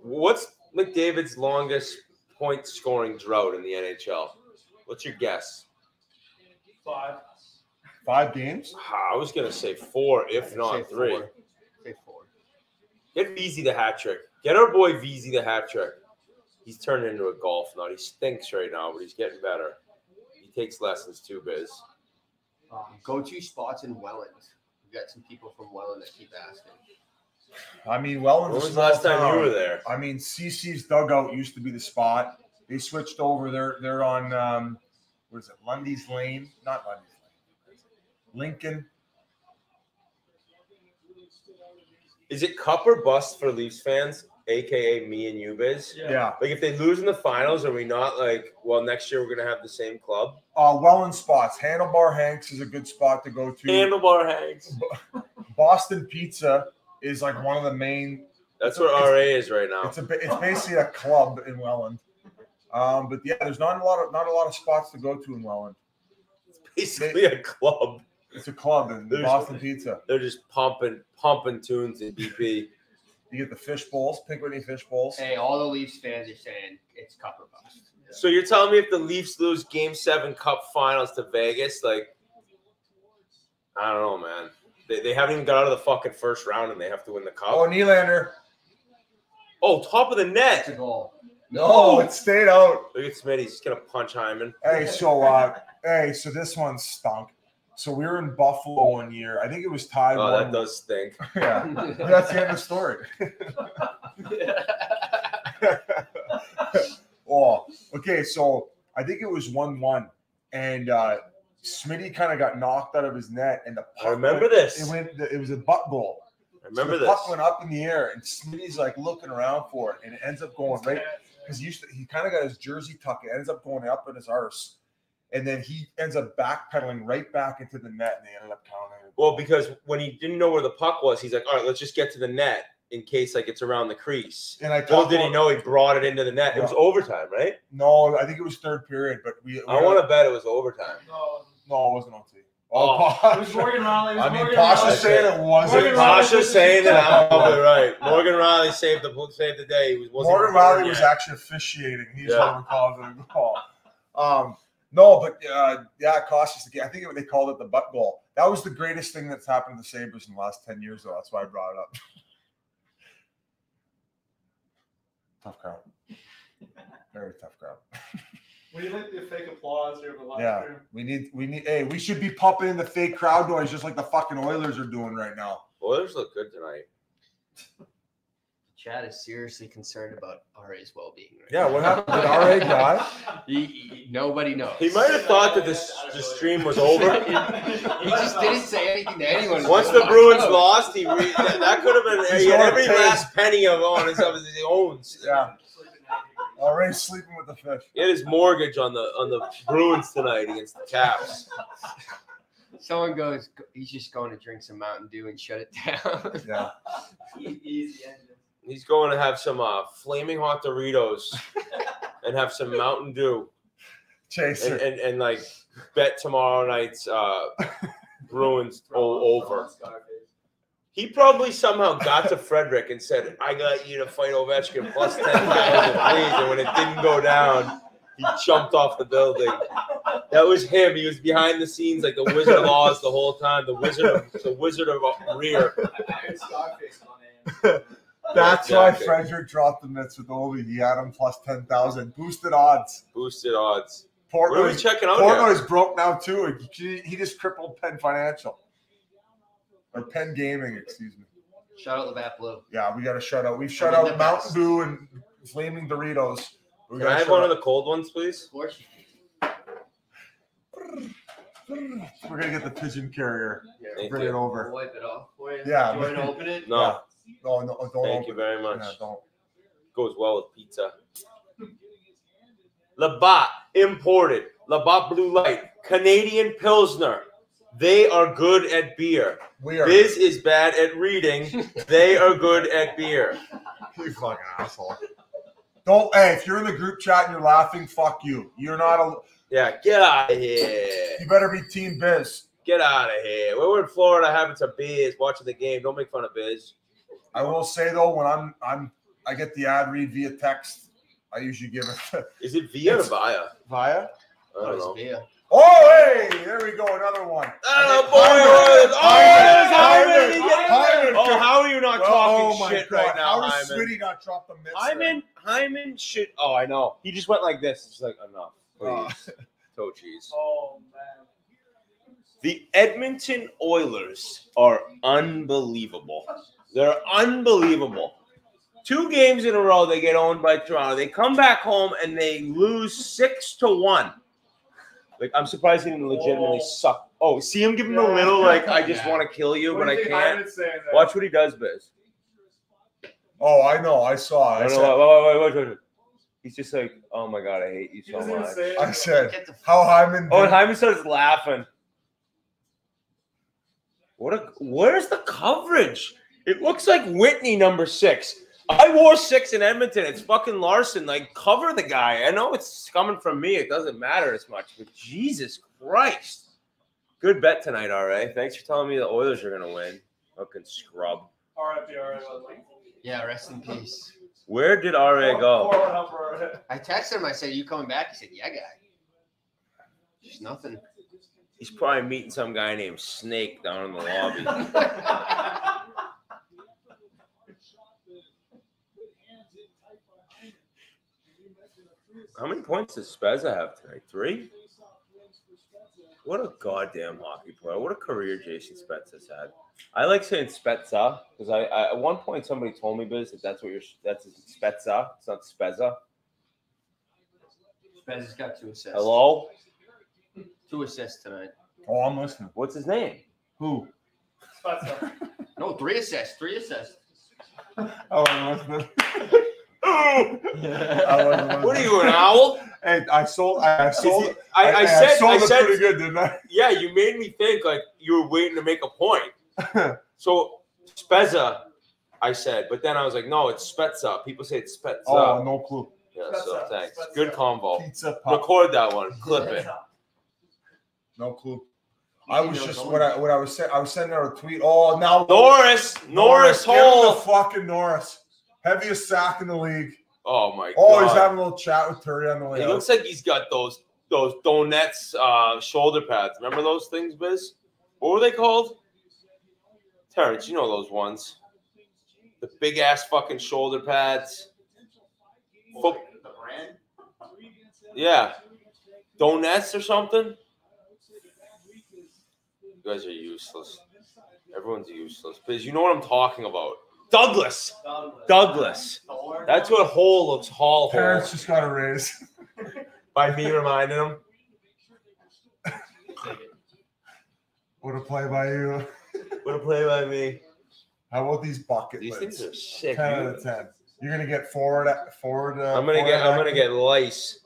What's McDavid's longest point scoring drought in the NHL? What's your guess? five. Five games. I was gonna say four, if Say not three. four. Say four. Get Vesey the hat trick. Get our boy Vesey the hat trick. He's turned into a golf nut. He stinks right now, but he's getting better. He takes lessons too, Biz. Um, go to spots in Welland. We've got some people from Welland that keep asking. I mean, Welland. When was the last time you were there? I mean, CC's dugout used to be the spot. They switched over. They're they're on um, what is it? Lundy's Lane, not Lundy's Lane. Lincoln. Is it cup or bust for Leafs fans aka me and you, Biz. Yeah. Like if they lose in the finals, are we not like, well, next year we're gonna have the same club? Uh, well in spots. Handlebar Hanks is a good spot to go to. Handlebar Hanks. Boston Pizza is like one of the main. That's where RA is right now. It's a it's basically a club in Welland. Um, but yeah, there's not a lot of not a lot of spots to go to in Welland. It's basically a club. It's a club in There's- Boston Pizza. They're just pumping, pumping tunes in BP. You get the fish bowls, Pink Whitney fish bowls. Hey, all the Leafs fans are saying it's cup or bust. So you're telling me if the Leafs lose Game Seven Cup Finals to Vegas, like, I don't know, man. They, they haven't even got out of the fucking first round, and they have to win the cup. Oh, Nylander. Oh, top of the That's a net. goal. No, it stayed out. Look at Smitty. He's gonna punch Hyman. Hey, so uh, hey, so this one stunk. So we were in Buffalo one year. I think it was tied. Oh, one- that does stink. <laughs> Yeah, that's the end of the story. <laughs> <laughs> oh, okay. So I think it was one-one, and uh, Smitty kind of got knocked out of his net, and the puck I puck remember went- this. It went. It was a butt goal. I remember so the this. puck went up in the air, and Smitty's like looking around for it, and it ends up going right because he used to, he kind of got his jersey tucked. It ends up going up in his arse, and then he ends up backpedaling right back into the net, and they ended up counting. Well, because when he didn't know where the puck was, he's like, all right, let's just get to the net in case like it's around the crease. And I Little talked did he know he brought it into the net. It was overtime, right? No, I think it was third period, but we. I want to bet it was overtime. No, No, it wasn't on TV. Oh. it was Morgan Rielly. Was I mean, Morgan Pasha's saying it wasn't. Morgan Pasha's saying that I'm probably right. Morgan Rielly saved the saved the day. He was wasn't Morgan Rielly born was actually officiating. He's Yeah. the one who called it a. Um, no, but uh, yeah, it cost us the game. I think it, they called it the butt goal. That was the greatest thing that's happened to the Sabres in the last 10 years, though. That's why I brought it up. <laughs> tough crowd. Very tough crowd. We like the fake applause here, the live Yeah. stream. We need, we need, hey, we should be pumping in the fake crowd noise just like the fucking Oilers are doing right now. Oilers look good tonight. Chad is seriously concerned about RA's well-being. Right Yeah, now. what happened? Did RA <laughs> die? He- he- nobody knows. He might have thought that this the stream was over. <laughs> he just didn't say anything to anyone. <laughs> Once the Bruins lost, he re- that, that could have been he had every last penny of on his of his owns. Yeah. RA sleeping with the fish. He had his mortgage on the on the Bruins tonight against the Caps. Someone goes, he's just going to drink some Mountain Dew and shut it down. Yeah. Easy engine. He's going to have some uh, flaming hot Doritos <laughs> and have some Mountain Dew Chaser. and, and, and like bet tomorrow night's uh, <laughs> Bruins o- over. He probably somehow got to Frederic and said, "I got you to fight Ovechkin plus ten thousand, please." And when it didn't go down, he jumped off the building. That was him. He was behind the scenes like the Wizard of Oz the whole time. The Wizard of the Wizard of Rear. <laughs> That's why Exactly. Frederic dropped the Mets with Ovi. He had him plus 10,000. Boosted odds. Boosted odds. What are we Portnoy's, checking out here? Portnoy's broke now, too. He, he just crippled Penn Financial. Or Penn Gaming, excuse me. Shout out the Bat Blue. Yeah, we got to shout out. We've shut I mean, out the Mountain best. Dew and Flaming Doritos. We Can I have one of the cold ones, please? Of course. We're going to get the pigeon carrier. Thank Bring you. it We'll over. wipe it off for you. Yeah. Do you want to open it? No, Yeah. No, no, don't thank open you very much. Yeah, don't. Goes well with pizza. Labatt imported. Labatt Blue Light. Canadian Pilsner. They are good at beer. We are. Biz is bad at reading. They are good at beer. <laughs> You fucking asshole. Don't. Hey, if you're in the group chat and you're laughing, fuck you. You're not a. Yeah, get out of here. You better be Team Biz. Get out of here. We're in Florida having some beers, watching the game. Don't make fun of Biz. I will say though, when I'm I'm I get the ad read via text, I usually give it Is it via or via? via. I don't know. Beer. Oh, hey, there we go, another one. Ah, oh, boy, oh, Hyman, there's Hyman, Hyman, Hyman. Hyman. Oh, how are you not Well, talking oh my shit God, right now, How does Hyman? Smitty not drop the mitts? Hyman, Hyman should. Oh, I know. He just went like this. It's like enough, please. <laughs> Toe cheese. Oh man. The Edmonton Oilers are unbelievable. They're unbelievable. Two games in a row, they get owned by Toronto. They come back home and they lose six to one. Like I'm surprised he didn't legitimately Whoa. suck. Oh, see him give him a little like I just Yeah. want to kill you, What but do I can't. Hyman's? Watch what he does, Biz. Oh, I know. I saw. I I don't know. said, Wait, wait, wait, wait, wait. He's just like, oh my god, I hate you He so much. say. I said how Hyman. Oh, did- and Hyman starts laughing. What a where's the coverage? It looks like Whitney number six. I wore six in Edmonton. It's fucking Larsson. Like, cover the guy. I know it's coming from me. It doesn't matter as much, but Jesus Christ. Good bet tonight, RA. Thanks for telling me the Oilers are gonna win. Fucking scrub. RIP, RIP. yeah, rest in peace. Where did RA go? Pour one out for RA. I texted him. I said, "You coming back?" He said, "Yeah, guy." Just nothing. He's probably meeting some guy named Snake down in the lobby. <laughs> How many points does Spezza have tonight? Three? What a goddamn hockey player. What a career Jason Spezza's had. I like saying Spezza because I, I at one point somebody told me Biz that that's what you're that's Spezza. It's not Spezza. Spezza's got two assists. Hello? Two assists tonight. oh, I'm listening. What's his name? Who? Spezza. <laughs> No, three assists. Three assists. Oh, I'm listening. <laughs> I wasn't. <laughs> What are you, an owl? Hey, I sold. I, I sold. Is he- I, I, I said, sold I said, pretty good, didn't I? yeah, you made me think like you were waiting to make a point. <laughs> so Spezza, I said, but then I was like, no, it's Spezza. People say it's Spezza. Oh, no clue. yeah, so thanks. Spezza. Good combo. Pizza pop. Record that one. Clip it. No clue. I was just what I what I was saying. I was sending out a tweet. Oh, now Norris, Norris, give him the Holl. fucking Norris, heaviest sack in the league. Oh my Oh, he's having a little chat with Terry on the way He out. looks like he's got those those donuts uh, shoulder pads. Remember those things, Biz? What were they called? Terrence, you know those ones. The big ass fucking shoulder pads. Fo- The brand? Yeah. Donuts or something? You guys are useless. Everyone's useless. Biz, you know what I'm talking about. Douglas. Douglas. That's what Hole looks Hall Hole. Parents just got a raise. <laughs> By me reminding him. What a play by you. What a play by me. How about these bucket These lids? things are sick. ten You- out of ten. You're gonna get forward. Forward. Uh, I'm gonna forward get I'm gonna acting. get lice.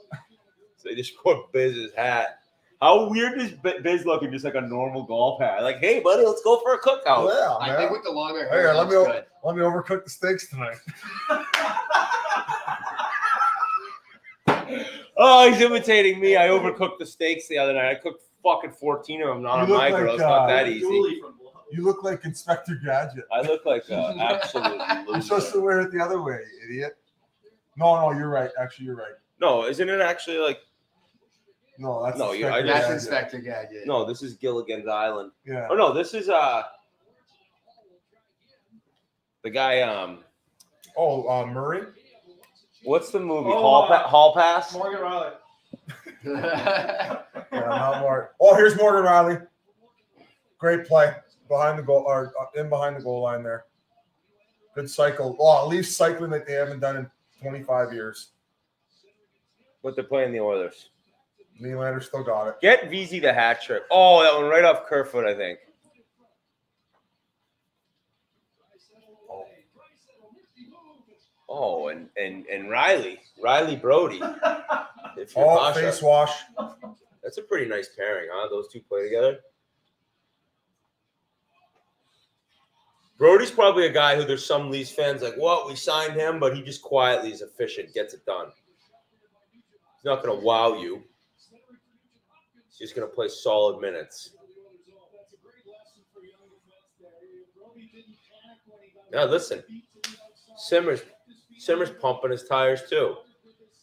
So <laughs> they just put Biz's hat. How weird is Bi- Biz looking just like a normal golf hat? Like, hey buddy, let's go for a cookout. Yeah, I man. think with the longer Hey, hair, let looks me good. Let me overcook the steaks tonight. <laughs> Oh, he's imitating me. I overcooked the steaks the other night. I cooked fucking 14 of them, not You on my like, grill. It's not uh, that easy. Julie from Blow. You look like Inspector Gadget. I look like an <laughs> absolute You're supposed to wear it the other way, idiot. No, no, you're right. Actually, you're right. No, isn't it actually like No, that's No, you- I Inspector That's Gadget. Inspector Gadget. no? This is Gilligan's Island. Yeah. Oh no, this is uh the guy. Um, Oh, uh, Murray. what's the movie? Oh, Hall, uh, pa- Hall Pass. Morgan Rielly. <laughs> Yeah, not Murray. Oh, here's Morgan Rielly. Great play behind the goal or uh, in behind the goal line there. Good cycle. Oh, at least cycling that they haven't done in 25 years. But they're playing the Oilers. Nylander still got it. Get Vesey the hat trick. Oh, that one right off Kerfoot, I think. Oh, and and and Rielly, Rielly Brodie. <laughs> If you're Oh, Pasha. face wash. That's a pretty nice pairing, huh? Those two play together. Brodie's probably a guy who there's some Leafs fans like, what? We signed him, but he just quietly is efficient, gets it done. He's not going to wow you. He's just going to play solid minutes. Now listen, Simmers, Simmers pumping his tires too.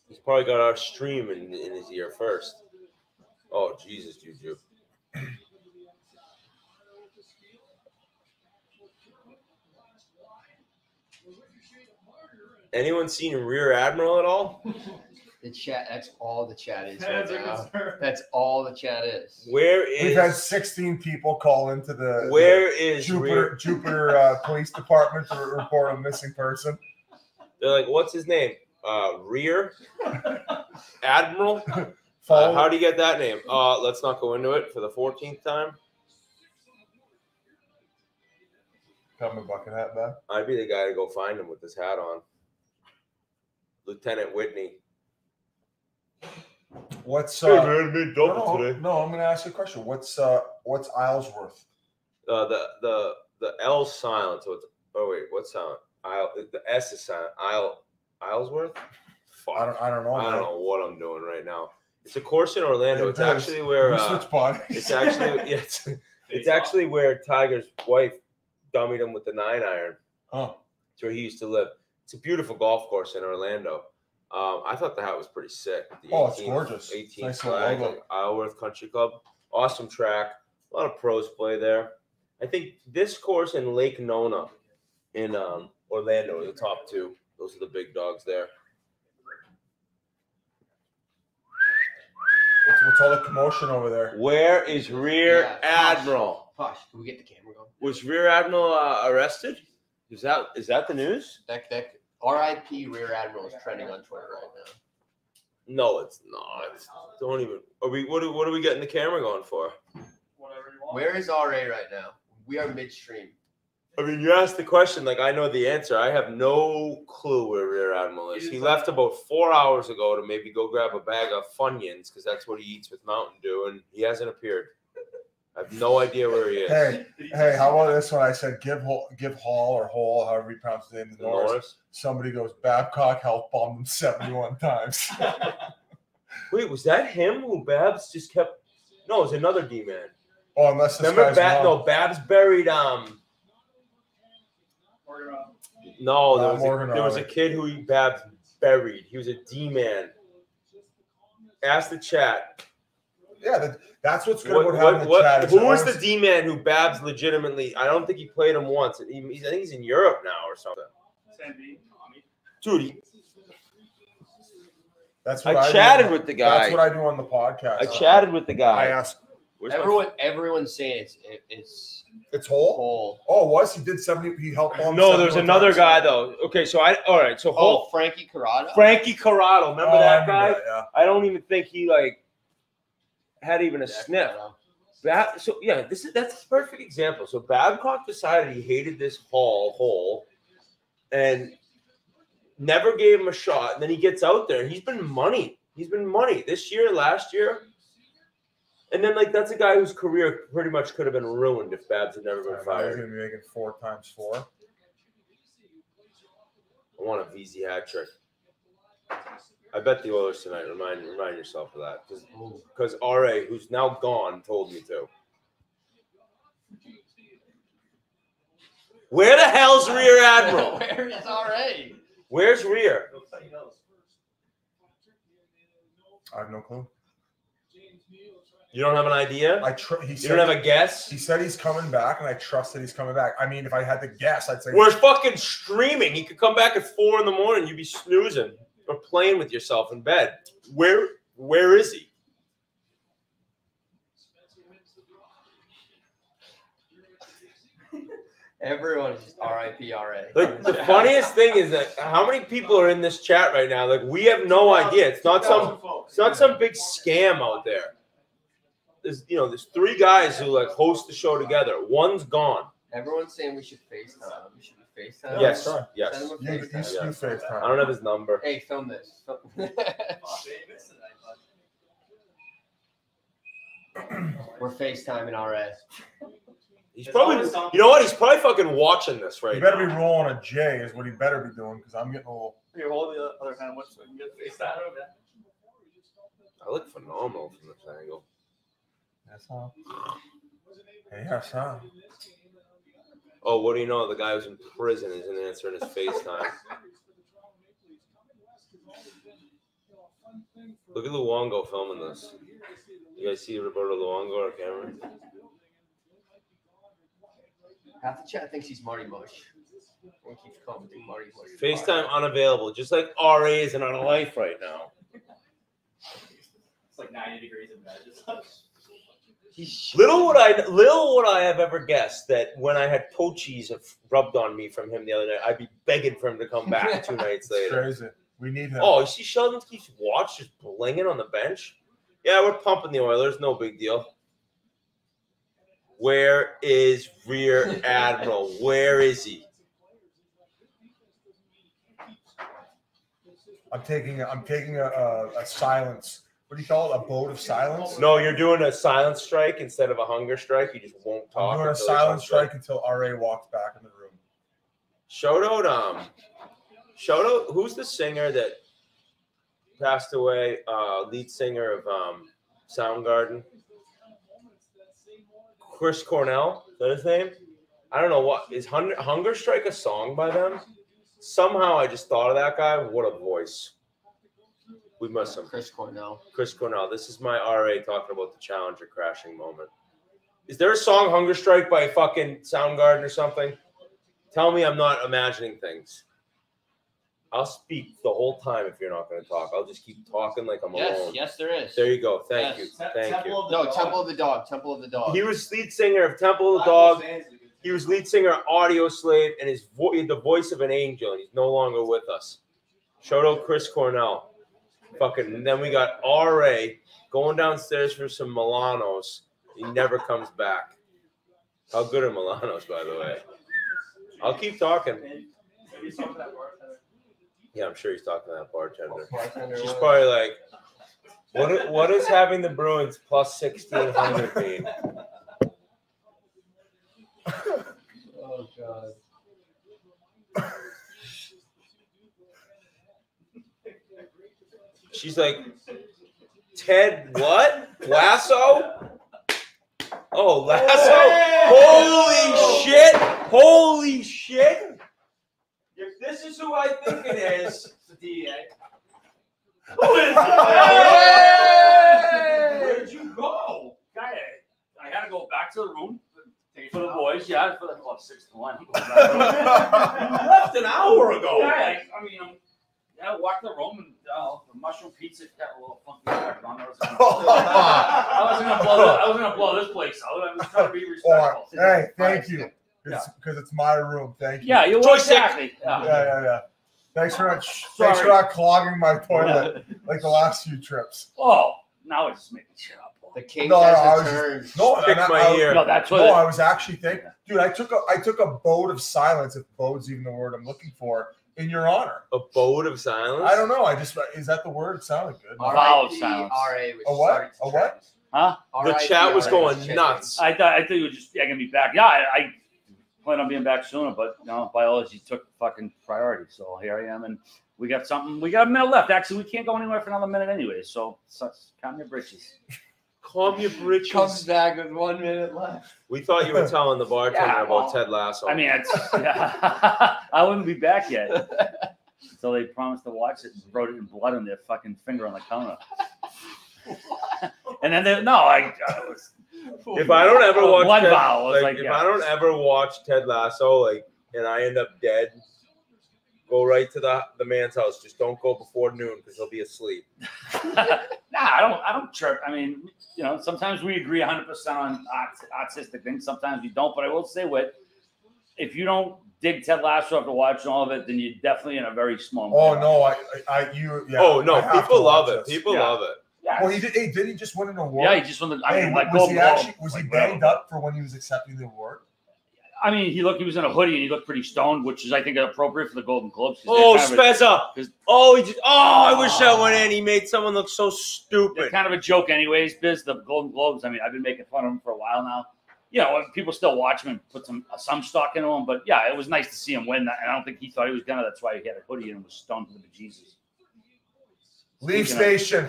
He's probably got our stream in, in his ear first. Oh Jesus, Juju. Anyone seen Rear Admiral at all? the chat. That's all the chat is right now. That's all the chat is. Where We've had 16 people call into the where the is Jupiter Rear? Jupiter uh, Police Department to report a missing person. They're like, what's his name? Uh, Rear <laughs> Admiral. Uh, how do you get that name? Uh, let's not go into it for the 14th time. Come in bucket hat back. I'd be the guy to go find him with this hat on. Lieutenant Whitney. What's Hey uh, man, made no, double no, today. no, I'm gonna ask you a question. What's uh what's Islesworth? Uh, the the the L silent. So it's oh wait, what sound? Isle the S is silent. Isle Islesworth. Fuck. I don't I don't know. I don't know what I'm doing right now. It's a course in Orlando. It's actually where We uh, it's actually <laughs> yeah, it's, it's actually where Tiger's wife dummied him with the nine iron. Oh, It's where he used to live. It's a beautiful golf course in Orlando. Um, I thought the hat was pretty sick. The Oh, it's gorgeous. 18th Nice little flag, logo. Isleworth Country Club. Awesome track. A lot of pros play there. I think this course in Lake Nona in um, Orlando are the top two. Those are the big dogs there. what's, what's all the commotion over there? Where is Rear Yeah, Admiral? Posh, can we get the camera going? Was Rear Admiral uh, arrested? Is that is that the news? That that R.I.P. Rear Admiral is trending on Twitter right now. No, it's not. Don't even. Are we? What are, what are we getting the camera going for? Whatever you want. Where is R.A. right now? We are midstream. I mean, you asked the question like I know the answer. I have no clue where Rear Admiral is. He left about four hours ago to maybe go grab a bag of Funyuns because that's what he eats with Mountain Dew, and he hasn't appeared. I have no idea where he is. Hey, hey, how about this one? I said give Hall, give Hall or Hall, however you pronounce the name of the Norris. Norris. Somebody goes Babcock health bombed him 71 <laughs> times. <laughs> Wait, was that him who Babs just kept? No, it was another D man. Oh, unless this Remember, guy's Bab? No, Babs buried. Um, Morgan Rob. no, there was, a, there was a kid who he Babs buried. He was a D man. Ask the chat. Yeah, that, that's what's good What, about having what, the what, chat. It's who was the D man who Babs legitimately? I don't think he played him once. He, he's, I think he's in Europe now or something. Sam Dude, That's what I I, chatted do. with the guy. That's what. I do on the podcast. I chatted with the guy. I guy. asked, Where's my- Everyone, everyone's saying it's it, it's it's Hall. whole. Oh, was he did 70? He helped bomb no, there's another times? guy though. Okay, so I all right. So Oh, Frankie Corrado. Frankie Corrado. Remember Oh, I that remember guy? that, yeah. I don't even think he like had even a Yeah, sniff. Corrado. Bab, so yeah, this is that's a perfect example. So Babcock decided he hated this hall hole, and never gave him a shot. And then he gets out there, and he's been money. He's been money this year, last year, and then like that's a guy whose career pretty much could have been ruined if Babs had never been fired. He's fired. gonna be making four times four. I want a Vesey hat trick. I bet the Oilers tonight. Remind remind yourself of that because because Ra, who's now gone, told me to. Where the hell's Rear Admiral? <laughs> Where is R.A.? Where's Rear? I have no clue. You don't have an idea? I tr- he You said don't have a guess? he said he's coming back, and I trust that he's coming back. I mean, if I had to guess, I'd say We're fucking streaming. He could come back at four in the morning. You'd be snoozing or playing with yourself in bed. Where where is he? Everyone is just R.I.P. R.A. Like the <laughs> funniest thing is that how many people are in this chat right now? Like we have no idea. It's not some it's not some big scam out there. There's you know, there's three guys who like host the show together. One's gone. Everyone's saying we should FaceTime. We should be FaceTime. Yes, sorry. yes. Send him a you, you, you FaceTime. Yeah. FaceTime. I don't have his number. Hey, film this. <laughs> We're FaceTiming R.A. He's There's probably you know what? He's probably fucking watching this right He better now. be rolling a J, is what he better be doing, because I'm getting a little. Here, hold the other hand once so I can get face that over there. I look phenomenal from this angle. That's all. Hey, yes, huh? Oh, what do you know? The guy who's in prison isn't answering his FaceTime. Look at Luongo filming this. You guys see Roberto Luongo on camera? Half the chat thinks he's Marty Mush. Everyone keeps commenting Marty Mush. FaceTime unavailable, just like RA isn't on a life right now. It's like 90 degrees in bed. Just Little would I, little would I have ever guessed that when I had toe cheese rubbed on me from him the other night, I'd be begging for him to come back two <laughs> nights later. crazy. We need him. Oh, you see Sheldon Keefe's watch just blinging on the bench. Yeah, we're pumping the Oilers. No big deal. Where is Rear Admiral? Where is he? I'm taking. A, I'm taking a, a, a silence. What do you call it? A boat of silence. No, you're doing a silence strike instead of a hunger strike. You just won't talk. I'm doing a until it's silent on strike until Ra walks back in the room. Shout out, um, shout out. Who's the singer that passed away? Uh, lead singer of um, Soundgarden. Chris Cornell. Is that his name? I don't know what is Hunger, Hunger Strike a song by them. Somehow I just thought of that guy. What a voice. We must have Chris Cornell. Chris Cornell. This is my RA talking about the Challenger crashing moment. Is there a song Hunger Strike by fucking Soundgarden or something? Tell me I'm not imagining things. I'll speak the whole time if you're not going to talk. I'll just keep talking like I'm Yes, alone. yes, there is. There you go. Thank Yes. you. Thank you. No, Temple of the Dog. Temple of the Dog. He was lead singer of Temple of the Dog. He was lead singer of Audioslave, and his vo- the voice of an angel, and he's no longer with us. Shout out Chris Cornell. Fucking. And then we got RA going downstairs for some Milanos. He never comes back. How good are Milanos, by the way? I'll keep talking. Yeah, I'm sure he's talking to that bartender. Bartender She's probably like, what, what is having the Bruins plus 1600 mean? <laughs> Oh god. She's like, Ted, what? Lasso? Oh, Lasso? Holy shit! Holy shit! If this is who I think it is, <laughs> who is it? Where'd you go? Guy, I had to go back to the room for the boys. Yeah, for the oh, six to one. <laughs> You left an hour ago. Yeah, I, I mean, um, yeah, I walked the room and uh, the mushroom pizza got a little funky effect on it. I was gonna- <laughs> I wasn't gonna blow. I wasn't gonna blow this place out. I was trying to be respectful. hey, thank you. Yeah. Because it's my room. Thank you. Yeah, you Joystick. exactly. Yeah, Yeah. yeah, yeah. Thanks for not. Thanks for not clogging my toilet like the last few trips. Oh, now it's making shit up. The king No, I has was- returned. No, Pick and I- my I- ear. No, that's what. No, it- I was actually thinking, dude. I took a I took a boat of silence, if boat's even the word I'm looking for, in your honor. A boat of silence? I don't know. I just is that the word? It sounded good. Vow of silence. R.A. A what? A what? Huh? The chat was going nuts. I thought I thought you were just yeah, gonna be back. Yeah, I, I plan on being back sooner, but you know, biology took fucking priority. So here I am, and we got something. We got a minute left. Actually, we can't go anywhere for another minute anyway. So, so calm your britches. Calm your britches. Comes back with one minute left. We thought you were telling the bartender Yeah, about Ted Lasso. I mean, it's, yeah, <laughs> I wouldn't be back yet <laughs> So they promised to watch it and wrote it in blood on their fucking finger on the counter. <laughs> and then they no, I, I was, if I don't ever watch blood Ted, vow. I was like, like, if yeah. I don't ever watch Ted Lasso, like, and I end up dead, go right to the the man's house. Just don't go before noon because he'll be asleep. <laughs> nah, I don't. I don't chirp. I mean, you know, sometimes we agree 100 percent on autistic things. Sometimes we don't. But I will say, what if you don't dig Ted Lasso after watching all of it, then you're definitely in a very small. Oh minority. no, I, I, I you. Yeah, oh no, I have to people love it. this. People Yeah. love it. Yeah, Well, he did. Hey, did he just win an award? yeah. He just wanted. I Hey, mean, like was Golden he actually was he banged whatever. up for when he was accepting the award? I mean, he looked. He was in a hoodie and he looked pretty stoned, which is, I think, appropriate for the Golden Globes. Oh, they're a- Spezza. Oh, he just. Oh, I wish that went ah. in. He made someone look so They're stupid. kind of a joke, anyways. Biz the Golden Globes. I mean, I've been making fun of them for a while now. You know, people still watch him and put some uh, some stock into him. But yeah, it was nice to see him win. And I don't think he thought he was gonna. That's why he had a hoodie and was stoned to the bejesus. Leaf Speaking of- Station.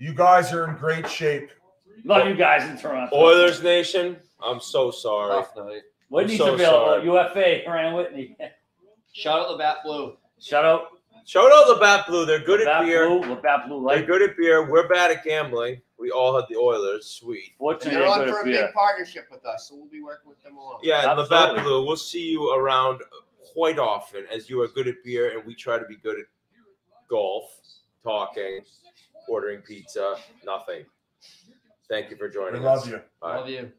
You guys are in great shape. Love you guys in Toronto. Oilers Nation. I'm so sorry. Tough night. Whitney's so available. sorry. UFA, Ryan Whitney. Shout out the Bat Blue. Shout out Shout out the Bat Blue. They're good at beer. Blue, Bat Blue They're good at beer. We're bad at gambling. We all had the Oilers. Sweet. And Fortunately, they're they're on for a beer. big partnership with us, so we'll be working with them along. Yeah, and the Bat Blue. We'll see you around quite often as you are good at beer and we try to be good at golf, talking, ordering pizza, nothing. Thank you for We joining love us. you. Bye. Love you.